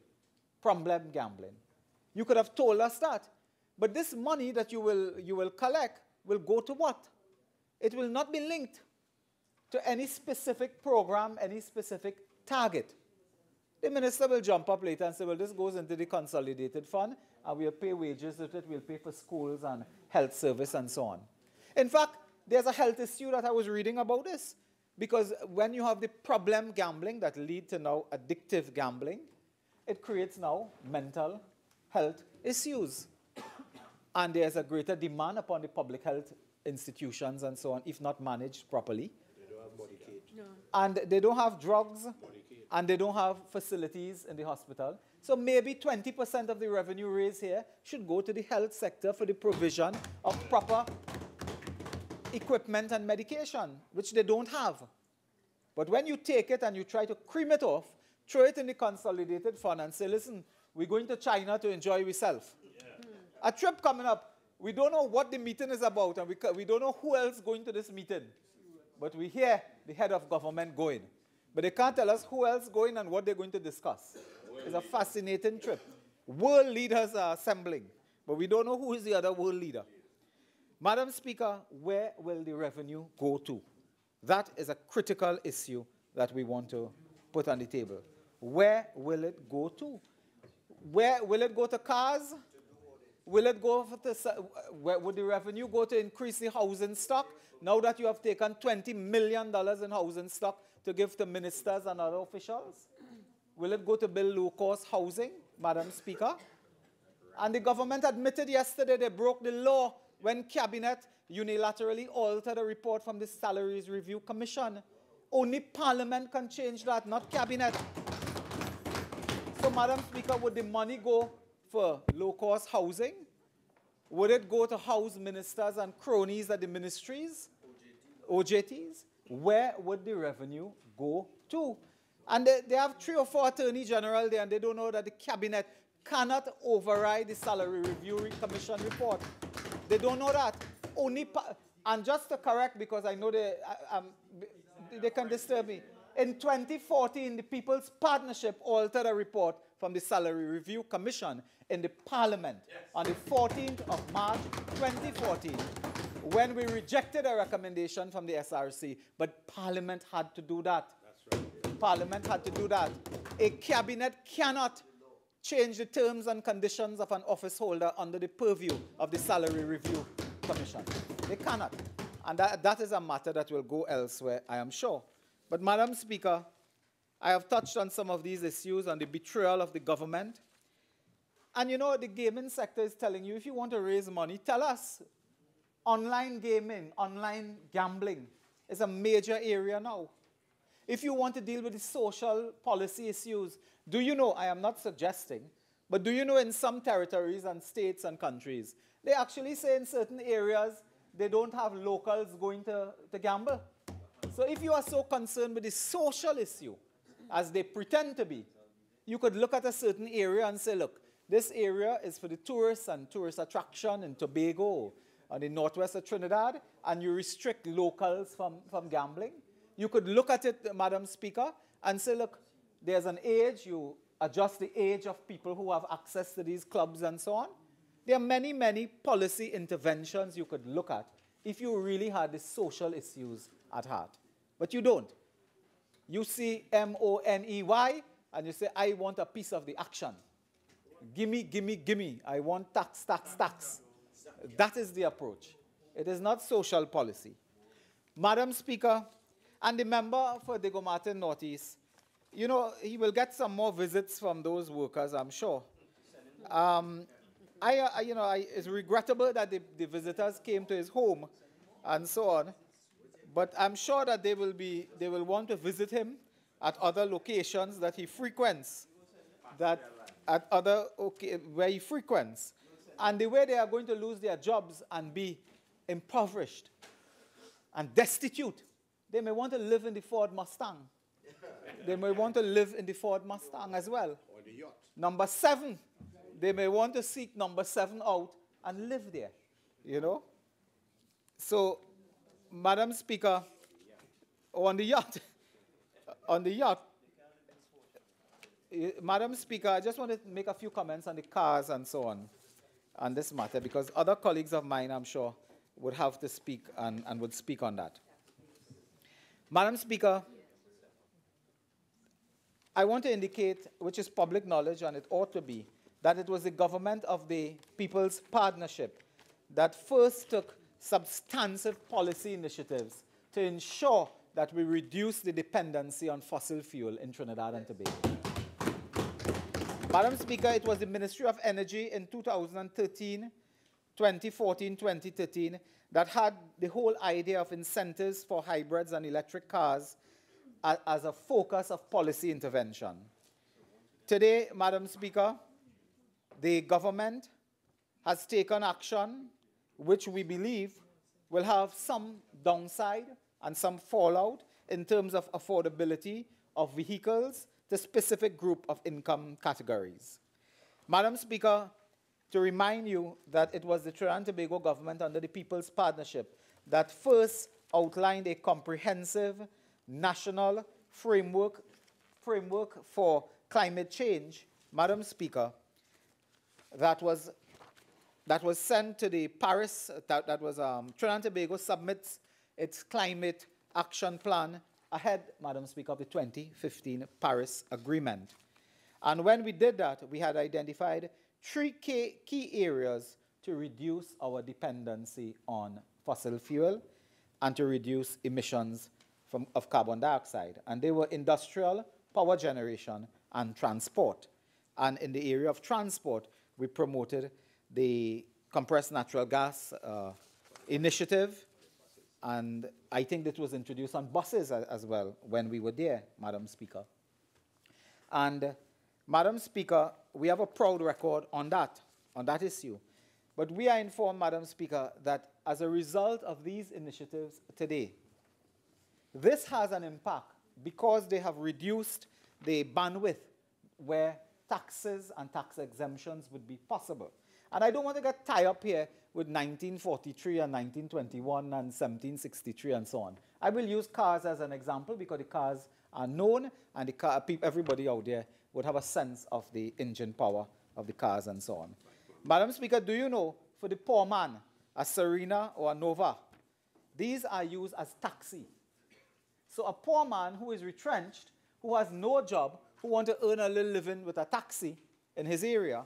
problem gambling. You could have told us that. But this money that you will, you will collect will go to what? It will not be linked to any specific program, any specific target. The minister will jump up later and say, well, this goes into the consolidated fund, and we'll pay wages with it, we'll pay for schools and health service and so on. In fact, there's a health issue that I was reading about this. Because when you have the problem gambling that lead to now addictive gambling, it creates now mental health issues. and there's a greater demand upon the public health institutions and so on, if not managed properly. No. And they don't have drugs, and they don't have facilities in the hospital. So maybe 20% of the revenue raised here should go to the health sector for the provision of proper equipment and medication, which they don't have. But when you take it and you try to cream it off, throw it in the consolidated fund and say, listen, we're going to China to enjoy ourselves. Yeah. A trip coming up, we don't know what the meeting is about and we, we don't know who else is going to this meeting. But we hear the head of government going. But they can't tell us who else is going and what they're going to discuss. It's a fascinating trip. World leaders are assembling, but we don't know who is the other world leader. Madam Speaker, where will the revenue go to? That is a critical issue that we want to put on the table. Where will it go to? Where will it go to cars? Will it go to, where would the revenue go to increase the housing stock? Now that you have taken $20 million in housing stock to give to ministers and other officials? Will it go to build low cost housing, Madam Speaker? And the government admitted yesterday they broke the law when cabinet unilaterally altered a report from the Salaries Review Commission. Only Parliament can change that, not cabinet. Madam Speaker, would the money go for low-cost housing? Would it go to house ministers and cronies at the ministries? OJTs? Where would the revenue go to? And they, they have three or four attorney general there, and they don't know that the cabinet cannot override the Salary Review Commission report. They don't know that. Only and just to correct, because I know they, um, they can disturb me. In 2014, the People's Partnership altered a report from the Salary Review Commission in the Parliament yes. on the 14th of March 2014 when we rejected a recommendation from the SRC. But Parliament had to do that. Right. Parliament had to do that. A cabinet cannot change the terms and conditions of an office holder under the purview of the Salary Review Commission. They cannot. And that, that is a matter that will go elsewhere, I am sure. But, Madam Speaker, I have touched on some of these issues on the betrayal of the government. And you know, the gaming sector is telling you if you want to raise money, tell us. Online gaming, online gambling is a major area now. If you want to deal with the social policy issues, do you know, I am not suggesting, but do you know in some territories and states and countries, they actually say in certain areas they don't have locals going to, to gamble. So if you are so concerned with the social issue, as they pretend to be, you could look at a certain area and say, look, this area is for the tourists and tourist attraction in Tobago and the northwest of Trinidad, and you restrict locals from, from gambling. You could look at it, Madam Speaker, and say, look, there's an age, you adjust the age of people who have access to these clubs and so on. There are many, many policy interventions you could look at if you really had the social issues at heart. But you don't. You see M O N E Y and you say, I want a piece of the action. Gimme, gimme, gimme. I want tax, tax, tax. That is the approach. It is not social policy. Madam Speaker, and the member for Diego Martin Northeast, you know, he will get some more visits from those workers, I'm sure. Um, I, uh, you know, I, it's regrettable that the, the visitors came to his home and so on. But I'm sure that they will be, they will want to visit him at other locations that he frequents, that at other okay, where he frequents, and the way they are going to lose their jobs and be impoverished and destitute. They may want to live in the Ford Mustang. they may want to live in the Ford Mustang as well. Or the yacht. Number seven, they may want to seek number seven out and live there, you know. So, Madam Speaker, on the yacht, on the yacht, Madam Speaker, I just want to make a few comments on the cars and so on, on this matter, because other colleagues of mine, I'm sure, would have to speak and, and would speak on that. Madam Speaker, I want to indicate, which is public knowledge and it ought to be, that it was the government of the People's Partnership that first took substantive policy initiatives to ensure that we reduce the dependency on fossil fuel in Trinidad and Tobago. Madam Speaker, it was the Ministry of Energy in 2013, 2014, 2013 that had the whole idea of incentives for hybrids and electric cars as a focus of policy intervention. Today, Madam Speaker, the government has taken action which we believe will have some downside and some fallout in terms of affordability of vehicles to specific group of income categories. Madam Speaker, to remind you that it was the Trinidad and Tobago government under the People's Partnership that first outlined a comprehensive national framework, framework for climate change, Madam Speaker, that was, that was sent to the Paris, that, that was um, Trinidad and Tobago submits its climate action plan ahead, Madam Speaker, of the 2015 Paris Agreement. And when we did that, we had identified three key, key areas to reduce our dependency on fossil fuel and to reduce emissions from, of carbon dioxide. And they were industrial, power generation, and transport. And in the area of transport, we promoted the compressed natural gas uh, initiative. And I think that was introduced on buses as, as well when we were there, Madam Speaker. And uh, Madam Speaker, we have a proud record on that, on that issue. But we are informed, Madam Speaker, that as a result of these initiatives today, this has an impact because they have reduced the bandwidth where taxes and tax exemptions would be possible. And I don't want to get tied up here with 1943 and 1921 and 1763 and so on. I will use cars as an example because the cars are known and the car, everybody out there would have a sense of the engine power of the cars and so on. Madam Speaker, do you know for the poor man, a Serena or a Nova, these are used as taxi so a poor man who is retrenched, who has no job, who wants to earn a little living with a taxi in his area,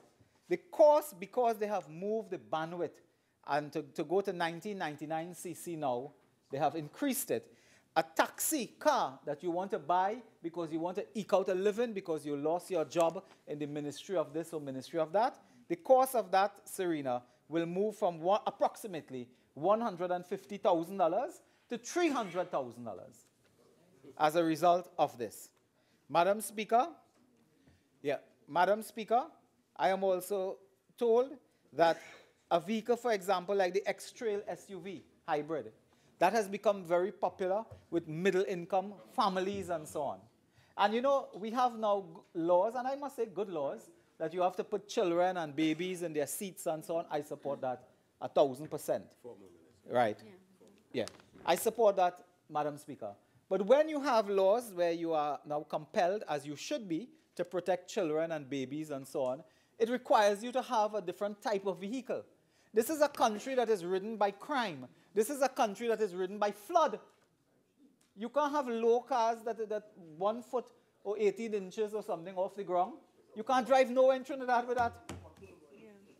the cost, because they have moved the bandwidth and to, to go to 1999 cc now, they have increased it. A taxi car that you want to buy because you want to eke out a living because you lost your job in the ministry of this or ministry of that, the cost of that, Serena, will move from one, approximately $150,000 to $300,000 as a result of this. Madam Speaker, yeah, Madam Speaker, I am also told that a vehicle, for example, like the X-Trail SUV hybrid, that has become very popular with middle income families and so on. And you know, we have now laws, and I must say good laws, that you have to put children and babies in their seats and so on. I support that a thousand percent. Right. Yeah. yeah. I support that, Madam Speaker. But when you have laws where you are now compelled, as you should be, to protect children and babies and so on, it requires you to have a different type of vehicle. This is a country that is ridden by crime. This is a country that is ridden by flood. You can't have low cars that, that one foot or 18 inches or something off the ground. You can't drive nowhere in Trinidad with that.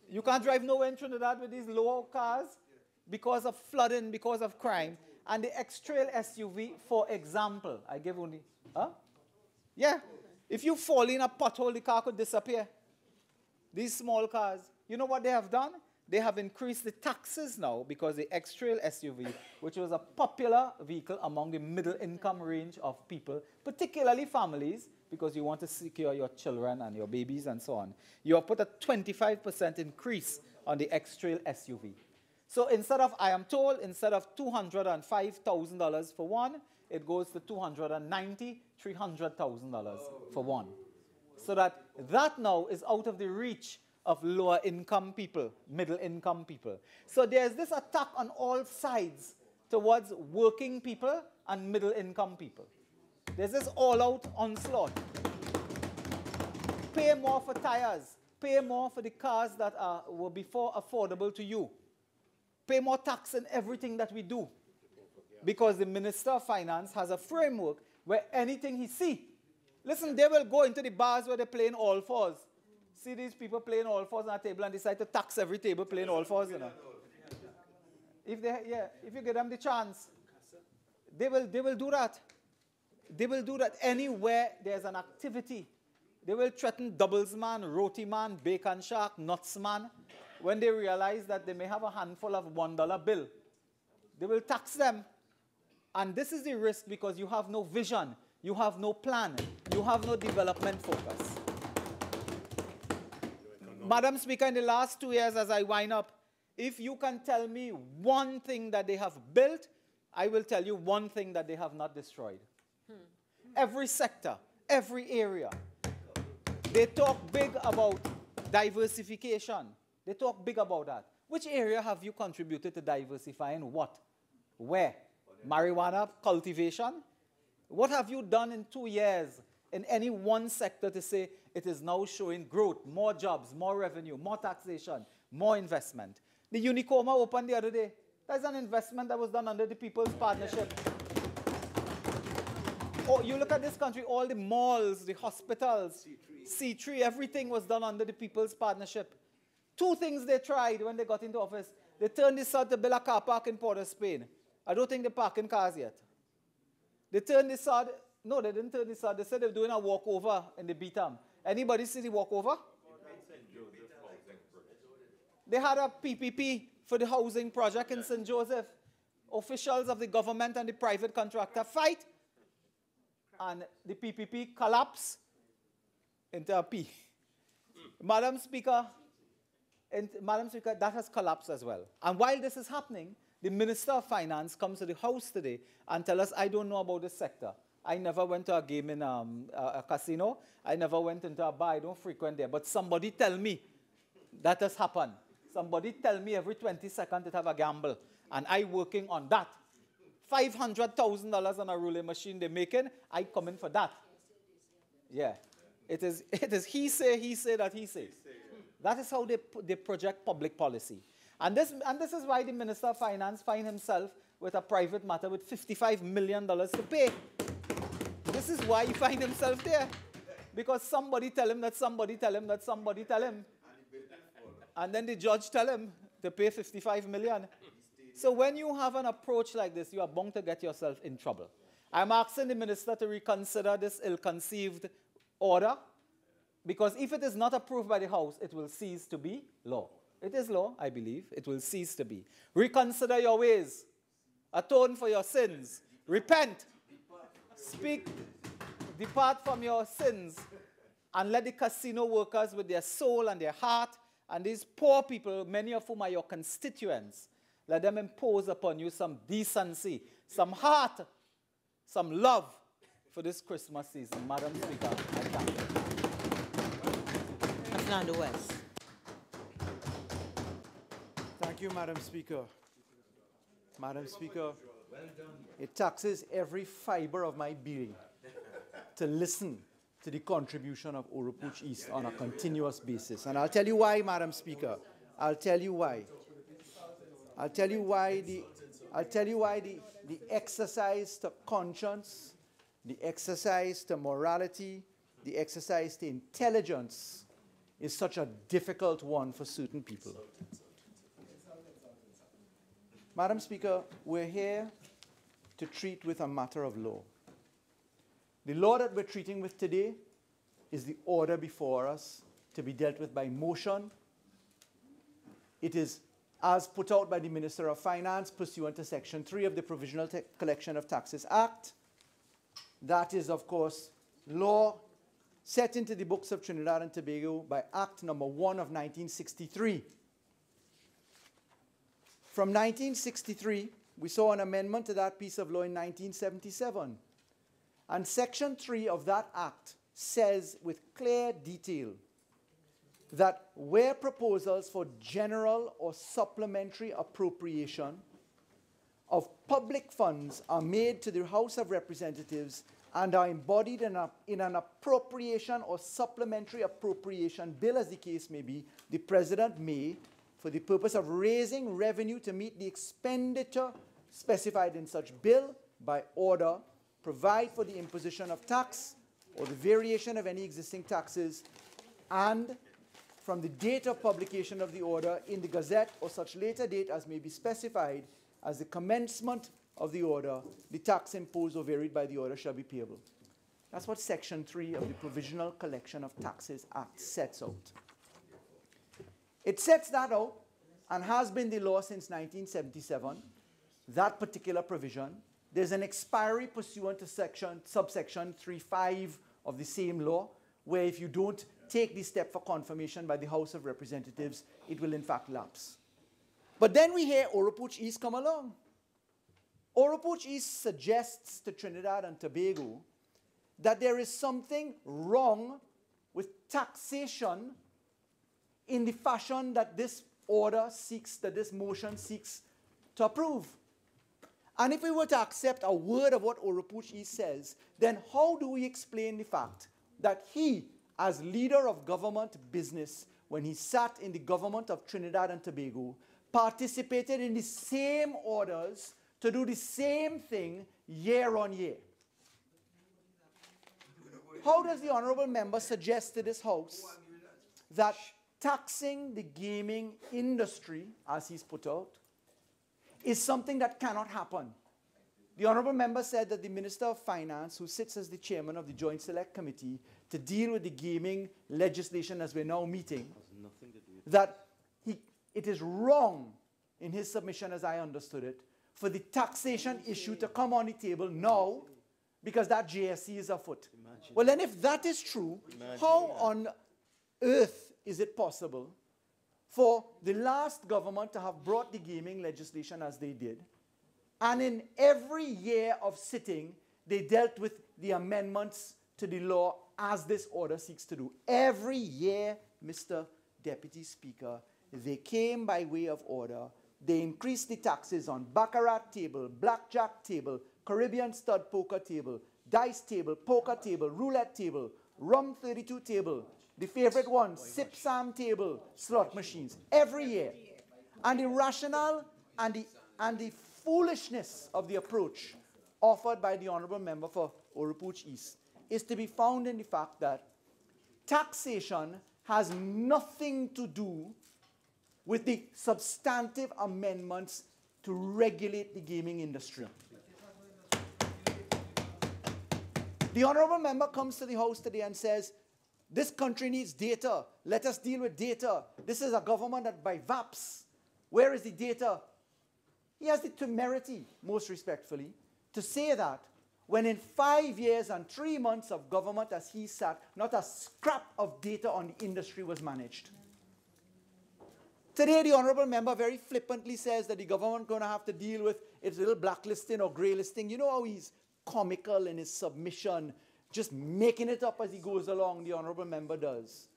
You can't drive nowhere in Trinidad with these low cars because of flooding, because of crime and the X-Trail SUV, for example, I give only, huh? Yeah. If you fall in a pothole, the car could disappear. These small cars, you know what they have done? They have increased the taxes now because the X-Trail SUV, which was a popular vehicle among the middle income range of people, particularly families, because you want to secure your children and your babies and so on. You have put a 25% increase on the X-Trail SUV. So instead of, I am told, instead of $205,000 for one, it goes to $290,000, $300,000 for one. So that that now is out of the reach of lower income people, middle income people. So there's this attack on all sides towards working people and middle income people. There's this all out onslaught. Pay more for tires, pay more for the cars that are, were before affordable to you, pay more tax in everything that we do. Because the Minister of Finance has a framework where anything he see, listen, they will go into the bars where they're playing all fours. See these people playing all fours on a table and decide to tax every table playing all fours, you know. If they, yeah, if you give them the chance, they will, they will do that. They will do that anywhere there's an activity. They will threaten doubles man, roti man, bake and shark, nuts man. When they realize that they may have a handful of one dollar bill, they will tax them. And this is the risk because you have no vision, you have no plan, you have no development focus. Madam Speaker, in the last two years, as I wind up, if you can tell me one thing that they have built, I will tell you one thing that they have not destroyed. Hmm. Every sector, every area. They talk big about diversification. They talk big about that. Which area have you contributed to diversifying what? Where? Marijuana cultivation? What have you done in two years in any one sector to say it is now showing growth, more jobs, more revenue, more taxation, more investment? The Unicoma opened the other day. That's an investment that was done under the People's Partnership. Oh, you look at this country, all the malls, the hospitals, C3. C3, everything was done under the People's Partnership. Two things they tried when they got into office. They turned this out to build a car park in Port of Spain. I don't think they're parking cars yet. They turned this side. no, they didn't turn this side. They said they were doing a walkover in the Beetham. Anybody see the walkover? They had a PPP for the housing project in St. Joseph. Officials of the government and the private contractor fight, and the PPP collapse into a P. Madam Speaker, and Madam Speaker, that has collapsed as well. And while this is happening, the Minister of Finance comes to the House today and tells us, I don't know about this sector. I never went to a game in um, a, a, casino. I never went into a bar. I don't frequent there. But somebody tell me that has happened. Somebody tell me every 20 seconds it have a gamble. And I working on that. $500,000 on a ruling machine they're making, I come in for that. Yeah. It is, it is he say, he say that he says. That is how they, they project public policy. And this, and this is why the Minister of Finance find himself with a private matter with $55 million to pay. This is why he find himself there. Because somebody tell him that somebody tell him that somebody tell him. And then the judge tell him to pay 55 million. So when you have an approach like this, you are bound to get yourself in trouble. I'm asking the minister to reconsider this ill-conceived order because if it is not approved by the House, it will cease to be law. It is law, I believe. It will cease to be. Reconsider your ways. Atone for your sins. Repent. Speak. Depart from your sins. And let the casino workers with their soul and their heart and these poor people, many of whom are your constituents, let them impose upon you some decency, some heart, some love for this Christmas season. Madam Speaker, I thank you. Fernando West. Thank you, Madam Speaker. Madam Speaker, it taxes every fiber of my being to listen to the contribution of Oropouche East on a continuous basis. And I'll tell you why, Madam Speaker. I'll tell you why. I'll tell you why the, I'll tell you why the, the exercise to conscience, the exercise to morality, the exercise to intelligence is such a difficult one for certain people. Madam Speaker, we're here to treat with a matter of law. The law that we're treating with today is the order before us to be dealt with by motion. It is as put out by the Minister of Finance pursuant to Section 3 of the Provisional Te Collection of Taxes Act. That is, of course, law set into the books of Trinidad and Tobago by Act number 1 of 1963. From 1963, we saw an amendment to that piece of law in 1977. And Section 3 of that Act says with clear detail that where proposals for general or supplementary appropriation of public funds are made to the House of Representatives and are embodied in, a, in, an appropriation or supplementary appropriation bill, as the case may be, the President may, for the purpose of raising revenue to meet the expenditure specified in such bill, by order, provide for the imposition of tax or the variation of any existing taxes, and from the date of publication of the order in the Gazette or such later date as may be specified as the commencement of the order, the tax imposed or varied by the order shall be payable. That's what Section 3 of the Provisional Collection of Taxes Act sets out. It sets that out and has been the law since 1977, that particular provision. There's an expiry pursuant to section, subsection 3.5 of the same law, where if you don't take this step for confirmation by the House of Representatives, it will in fact lapse. But then we hear Oropouche East come along. Oropouche East suggests to Trinidad and Tobago that there is something wrong with taxation in the fashion that this order seeks, that this motion seeks to approve. And if we were to accept a word of what Oropouche says, then how do we explain the fact that he, as leader of government business, when he sat in the government of Trinidad and Tobago, participated in the same orders to do the same thing year on year. How does the honorable member suggest to this House that taxing the gaming industry, as he's put out, is something that cannot happen? The honorable member said that the Minister of Finance, who sits as the chairman of the Joint Select Committee to deal with the gaming legislation as we're now meeting, that he, it is wrong in his submission, as I understood it, for the taxation issue to come on the table now because that JSC is afoot. Imagine. Well, then, if that is true, Imagine how that. on earth is it possible for the last government to have brought the gaming legislation as they did? And in every year of sitting, they dealt with the amendments to the law as this order seeks to do. Every year, Mr. Deputy Speaker, they came by way of order they increased the taxes on baccarat table, blackjack table, Caribbean stud poker table, dice table, poker table, roulette table, rum 32 table, the favorite one, sip sam table, slot machines, every year. And the rationale and the, and the foolishness of the approach offered by the Honorable Member for Oropouche East is to be found in the fact that taxation has nothing to do with the substantive amendments to regulate the gaming industry. The honorable member comes to the House today and says, this country needs data. Let us deal with data. This is a government that by VAPs. Where is the data? He has the temerity, most respectfully, to say that when in five years and three months of government as he sat, not a scrap of data on the industry was managed. Today, the honorable member very flippantly says that the government going to have to deal with its little blacklisting or grey listing. You know how he's comical in his submission, just making it up as he goes along, the honorable member does.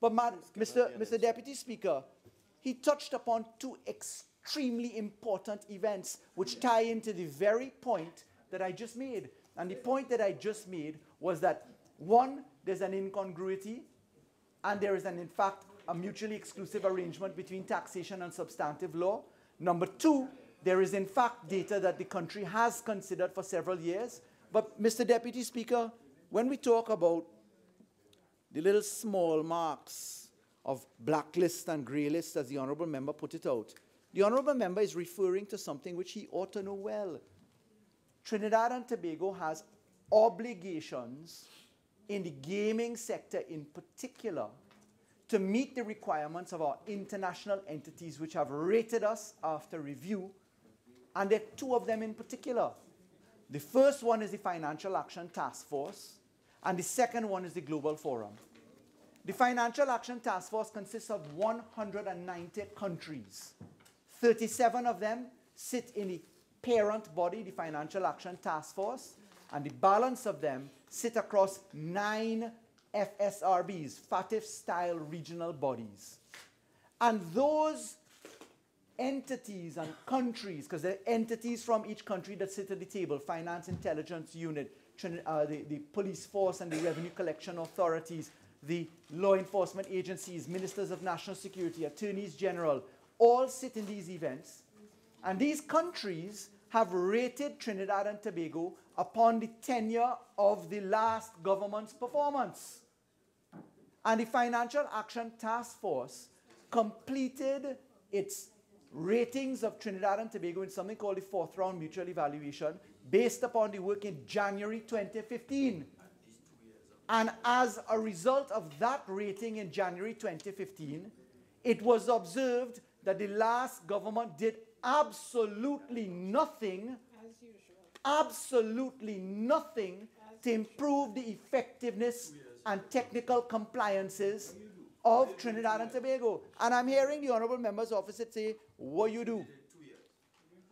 But Mr. Mr. Deputy Speaker, he touched upon two extremely important events which tie into the very point that I just made. And the point that I just made was that one, there's an incongruity, and there is an, in fact, a mutually exclusive arrangement between taxation and substantive law. Number two, there is in fact data that the country has considered for several years. But Mr. Deputy Speaker, when we talk about the little small marks of blacklist and grey list, as the honourable member put it out, the honourable member is referring to something which he ought to know well. Trinidad and Tobago has obligations in the gaming sector in particular to meet the requirements of our international entities which have rated us after review, and there are two of them in particular. The first one is the Financial Action Task Force, and the second one is the Global Forum. The Financial Action Task Force consists of 190 countries. 37 of them sit in the parent body, the Financial Action Task Force, and the balance of them sit across nine FSRBs, FATF style regional bodies. And those entities and countries, because there are entities from each country that sit at the table finance intelligence unit, uh, the, the police force and the revenue collection authorities, the law enforcement agencies, ministers of national security, attorneys general, all sit in these events. And these countries have rated Trinidad and Tobago upon the tenure of the last government's performance. And the Financial Action Task Force completed its ratings of Trinidad and Tobago in something called the fourth round mutual evaluation based upon the work in January 2015. And as a result of that rating in January 2015, it was observed that the last government did absolutely nothing, absolutely nothing to improve the effectiveness and technical compliances of Trinidad and Tobago. And I'm hearing the Honorable Member's office say, what you do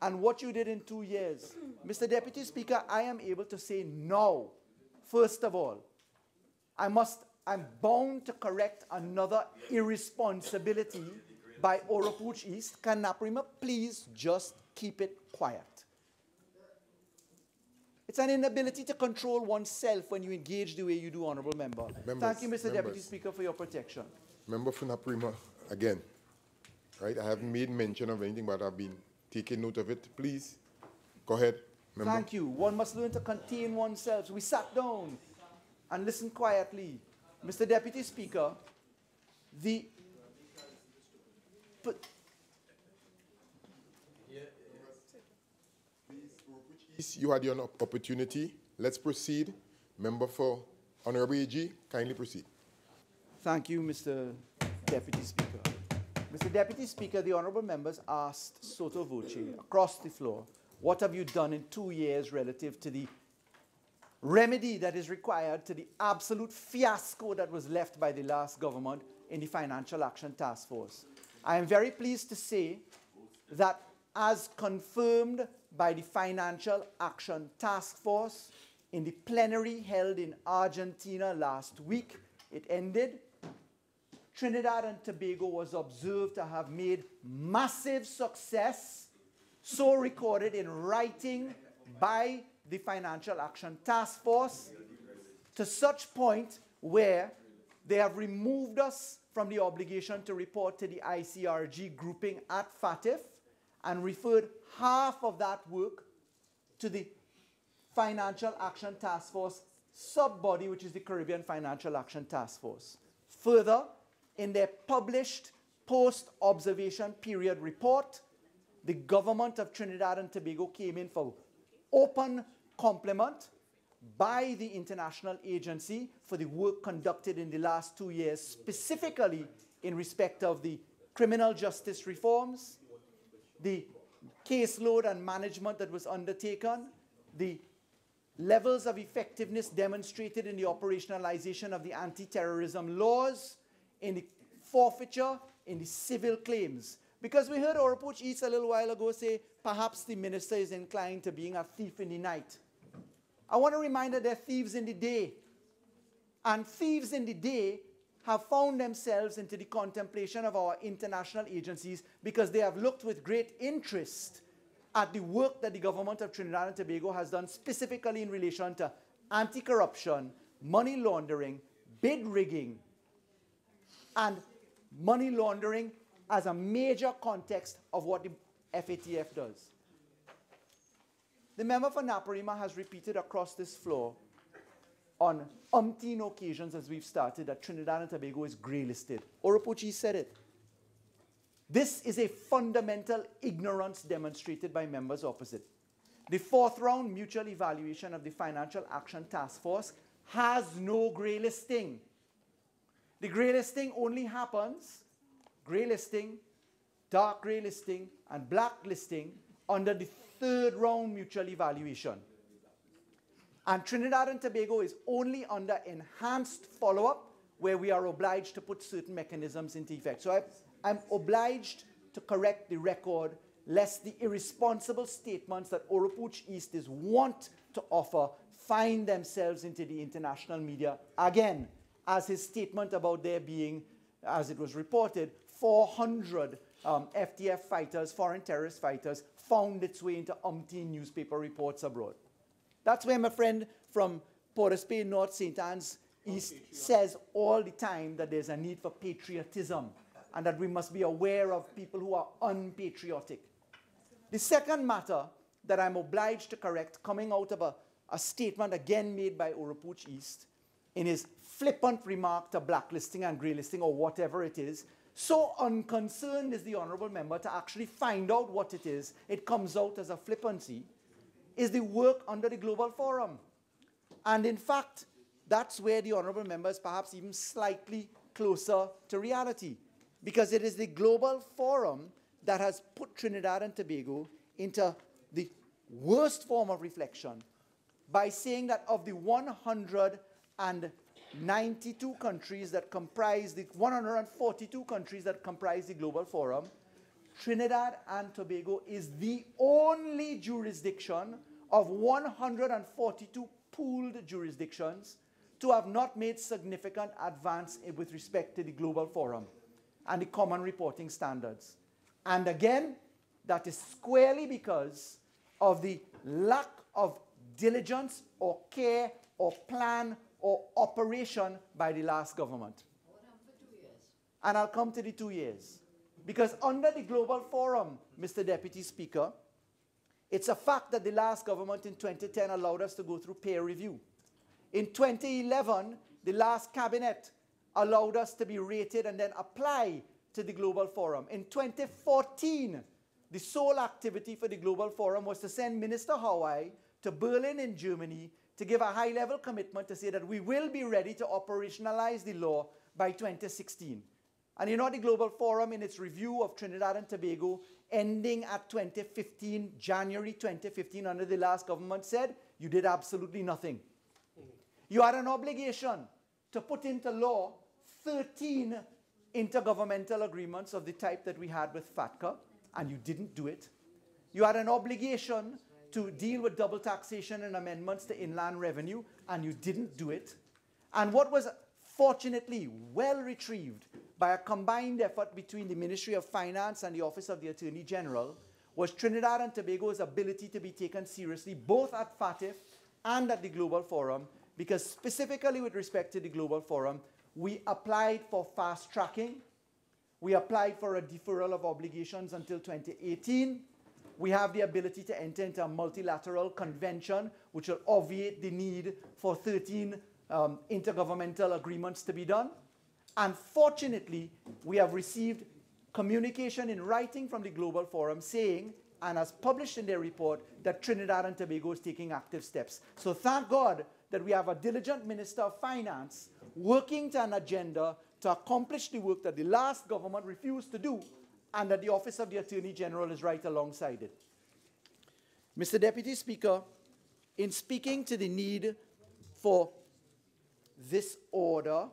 and what you did in two years. Mr. Deputy Speaker, I am able to say no. First of all, I must, I'm bound to correct another irresponsibility by Oropouche East. Can Naparima please just keep it quiet? It's an inability to control oneself when you engage the way you do, Honorable Member. Members, Thank you, Mr. members. Deputy Speaker, for your protection. Member for Naparima, again, right? I haven't made mention of anything, but I've been taking note of it. Please, go ahead. Member. Thank you. One must learn to contain oneself. We sat down and listened quietly. Mr. Deputy Speaker, the but you had your opportunity. Let's proceed. Member for Honorable AG, kindly proceed. Thank you, Mr. Deputy Speaker. Mr. Deputy Speaker, the honorable members asked sotto voce across the floor, what have you done in two years relative to the remedy that is required to the absolute fiasco that was left by the last government in the Financial Action Task Force? I am very pleased to say that as confirmed by the Financial Action Task Force in the plenary held in Argentina last week, it ended Trinidad and Tobago was observed to have made massive success, so recorded in writing by the Financial Action Task Force, to such point where they have removed us from the obligation to report to the ICRG grouping at FATF and referred half of that work to the Financial Action Task Force sub-body, which is the Caribbean Financial Action Task Force. Further, in their published post observation period report, the government of Trinidad and Tobago came in for open compliment by the international agency for the work conducted in the last two years, specifically in respect of the criminal justice reforms, the caseload and management that was undertaken, the levels of effectiveness demonstrated in the operationalization of the anti-terrorism laws, in the forfeiture, in the civil claims. Because we heard Oropouche East a little while ago say perhaps the minister is inclined to being a thief in the night. I want to remind that they're thieves in the day. And thieves in the day have found themselves into the contemplation of our international agencies because they have looked with great interest at the work that the government of Trinidad and Tobago has done specifically in relation to anti-corruption, money laundering, bid rigging, and money laundering as a major context of what the FATF does. The member for Naparima has repeated across this floor on umpteen occasions as we've started that Trinidad and Tobago is grey listed. Said it. This is a fundamental ignorance demonstrated by members opposite. The fourth round mutual evaluation of the Financial Action Task Force has no grey listing. The grey listing only happens, grey listing, dark grey listing, and black listing under the third round mutual evaluation. And Trinidad and Tobago is only under enhanced follow up where we are obliged to put certain mechanisms into effect. So I, am obliged to correct the record lest the irresponsible statements that Oropouche East is want to offer find themselves into the international media again. As his statement about there being, as it was reported, 400 um, FTF fighters, foreign terrorist fighters, found its way into umpteen newspaper reports abroad. That's where my friend from Port of Spain, North St. Anne's East says all the time that there's a need for patriotism and that we must be aware of people who are unpatriotic. The second matter that I'm obliged to correct, coming out of a, a statement again made by Oropouche East in his flippant remark to blacklisting and greylisting or whatever it is, so unconcerned is the honourable member to actually find out what it is, it comes out as a flippancy, is the work under the Global Forum. And in fact, that's where the honourable member is perhaps even slightly closer to reality, because it is the Global Forum that has put Trinidad and Tobago into the worst form of reflection by saying that of the 192 countries that comprise the 142 countries that comprise the Global Forum, Trinidad and Tobago is the only jurisdiction of 142 pooled jurisdictions to have not made significant advance with respect to the Global Forum and the common reporting standards. And again, that is squarely because of the lack of diligence or care or plan or operation by the last government. And I'll come to the two years. Because under the Global Forum, Mr. Deputy Speaker, it's a fact that the last government in 2010 allowed us to go through peer review. In 2011, the last cabinet allowed us to be rated and then apply to the Global Forum. In 2014, the sole activity for the Global Forum was to send Minister Howai to Berlin in Germany to give a high level commitment to say that we will be ready to operationalize the law by 2016. And you know, the Global Forum, in its review of Trinidad and Tobago, ending at 2015, January 2015, under the last government, said you did absolutely nothing. You had an obligation to put into law 13 intergovernmental agreements of the type that we had with FATCA, and you didn't do it. You had an obligation to deal with double taxation and amendments to inland revenue, and you didn't do it. And what was fortunately well retrieved by a combined effort between the Ministry of Finance and the Office of the Attorney General was Trinidad and Tobago's ability to be taken seriously both at FATF and at the Global Forum, because specifically with respect to the Global Forum, we applied for fast tracking, we applied for a deferral of obligations until 2018. We have the ability to enter into a multilateral convention, which will obviate the need for 13 um, intergovernmental agreements to be done. And fortunately, we have received communication in writing from the Global Forum saying, and as published in their report, that Trinidad and Tobago is taking active steps. So thank God that we have a diligent Minister of Finance working to an agenda to accomplish the work that the last government refused to do and that the Office of the Attorney General is right alongside it. Mr. Deputy Speaker, in speaking to the need for this order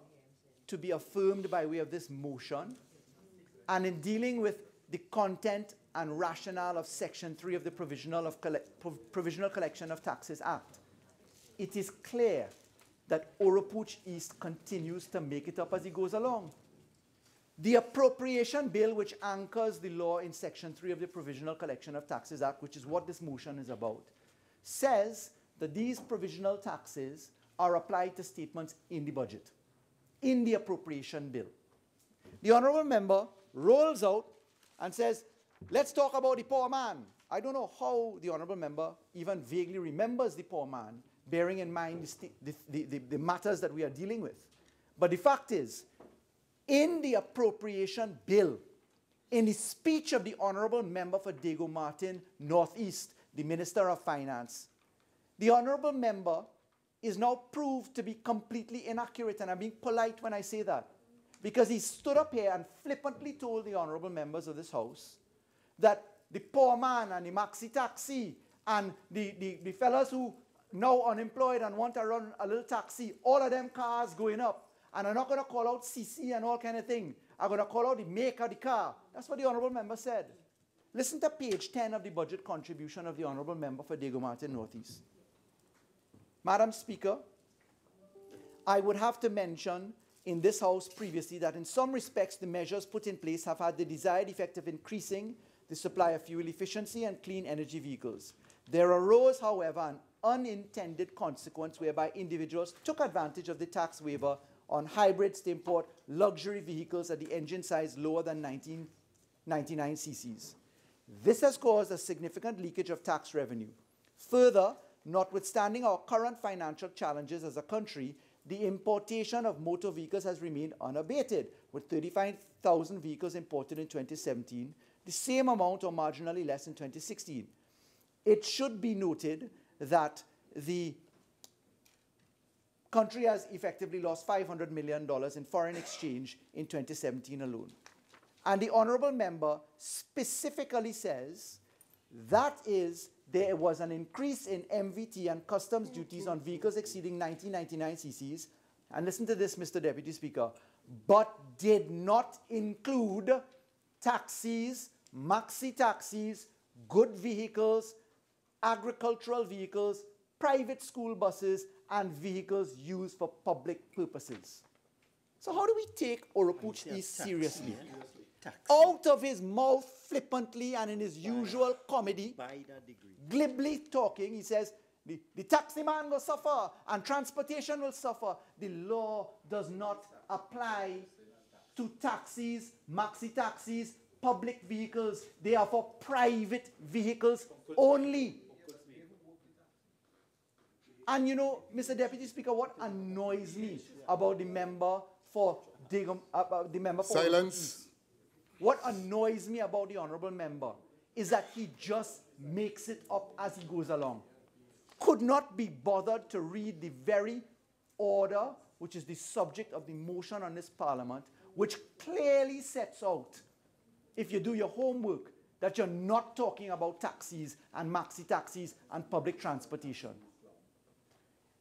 to be affirmed by way of this motion, and in dealing with the content and rationale of Section 3 of the Provisional, of Provisional Collection of Taxes Act, it is clear that Oropouche East continues to make it up as he goes along. The appropriation bill, which anchors the law in Section 3 of the Provisional Collection of Taxes Act, which is what this motion is about, says that these provisional taxes are applied to statements in the budget, in the appropriation bill. The honorable member rolls out and says, let's talk about the poor man. I don't know how the honorable member even vaguely remembers the poor man, bearing in mind the, the, the, the matters that we are dealing with. But the fact is, in the appropriation bill, in the speech of the honorable member for Diego Martin, Northeast, the Minister of Finance, the honorable member is now proved to be completely inaccurate, and I'm being polite when I say that, because he stood up here and flippantly told the honorable members of this House that the poor man and the maxi taxi and the, the, the fellas who now unemployed and want to run a little taxi, all of them cars going up. And I'm not going to call out CC and all kind of thing. I'm going to call out the make of the car. That's what the honorable member said. Listen to page 10 of the budget contribution of the honorable member for Diego Martin Northeast. Madam Speaker, I would have to mention in this House previously that in some respects the measures put in place have had the desired effect of increasing the supply of fuel efficiency and clean energy vehicles. There arose, however, an unintended consequence whereby individuals took advantage of the tax waiver on hybrids to import luxury vehicles at the engine size lower than 1999 cc's. This has caused a significant leakage of tax revenue. Further, notwithstanding our current financial challenges as a country, the importation of motor vehicles has remained unabated, with 35,000 vehicles imported in 2017, the same amount or marginally less in 2016. It should be noted that the country has effectively lost $500 million in foreign exchange in 2017 alone. And the honorable member specifically says that is there was an increase in MVT and customs duties on vehicles exceeding 1999 cc's. And listen to this, Mr. Deputy Speaker, but did not include taxis, maxi taxis, good vehicles, agricultural vehicles, private school buses, and vehicles used for public purposes. So how do we take Oropouche East seriously? Out of his mouth flippantly and in his usual comedy, glibly talking, he says, the, the taxi man will suffer and transportation will suffer. The law does not apply to taxis, maxi taxis, public vehicles. They are for private vehicles only. And you know, Mr. Deputy Speaker, what annoys me about the member for Digum, uh, the member for Silence. what annoys me about the honorable member is that he just makes it up as he goes along. Could not be bothered to read the very order, which is the subject of the motion on this parliament, which clearly sets out, if you do your homework, that you're not talking about taxis and maxi taxis and public transportation.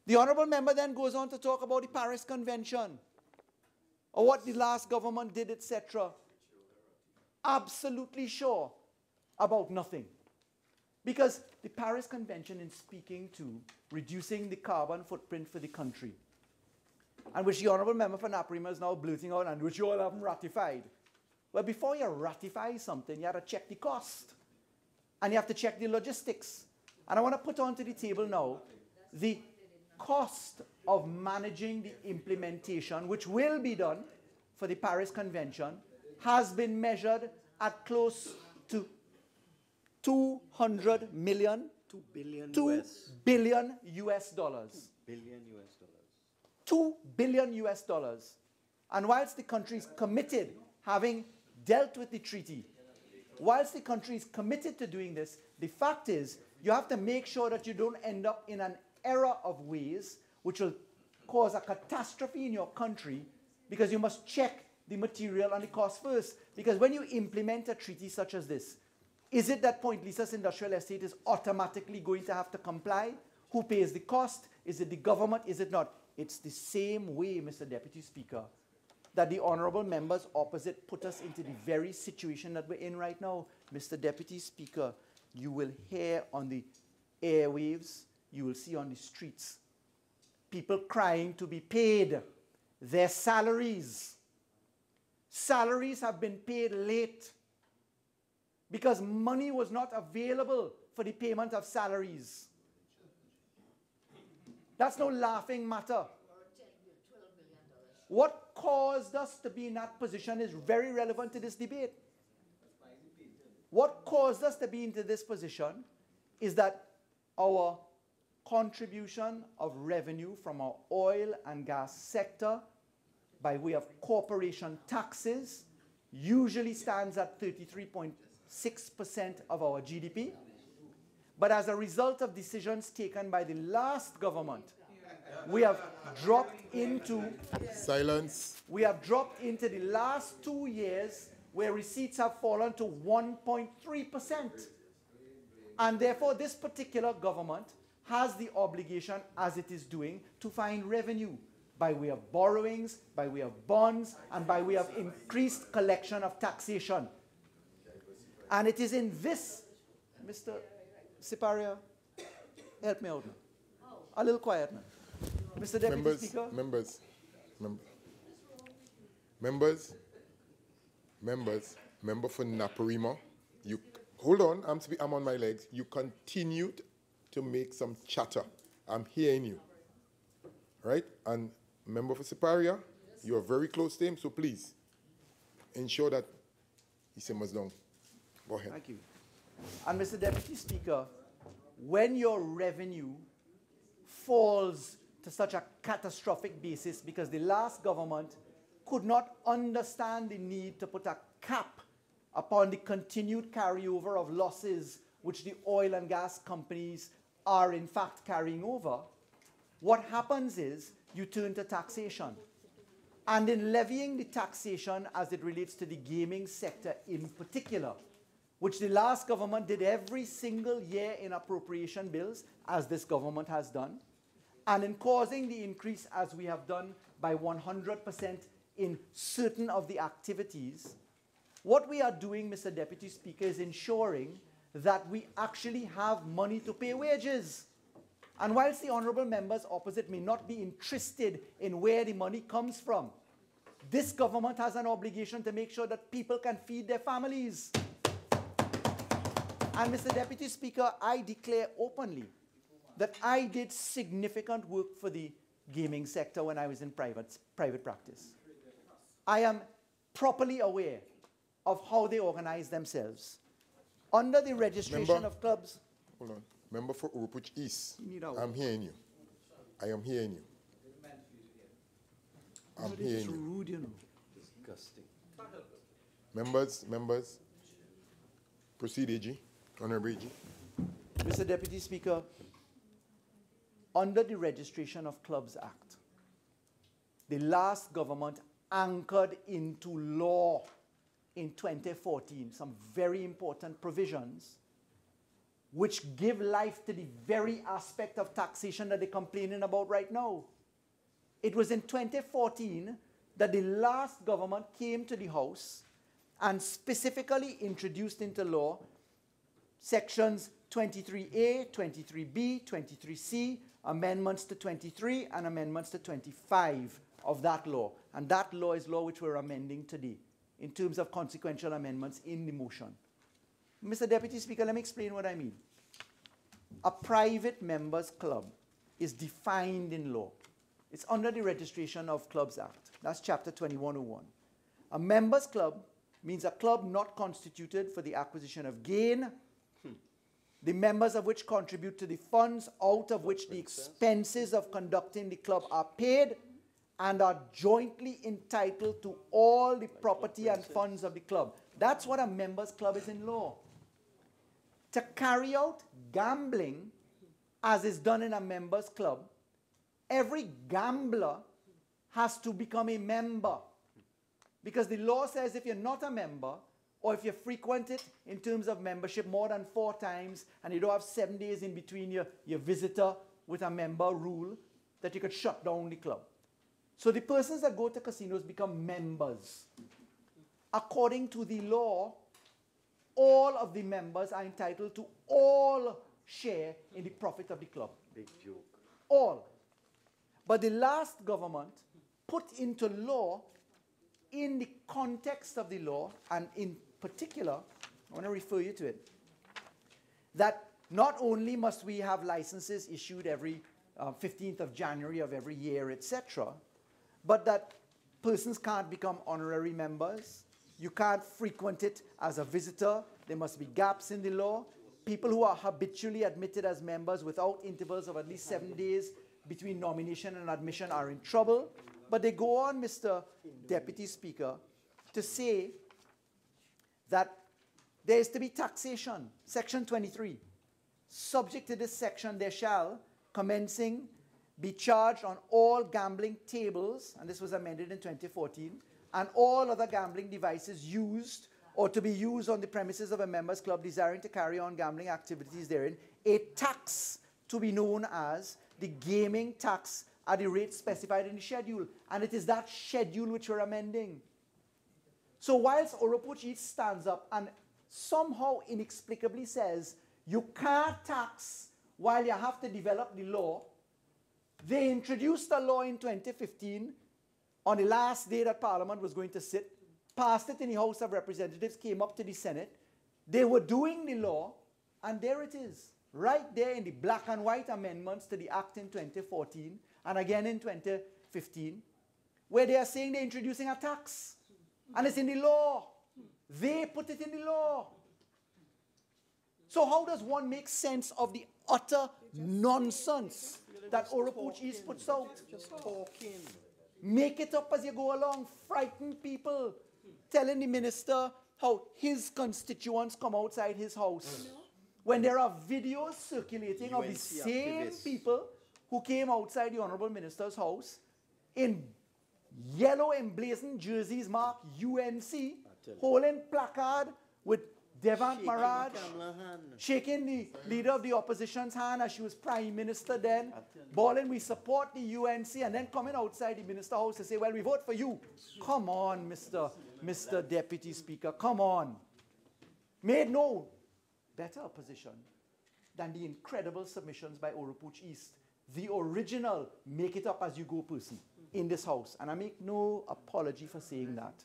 The honorable member then goes on to talk about the Paris Convention or what the last government did, etc. Absolutely sure about nothing. Because the Paris Convention, in speaking to reducing the carbon footprint for the country, and which the Honourable Member for Naparima is now blurting out, and which you all haven't ratified. Well, before you ratify something, you have to check the cost. And you have to check the logistics. And I want to put onto the table now the cost of managing the implementation, which will be done for the Paris Convention, has been measured at close to 200 million, 2 billion 2 US. billion US dollars. Billion US dollars. 2 billion US dollars. And whilst the country is committed, having dealt with the treaty, whilst the country is committed to doing this, the fact is you have to make sure that you don't end up in an error of ways which will cause a catastrophe in your country because you must check the material and the cost first. Because when you implement a treaty such as this, is it that Point Lisas industrial estate is automatically going to have to comply? Who pays the cost? Is it the government? Is it not? It's the same way, Mr. Deputy Speaker, that the honorable members opposite put us into the very situation that we're in right now. Mr. Deputy Speaker, you will hear on the airwaves, you will see on the streets, people crying to be paid their salaries. Salaries have been paid late because money was not available for the payment of salaries. That's no laughing matter. What caused us to be in that position is very relevant to this debate. What caused us to be into this position is that our contribution of revenue from our oil and gas sector by way of corporation taxes usually stands at 33.6% of our GDP. But as a result of decisions taken by the last government, we have dropped into silence. We have dropped into the last two years where receipts have fallen to 1.3%. And therefore, this particular government has the obligation, as it is doing, to find revenue by way of borrowings, by way of bonds, and by way of increased collection of taxation. And it is in this, Mr. Siparia, help me out now. A little quiet now. Mr. Deputy members, Speaker. members, members. Members, members, member for Naparima, you hold on. I'm I'm on my legs. You continued to make some chatter. I'm hearing you. Right? And member for Siparia, you are very close to him, so please ensure that he simmers down. Go ahead. Thank you. And Mr. Deputy Speaker, when your revenue falls to such a catastrophic basis because the last government could not understand the need to put a cap upon the continued carryover of losses which the oil and gas companies are in fact carrying over, what happens is you turn to taxation. And in levying the taxation as it relates to the gaming sector in particular, which the last government did every single year in appropriation bills, as this government has done, and in causing the increase as we have done by 100% in certain of the activities, what we are doing, Mr. Deputy Speaker, is ensuring that we actually have money to pay wages. And whilst the honourable members opposite may not be interested in where the money comes from, this government has an obligation to make sure that people can feed their families. And Mr. Deputy Speaker, I declare openly that I did significant work for the gaming sector when I was in private, private practice. I am properly aware of how they organize themselves. Under the registration Member- of clubs, Hold on. Member for Oropouche East. I'm hearing you. I am hearing you. I'm Nobody hearing is you. rude, you know. Disgusting. Members, members, proceed, AG. Honorable AG. Mr. Deputy Speaker, under the Registration of Clubs Act, the last government anchored into law in 2014 some very important provisions which give life to the very aspect of taxation that they're complaining about right now. It was in 2014 that the last government came to the House and specifically introduced into law sections 23A, 23B, 23C, amendments to 23 and amendments to 25 of that law. And that law is law which we're amending today in terms of consequential amendments in the motion. Mr. Deputy Speaker, let me explain what I mean. A private members club is defined in law. It's under the Registration of Clubs Act. That's chapter 2101. A members club means a club not constituted for the acquisition of gain, the members of which contribute to the funds out of which the expenses of conducting the club are paid and are jointly entitled to all the property and funds of the club. That's what a members club is in law. To carry out gambling, as is done in a members club, every gambler has to become a member. Because the law says if you're not a member, or if you frequent it in terms of membership more than four times, and you don't have seven days in between your, your visitor with a member rule, that you could shut down the club. So the persons that go to casinos become members. According to the law, all of the members are entitled to all share in the profit of the club. Big joke. All. But the last government put into law, in the context of the law, and in particular, I want to refer you to it, that not only must we have licenses issued every uh, 15th of January of every year, etc., but that persons can't become honorary members. You can't frequent it as a visitor. There must be gaps in the law. People who are habitually admitted as members without intervals of at least seven days between nomination and admission are in trouble. But they go on, Mr. Deputy Speaker, to say that there is to be taxation. Section 23. Subject to this section, there shall, commencing, be charged on all gambling tables, and this was amended in 2014, and all other gambling devices used or to be used on the premises of a members club desiring to carry on gambling activities therein, a tax to be known as the gaming tax at the rate specified in the schedule. And it is that schedule which we're amending. So whilst Oropouche East stands up and somehow inexplicably says you can't tax while you have to develop the law, they introduced a law in 2015 on the last day that Parliament was going to sit, passed it in the House of Representatives, came up to the Senate. They were doing the law, and there it is, right there in the black and white amendments to the Act in 2014 and again in 2015, where they are saying they're introducing a tax. And it's in the law. They put it in the law. So, how does one make sense of the utter nonsense that Oropouche East puts out? Just talking. Make it up as you go along, frighten people, telling the minister how his constituents come outside his house. Mm. When there are videos circulating of the same activists. people who came outside the honorable minister's house in yellow emblazoned jerseys marked UNC, holding placard with Devant Maharaj, shaking the leader of the opposition's hand as she was prime minister then, bawling, we support the UNC, and then coming outside the minister house to say, well, we vote for you. Come on, Mr. Mr. Deputy Speaker, come on. Made no better opposition than the incredible submissions by Oropouche East, the original make it up as you go person in this house. And I make no apology for saying that.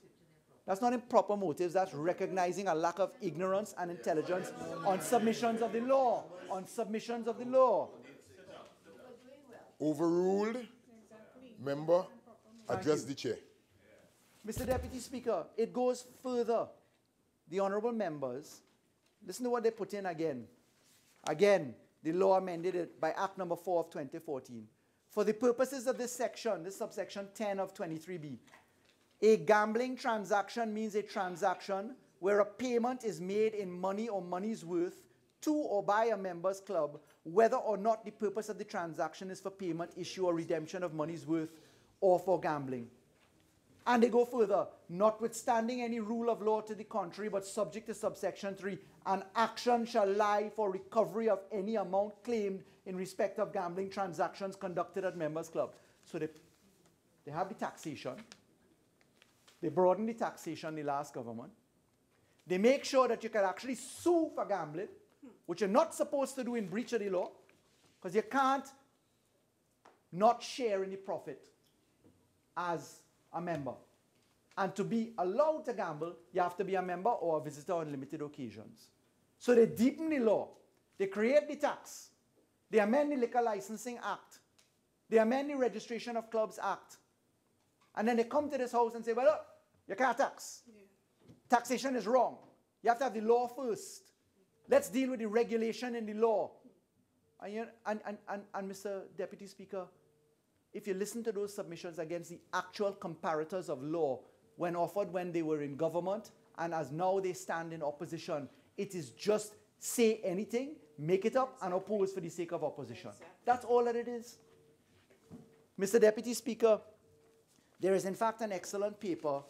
That's not improper motives, that's recognizing a lack of ignorance and intelligence on submissions of the law. On submissions of the law. Overruled. Member, address the chair. Mr. Deputy Speaker, it goes further. The honorable members, listen to what they put in again. Again, the law amended it by Act number 4 of 2014. For the purposes of this section, this subsection 10 of 23B, a gambling transaction means a transaction where a payment is made in money or money's worth to or by a member's club, whether or not the purpose of the transaction is for payment, issue, or redemption of money's worth or for gambling. And they go further, notwithstanding any rule of law to the contrary, but subject to subsection 3, an action shall lie for recovery of any amount claimed in respect of gambling transactions conducted at members' club. So they, they have the taxation. They broaden the taxation the last government. They make sure that you can actually sue for gambling, which you're not supposed to do in breach of the law, because you can't not share the profit as a member. And to be allowed to gamble, you have to be a member or a visitor on limited occasions. So they deepen the law. They create the tax. They amend the Liquor Licensing Act. They amend the Registration of Clubs Act. And then they come to this house and say, well, look, you can't tax. Taxation is wrong. You have to have the law first. Let's deal with the regulation and the law. And, you- and, and, and, and Mr. Deputy Speaker, if you listen to those submissions against the actual comparators of law when offered when they were in government and as now they stand in opposition, it is just say anything, make it up, and oppose for the sake of opposition. That's all that it is. Mr. Deputy Speaker, there is in fact an excellent paper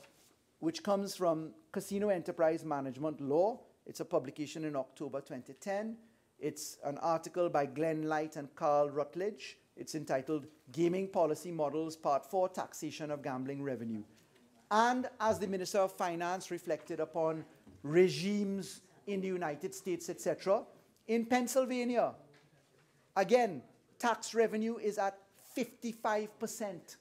which comes from Casino Enterprise Management Law. It's a publication in October 2010. It's an article by Glenn Light and Carl Rutledge. It's entitled Gaming Policy Models, Part 4 Taxation of Gambling Revenue. And as the Minister of Finance reflected upon regimes in the United States, etc., in Pennsylvania, again, tax revenue is at 55%.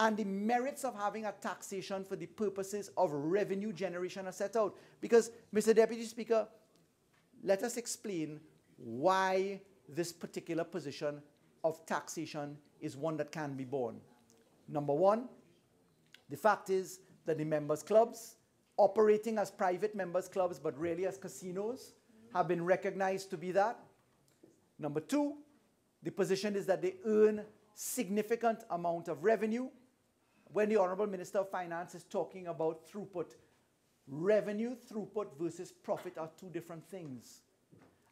And the merits of having a taxation for the purposes of revenue generation are set out. Because, Mr. Deputy Speaker, let us explain why this particular position of taxation is one that can be borne. Number one, the fact is that the members' clubs, operating as private members' clubs but really as casinos, have been recognized to be that. Number two, the position is that they earn significant amount of revenue. When the Honorable Minister of Finance is talking about throughput, revenue throughput versus profit are two different things.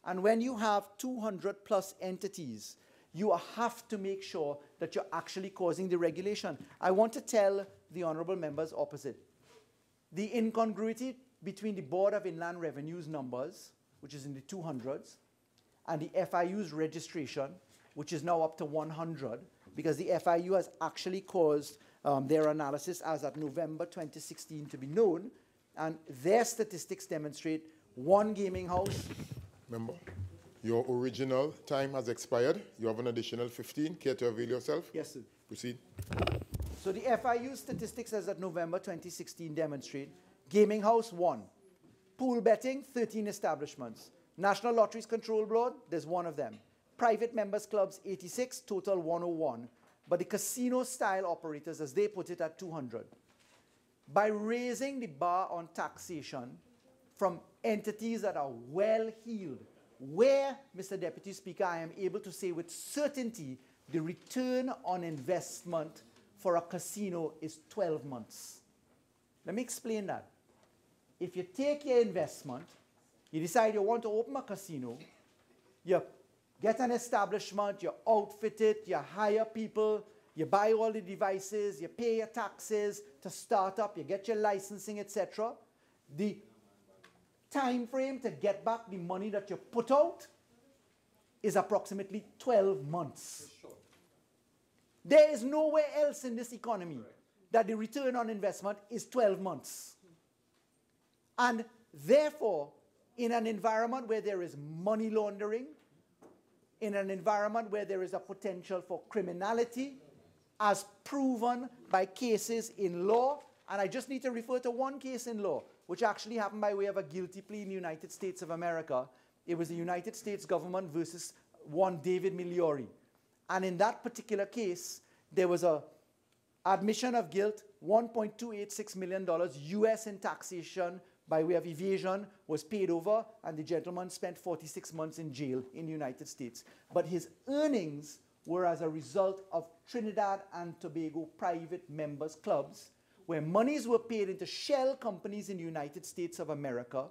And when you have 200 plus entities, you have to make sure that you're actually causing the regulation. I want to tell the honorable members opposite. The incongruity between the Board of Inland Revenue's numbers, which is in the 200s, and the FIU's registration, which is now up to 100, because the FIU has actually caused um, their analysis as at November 2016 to be known, and their statistics demonstrate one gaming house Member, your original time has expired. You have an additional 15. Care to avail yourself? Yes, sir. Proceed. So the FIU statistics as of November 2016 demonstrate Gaming House 1, pool betting 13 establishments, National Lotteries Control Board, there's one of them, private members clubs 86, total 101, but the casino style operators, as they put it, at 200. By raising the bar on taxation from entities that are well heeled, where, Mr. Deputy Speaker, I am able to say with certainty the return on investment for a casino is 12 months. Let me explain that. If you take your investment, you decide you want to open a casino, you get an establishment, you outfit it, you hire people, you buy all the devices, you pay your taxes to start up, you get your licensing, etc. The time frame to get back the money that you put out is approximately 12 months. There is nowhere else in this economy that the return on investment is 12 months. And therefore, in an environment where there is money laundering, in an environment where there is a potential for criminality, as proven by cases in law, and I just need to refer to one case in law, which actually happened by way of a guilty plea in the United States of America. It was the United States government versus one David Migliori. And in that particular case, there was a admission of guilt, $1.286 million US in taxation by way of evasion was paid over, and the gentleman spent 46 months in jail in the United States. But his earnings were as a result of Trinidad and Tobago private members clubs, where monies were paid into shell companies in the United States of America,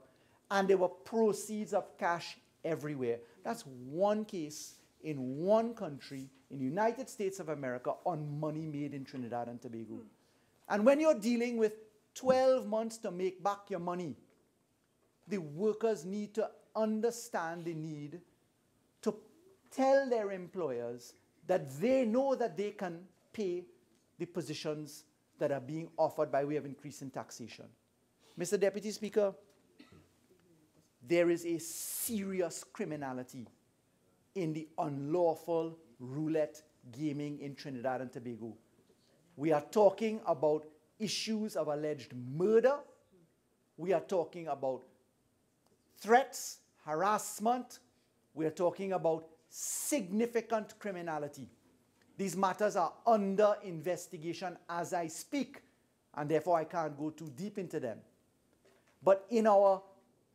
and there were proceeds of cash everywhere. That's one case in one country in the United States of America on money made in Trinidad and Tobago. And when you're dealing with 12 months to make back your money, the workers need to understand the need to tell their employers that they know that they can pay the positions that are being offered by way of increase in taxation. Mr. Deputy Speaker, there is a serious criminality in the unlawful roulette gaming in Trinidad and Tobago. We are talking about issues of alleged murder. We are talking about threats, harassment. We are talking about significant criminality. These matters are under investigation as I speak, and therefore I can't go too deep into them. But in our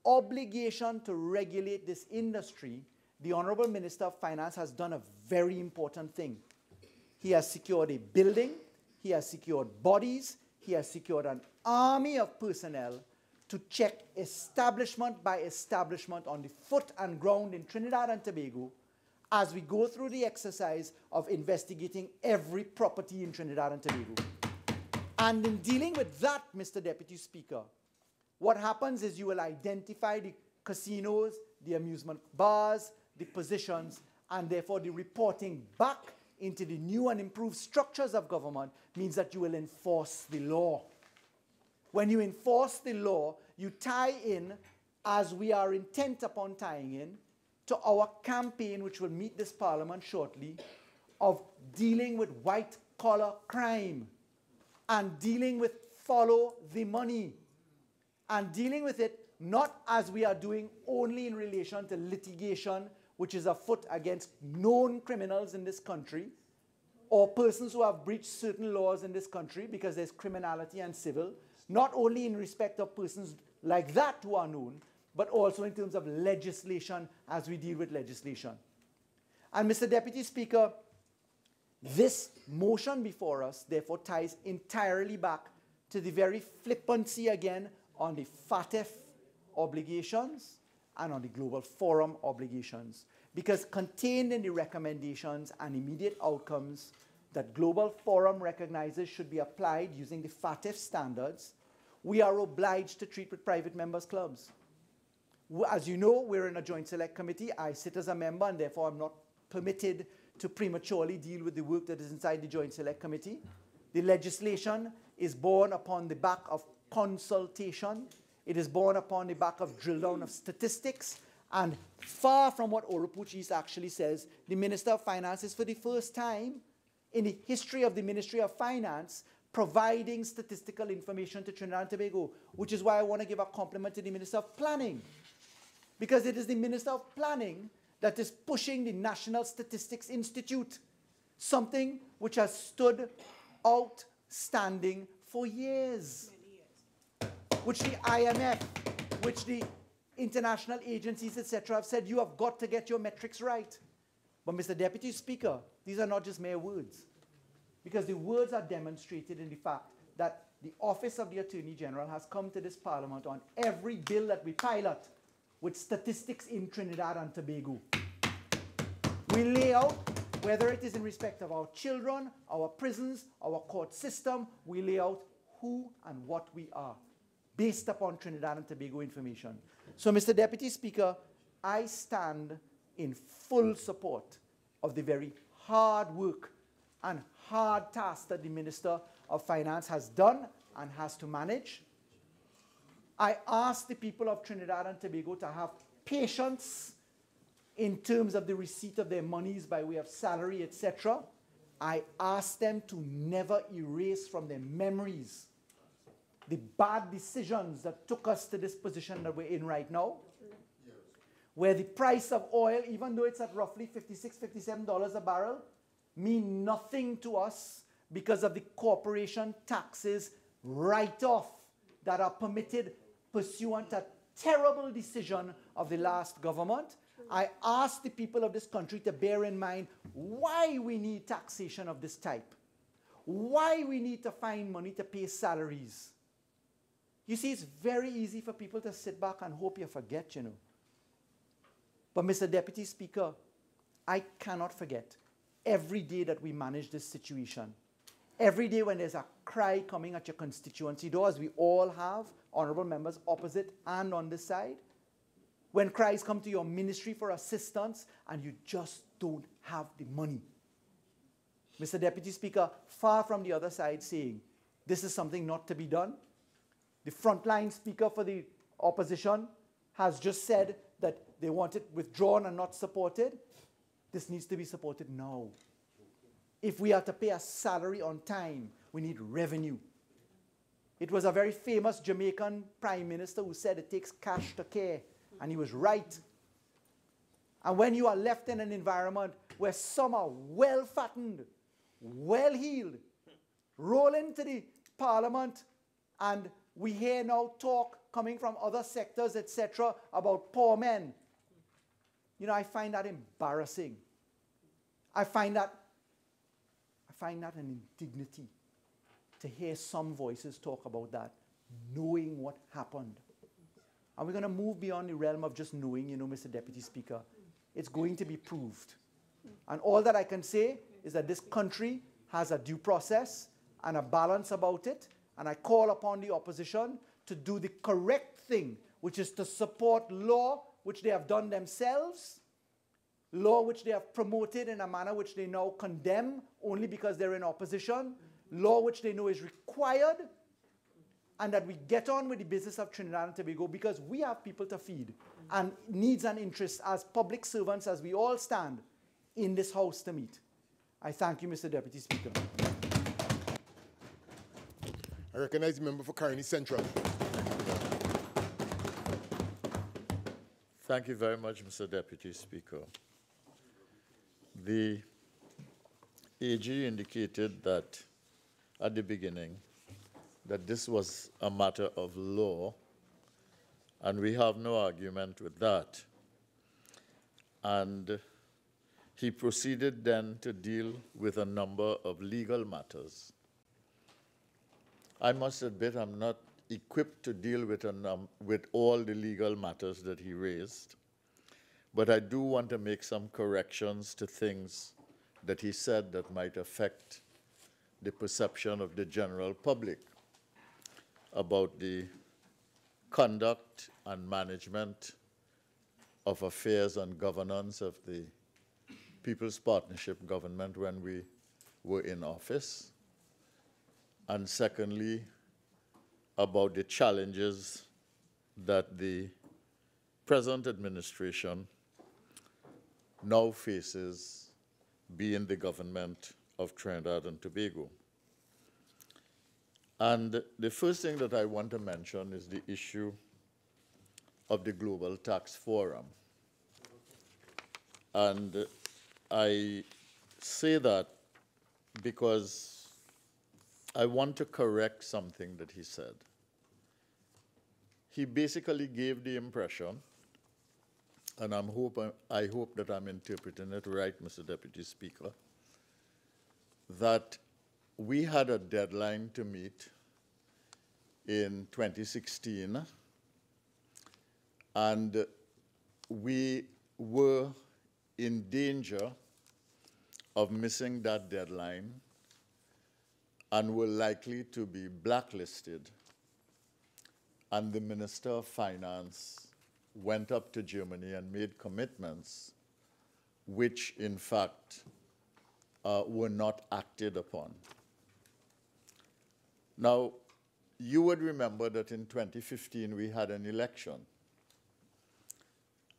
obligation to regulate this industry, the Honorable Minister of Finance has done a very important thing. He has secured a building, he has secured bodies, he has secured an army of personnel to check establishment by establishment on the foot and ground in Trinidad and Tobago as we go through the exercise of investigating every property in Trinidad and Tobago. And in dealing with that, Mr. Deputy Speaker, what happens is you will identify the casinos, the amusement bars, the positions, and therefore the reporting back into the new and improved structures of government means that you will enforce the law. When you enforce the law, you tie in, as we are intent upon tying in, to our campaign, which will meet this parliament shortly, of dealing with white collar crime and dealing with follow the money and dealing with it not as we are doing only in relation to litigation which is afoot against known criminals in this country or persons who have breached certain laws in this country because there's criminality and civil, not only in respect of persons like that who are known, but also in terms of legislation as we deal with legislation. And Mr. Deputy Speaker, this motion before us therefore ties entirely back to the very flippancy again on the FATF obligations and on the Global Forum obligations. Because contained in the recommendations and immediate outcomes that Global Forum recognizes should be applied using the FATF standards, we are obliged to treat with private members clubs. As you know, we're in a joint select committee. I sit as a member, and therefore I'm not permitted to prematurely deal with the work that is inside the joint select committee. The legislation is born upon the back of consultation it is born upon the back of drill down of statistics. And far from what Oropouche actually says, the Minister of Finance is for the first time in the history of the Ministry of Finance providing statistical information to Trinidad and Tobago, which is why I want to give a compliment to the Minister of Planning. Because it is the Minister of Planning that is pushing the National Statistics Institute, something which has stood outstanding for years, which the IMF, which the international agencies, etc., have said you have got to get your metrics right. But, Mr. Deputy Speaker, these are not just mere words, because the words are demonstrated in the fact that the Office of the Attorney General has come to this Parliament on every bill that we pilot with statistics in Trinidad and Tobago. We lay out, whether it is in respect of our children, our prisons, our court system, we lay out who and what we are based upon Trinidad and Tobago information. So, Mr. Deputy Speaker, I stand in full support of the very hard work and hard task that the Minister of Finance has done and has to manage. I ask the people of Trinidad and Tobago to have patience in terms of the receipt of their monies by way of salary, etc. I ask them to never erase from their memories the bad decisions that took us to this position that we're in right now, where the price of oil, even though it's at roughly $56, $57 a barrel, mean nothing to us because of the corporation taxes write-off that are permitted pursuant to a terrible decision of the last government. I ask the people of this country to bear in mind why we need taxation of this type, why we need to find money to pay salaries. You see, it's very easy for people to sit back and hope you forget, you know. But, Mr. Deputy Speaker, I cannot forget every day that we manage this situation. Every day when there's a cry coming at your constituency door, as we all have, honorable members opposite and on this side, when cries come to your ministry for assistance and you just don't have the money. Mr. Deputy Speaker, far from the other side saying this is something not to be done, the frontline speaker for the opposition has just said that they want it withdrawn and not supported. This needs to be supported now. If we are to pay a salary on time, we need revenue. It was a very famous Jamaican prime minister who said it takes cash to care, and he was right. And when you are left in an environment where some are well fattened, well heeled, roll into the parliament and we hear now talk coming from other sectors, etc., about poor men. You know, I find that embarrassing. I find that I find that an indignity to hear some voices talk about that, knowing what happened. And we're going to move beyond the realm of just knowing, you know, Mr. Deputy Speaker. It's going to be proved. And all that I can say is that this country has a due process and a balance about it and I call upon the opposition to do the correct thing, which is to support law which they have done themselves, law which they have promoted in a manner which they now condemn only because they're in opposition, law which they know is required, and that we get on with the business of Trinidad and Tobago because we have people to feed and needs and interests as public servants as we all stand in this house to meet. I thank you, Mr. Deputy Speaker. I recognize the member for Caroni Central. Thank you very much, Mr. Deputy Speaker. The AG indicated that at the beginning that this was a matter of law, and we have no argument with that. And he proceeded then to deal with a number of legal matters. I must admit I'm not equipped to deal with, with all the legal matters that he raised, but I do want to make some corrections to things that he said that might affect the perception of the general public about the conduct and management of affairs and governance of the People's Partnership government when we were in office and secondly, about the challenges that the present administration now faces being the government of Trinidad and Tobago. And the first thing that I want to mention is the issue of the Global Tax Forum. And I say that because I want to correct something that he said. He basically gave the impression, and I'm hope, I hope that I'm interpreting it right, Mr. Deputy Speaker, that we had a deadline to meet in 2016, and we were in danger of missing that deadline and were likely to be blacklisted. And the Minister of Finance went up to Germany and made commitments which, in fact, uh, were not acted upon. Now, you would remember that in 2015 we had an election.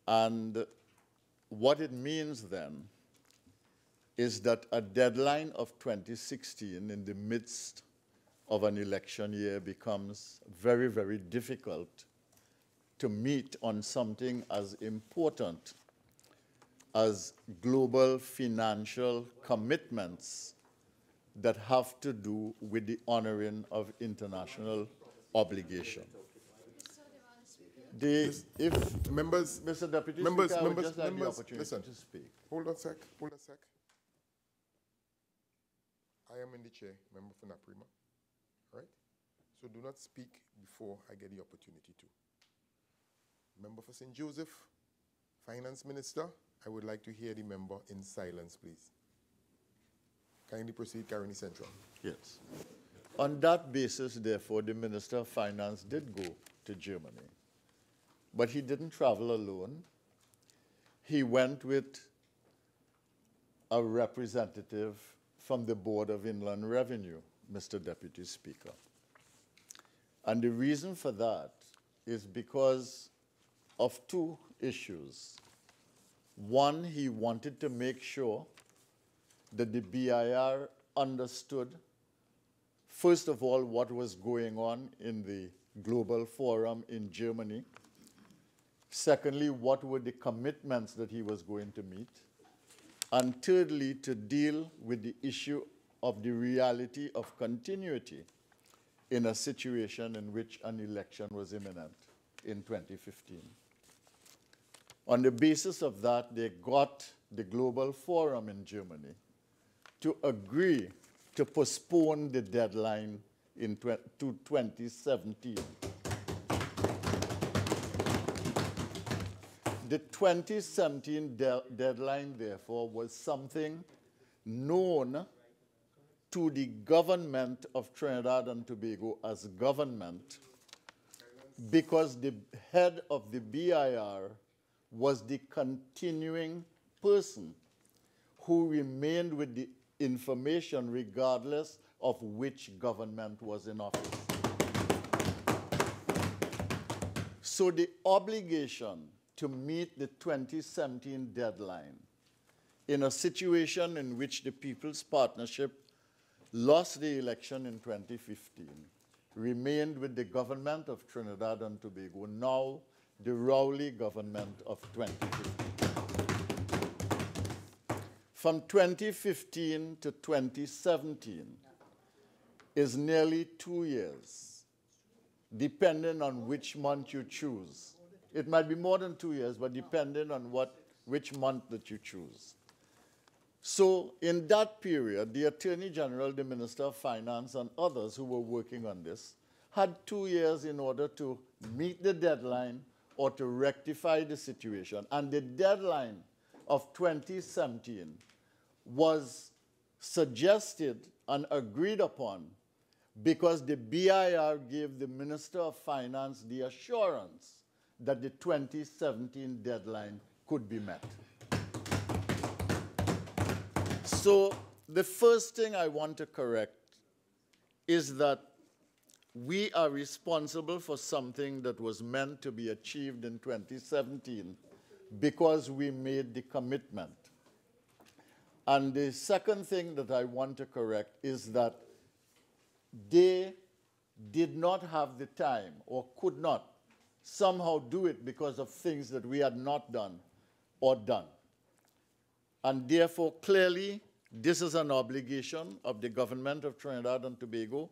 And what it means then is that a deadline of 2016 in the midst of an election year becomes very, very difficult to meet on something as important as global financial commitments that have to do with the honoring of international obligation. The, if members, Mr. Deputy members, Speaker, members, just like the members, opportunity listen. to speak. Hold on a sec. Hold on a sec. I am in the chair, member for Naparima, All right? So do not speak before I get the opportunity to. Member for St. Joseph, Finance Minister, I would like to hear the member in silence, please. Kindly proceed, Caroni Central. Yes. On that basis, therefore, the Minister of Finance did go to Germany. But he didn't travel alone. He went with a representative from the Board of Inland Revenue, Mr. Deputy Speaker. And the reason for that is because of two issues. One, he wanted to make sure that the BIR understood, first of all, what was going on in the global forum in Germany. Secondly, what were the commitments that he was going to meet. And thirdly, to deal with the issue of the reality of continuity in a situation in which an election was imminent in 2015. On the basis of that, they got the Global Forum in Germany to agree to postpone the deadline in to 2017. The 2017 de- deadline, therefore, was something known to the government of Trinidad and Tobago as government because the head of the BIR was the continuing person who remained with the information regardless of which government was in office. So the obligation to meet the 2017 deadline in a situation in which the People's Partnership lost the election in 2015 remained with the government of Trinidad and Tobago, now the Rowley government of 2015. From 2015 to 2017 is nearly two years, depending on which month you choose. It might be more than two years, but depending on what, which month that you choose. So, in that period, the Attorney General, the Minister of Finance, and others who were working on this had two years in order to meet the deadline or to rectify the situation. And the deadline of 2017 was suggested and agreed upon because the BIR gave the Minister of Finance the assurance that the 2017 deadline could be met. So, the first thing I want to correct is that we are responsible for something that was meant to be achieved in 2017 because we made the commitment. And the second thing that I want to correct is that they did not have the time or could not somehow do it because of things that we had not done or done. And therefore, clearly, this is an obligation of the government of Trinidad and Tobago.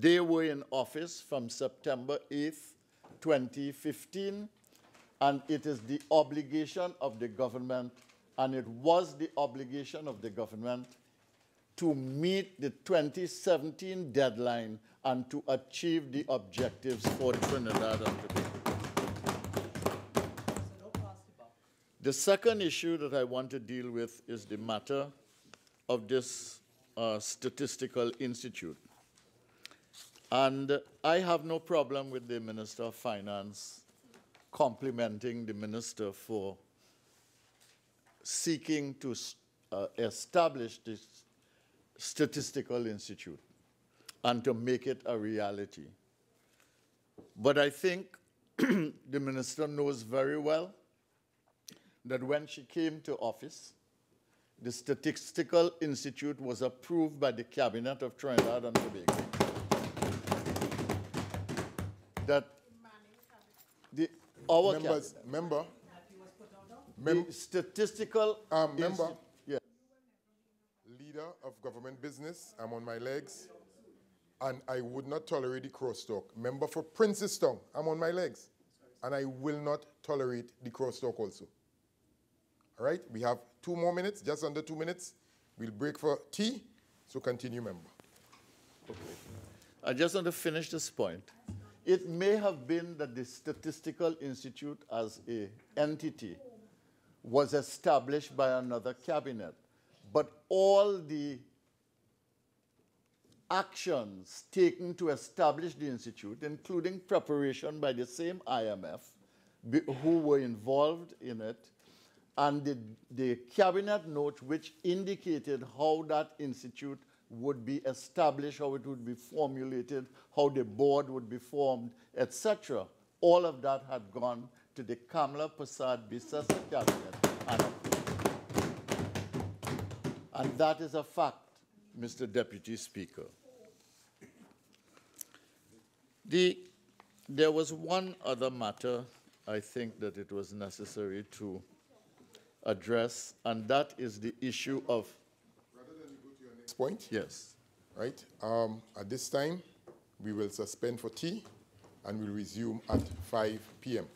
They were in office from September 8th, 2015, and it is the obligation of the government, and it was the obligation of the government to meet the 2017 deadline and to achieve the objectives for Trinidad and Tobago. The second issue that I want to deal with is the matter of this uh, statistical institute. And I have no problem with the Minister of Finance complimenting the minister for seeking to uh, establish this statistical institute and to make it a reality. But I think the minister knows very well that when she came to office, the Statistical Institute was approved by the Cabinet of Trinidad and Tobago. That the, our Members, cabinet, member, the statistical um, member. Leader of government business, I'm on my legs, and I would not tolerate the crosstalk. Member for Princestown, I'm on my legs, and I will not tolerate the crosstalk also. All right, we have two more minutes, just under two minutes. We'll break for tea, so continue, member. Okay. I just want to finish this point. It may have been that the Statistical Institute as a entity was established by another cabinet, but all the actions taken to establish the institute, including preparation by the same IMF, who were involved in it, and the, the cabinet note which indicated how that institute would be established, how it would be formulated, how the board would be formed, etc. All of that had gone to the Kamla Persad-Bissessar cabinet and that is a fact, Mr. Deputy Speaker. The, there was one other matter I think that it was necessary to address, and that is the issue of. Next point? Yes. Right, um, at this time, we will suspend for tea, and we'll resume at 5 p.m.